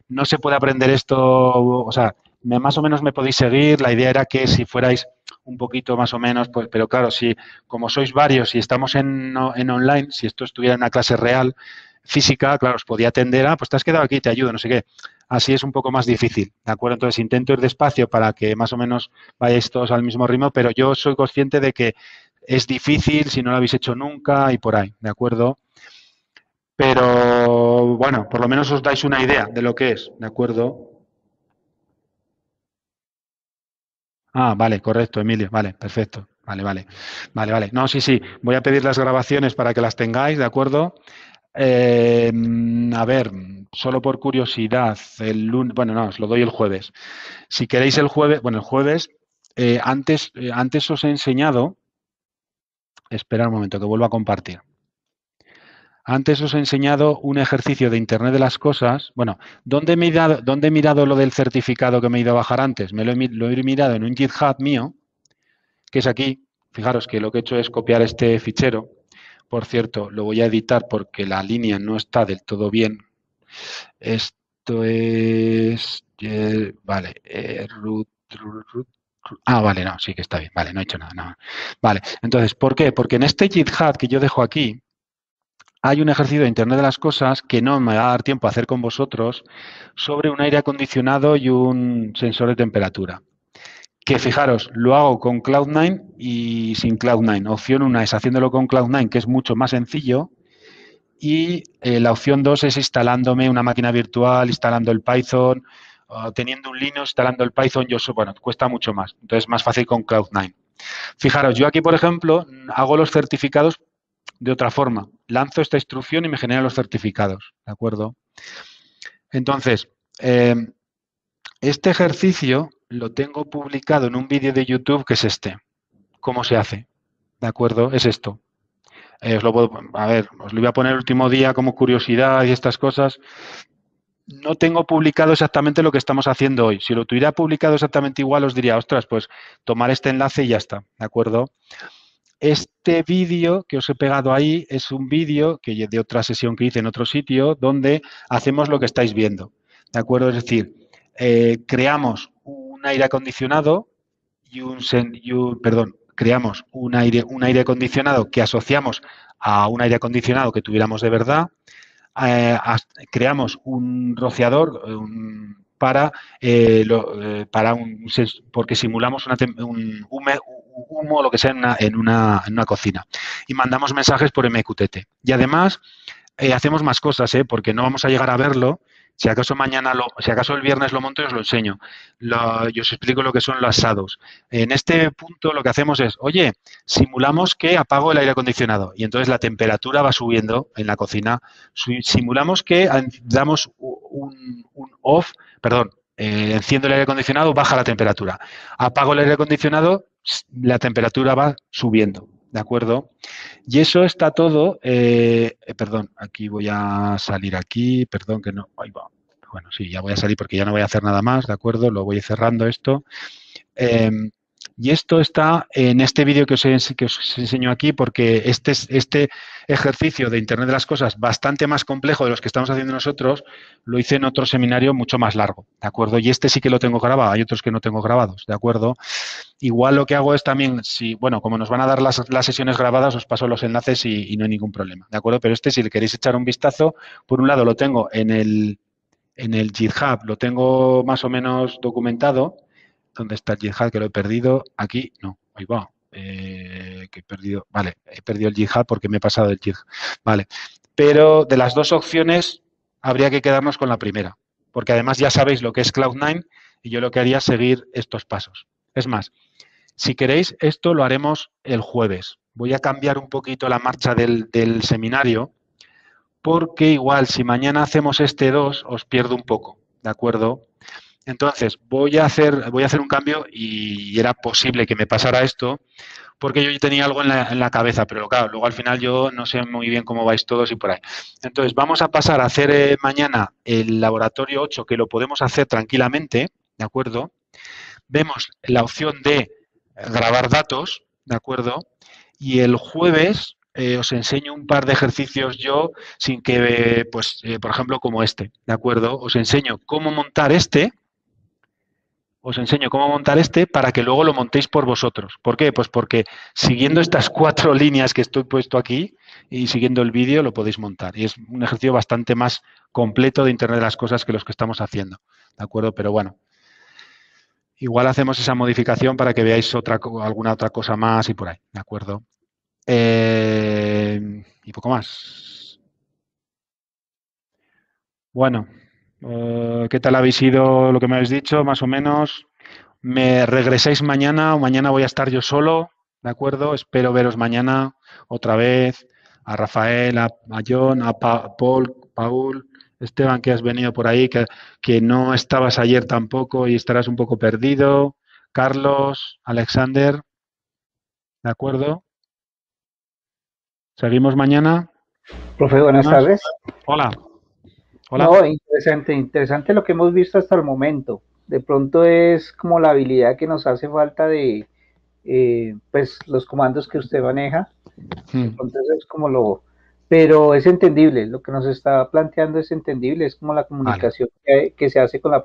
A: no se puede aprender esto, o sea, más o menos me podéis seguir. La idea era que si fuerais un poquito más o menos, pues, pero claro, si como sois varios y estamos en, en online, si esto estuviera en una clase real, física, claro, os podía atender a, pues te has quedado aquí, te ayudo, no sé qué. Así es un poco más difícil, ¿de acuerdo? Entonces intento ir despacio para que más o menos vayáis todos al mismo ritmo, pero yo soy consciente de que es difícil si no lo habéis hecho nunca y por ahí, ¿de acuerdo? Pero bueno, por lo menos os dais una idea de lo que es, ¿de acuerdo? Ah, vale, correcto, Emilio, vale, perfecto. Vale, vale, vale, vale. No, sí, sí, voy a pedir las grabaciones para que las tengáis, ¿de acuerdo? Eh, a ver, solo por curiosidad, el lunes, bueno, no, os lo doy el jueves. Si queréis el jueves, bueno, el jueves, eh, antes, eh, antes os he enseñado Espera un momento, que vuelvo a compartir. Antes os he enseñado un ejercicio de Internet de las Cosas. Bueno, ¿dónde, he mirado, ¿dónde he mirado lo del certificado que me he ido a bajar antes? Me lo he, mirado en un GitHub mío, que es aquí. Fijaros que lo que he hecho es copiar este fichero. Por cierto, lo voy a editar porque la línea no está del todo bien. Esto es... Eh, vale, eh, root, Ah, vale, no, sí que está bien. Vale, no he hecho nada. Vale, entonces, ¿por qué? Porque en este GitHub que yo dejo aquí, hay un ejercicio de Internet de las Cosas que no me va a dar tiempo a hacer con vosotros sobre un aire acondicionado y un sensor de temperatura. Que fijaros, lo hago con Cloud9 y sin Cloud9. Opción 1 es haciéndolo con Cloud9, que es mucho más sencillo. Y eh, la opción 2 es instalándome una máquina virtual, instalando el Python, teniendo un Linux, instalando el Python, yo bueno, cuesta mucho más. Entonces es más fácil con Cloud9. Fijaros, yo aquí, por ejemplo, hago los certificados de otra forma. Lanzo esta instrucción y me genera los certificados, ¿de acuerdo? Entonces, eh, este ejercicio lo tengo publicado en un vídeo de YouTube que es este. ¿Cómo se hace? ¿De acuerdo? Es esto. Eh, os lo puedo, a ver, os lo voy a poner el último día como curiosidad y estas cosas. No tengo publicado exactamente lo que estamos haciendo hoy. Si lo tuviera publicado exactamente igual, os diría, ostras, pues tomar este enlace y ya está, ¿de acuerdo? Este vídeo que os he pegado ahí es un vídeo que de otra sesión que hice en otro sitio donde hacemos lo que estáis viendo, ¿de acuerdo? Es decir, eh, creamos un aire acondicionado y un, perdón, creamos un aire, un aire acondicionado que asociamos a un aire acondicionado que tuviéramos de verdad, eh, creamos un rociador para, eh, eh, para un, porque simulamos un, humo o lo que sea en una, en una, cocina y mandamos mensajes por MQTT. Y además hacemos más cosas, porque no vamos a llegar a verlo, si acaso mañana, lo, si acaso el viernes lo monto y os lo enseño. yo os explico lo que son los SADOS. En este punto lo que hacemos es, oye, simulamos que apago el aire acondicionado y entonces la temperatura va subiendo en la cocina. Simulamos que damos un, off, perdón, eh, enciendo el aire acondicionado, baja la temperatura. Apago el aire acondicionado, la temperatura va subiendo. ¿De acuerdo? Y eso está todo, eh, perdón, aquí voy a salir aquí, perdón que no, ahí va. Bueno, sí, ya voy a salir porque ya no voy a hacer nada más, ¿de acuerdo? Lo voy cerrando esto. Em, y esto está en este vídeo que os, que enseño aquí porque este, este ejercicio de Internet de las Cosas bastante más complejo de los que estamos haciendo nosotros, lo hice en otro seminario mucho más largo, ¿de acuerdo? Y este sí que lo tengo grabado, hay otros que no tengo grabados, ¿de acuerdo? Igual lo que hago es también, si, bueno, como nos van a dar las, sesiones grabadas, os paso los enlaces y, no hay ningún problema, ¿de acuerdo? Pero este, si le queréis echar un vistazo, por un lado lo tengo en el, en el GitHub, lo tengo más o menos documentado, ¿Dónde está el GitHub? Que lo he perdido. Aquí, no, ahí va. Eh, que he perdido, vale, he perdido el GitHub porque me he pasado el GitHub. Vale, pero de las dos opciones habría que quedarnos con la primera, porque además ya sabéis lo que es Cloud9 y yo lo que haría es seguir estos pasos. Es más, si queréis, esto lo haremos el jueves. Voy a cambiar un poquito la marcha del, del seminario, porque igual si mañana hacemos este 2, os pierdo un poco, ¿de acuerdo? Entonces, voy a hacer, voy a hacer un cambio y era posible que me pasara esto porque yo tenía algo en la, cabeza, pero claro, luego al final yo no sé muy bien cómo vais todos y por ahí. Entonces, vamos a pasar a hacer eh, mañana el laboratorio 8, que lo podemos hacer tranquilamente, ¿de acuerdo? Vemos la opción de grabar datos, ¿de acuerdo? Y el jueves eh, os enseño un par de ejercicios yo sin que, pues, eh, por ejemplo, como este, ¿de acuerdo? Os enseño cómo montar este, os enseño cómo montar este para que luego lo montéis por vosotros. ¿Por qué? Pues porque siguiendo estas <laughs> cuatro líneas que estoy puesto aquí y siguiendo el vídeo lo podéis montar. Y es un ejercicio bastante más completo de Internet de las Cosas que los que estamos haciendo. ¿De acuerdo? Pero bueno, igual hacemos esa modificación para que veáis otra, alguna otra cosa más y por ahí. ¿De acuerdo? Eh, y poco más. Bueno, ¿Qué tal habéis ido lo que me habéis dicho, más o menos? Me regresáis mañana o mañana voy a estar yo solo, ¿de acuerdo? Espero veros mañana otra vez. A Rafael, a, John, a Paul, Paul, Esteban, que has venido por ahí, que, que no estabas ayer tampoco y estarás un poco perdido. Carlos, Alexander, ¿de acuerdo? ¿Seguimos mañana?
B: Profe, buenas tardes.
A: Hola.
B: No, interesante, interesante lo que hemos visto hasta el momento. De pronto es como la habilidad que nos hace falta de, eh, pues, los comandos que usted maneja. Hmm. Entonces es como lo, pero es entendible, lo que nos está planteando es entendible, es como la comunicación que, se hace con la,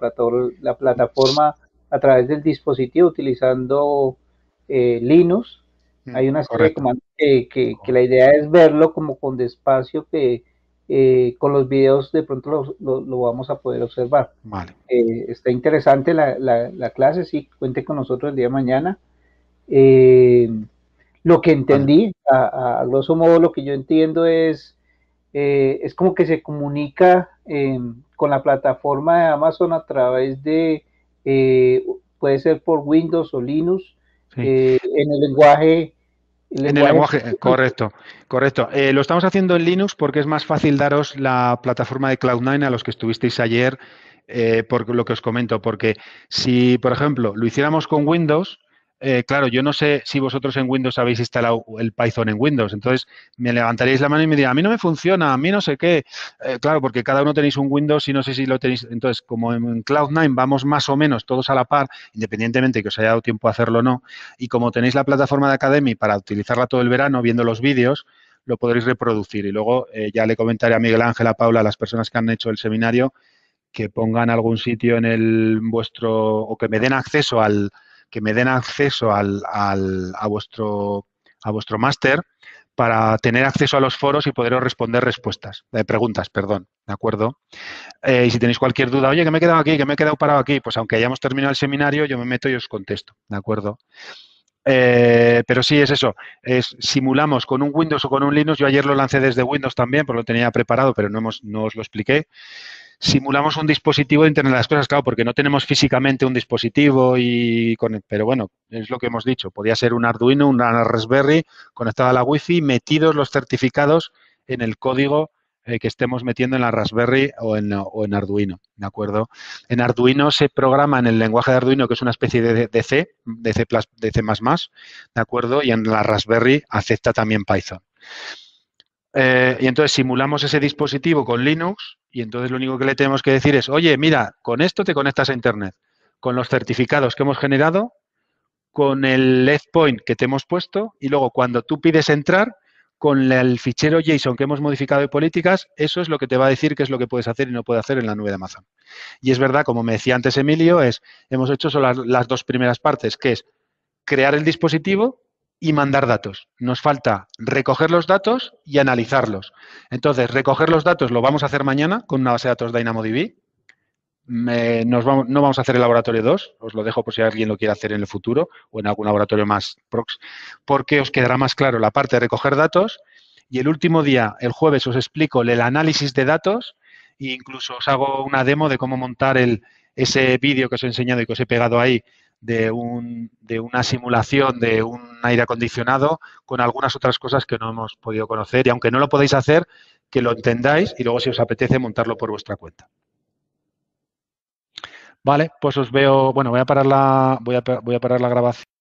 B: la plataforma a través del dispositivo utilizando eh, Linux. Hmm, Hay una serie de comandos que, que, la idea es verlo como con despacio que eh, con los videos de pronto lo, vamos a poder observar. Eh, está interesante la, la, clase, sí, cuente con nosotros el día de mañana. Eh, lo que entendí, a, a, grosso modo lo que yo entiendo es, es como que se comunica con la plataforma de Amazon a través de, puede ser por Windows o Linux, en el lenguaje
A: en el lenguaje, correcto, correcto. Eh, lo estamos haciendo en Linux porque es más fácil daros la plataforma de Cloud9 a los que estuvisteis ayer, eh, por lo que os comento, porque si, por ejemplo, lo hiciéramos con Windows, eh, claro, yo no sé si vosotros en Windows habéis instalado el Python en Windows, entonces me levantaréis la mano y me diréis, a mí no me funciona, a mí no sé qué. Eh, claro, porque cada uno tenéis un Windows y no sé si lo tenéis. Entonces, como en Cloud9 vamos más o menos todos a la par, independientemente de que os haya dado tiempo a hacerlo o no, y como tenéis la plataforma de Academy para utilizarla todo el verano viendo los vídeos, lo podréis reproducir. Y luego eh, ya le comentaré a Miguel Ángel, a Paula, a las personas que han hecho el seminario, que pongan algún sitio en el vuestro, o que me den acceso al que me den acceso al, a vuestro, a vuestro máster para tener acceso a los foros y poderos responder respuestas, de preguntas, perdón, ¿de acuerdo? Eh, y si tenéis cualquier duda, oye, que me he quedado aquí, que me he quedado parado aquí, pues aunque hayamos terminado el seminario, yo me meto y os contesto, ¿de acuerdo? Eh, pero sí, es eso, es, simulamos con un Windows o con un Linux, yo ayer lo lancé desde Windows también, porque lo tenía preparado, pero no, hemos, no os lo expliqué, simulamos un dispositivo de Internet de las Cosas, claro, porque no tenemos físicamente un dispositivo y con, pero bueno, es lo que hemos dicho, podía ser un Arduino, una Raspberry conectada a la Wi-Fi, metidos los certificados en el código eh, que estemos metiendo en la Raspberry o en, o en, Arduino, ¿de acuerdo? En Arduino se programa en el lenguaje de Arduino, que es una especie de, de C, de C++, de C++, ¿de acuerdo? Y en la Raspberry acepta también Python. Eh, y entonces simulamos ese dispositivo con Linux y entonces lo único que le tenemos que decir es, oye, mira, con esto te conectas a Internet, con los certificados que hemos generado, con el point que te hemos puesto y luego cuando tú pides entrar, con el fichero JSON que hemos modificado de políticas, eso es lo que te va a decir qué es lo que puedes hacer y no puedes hacer en la nube de Amazon. Y es verdad, como me decía antes Emilio, es hemos hecho solo las dos primeras partes, que es crear el dispositivo y mandar datos. Nos falta recoger los datos y analizarlos. Entonces, recoger los datos lo vamos a hacer mañana con una base de datos DynamoDB. nos vamos, no vamos a hacer el laboratorio 2, os lo dejo por si alguien lo quiere hacer en el futuro o en algún laboratorio más prox, porque os quedará más claro la parte de recoger datos y el último día, el jueves, os explico el análisis de datos e incluso os hago una demo de cómo montar el, ese vídeo que os he enseñado y que os he pegado ahí de, un, de una simulación de un aire acondicionado con algunas otras cosas que no hemos podido conocer y aunque no lo podéis hacer, que lo entendáis y luego si os apetece montarlo por vuestra cuenta. Vale, pues os veo, bueno, voy a parar la, voy a, voy a parar la grabación.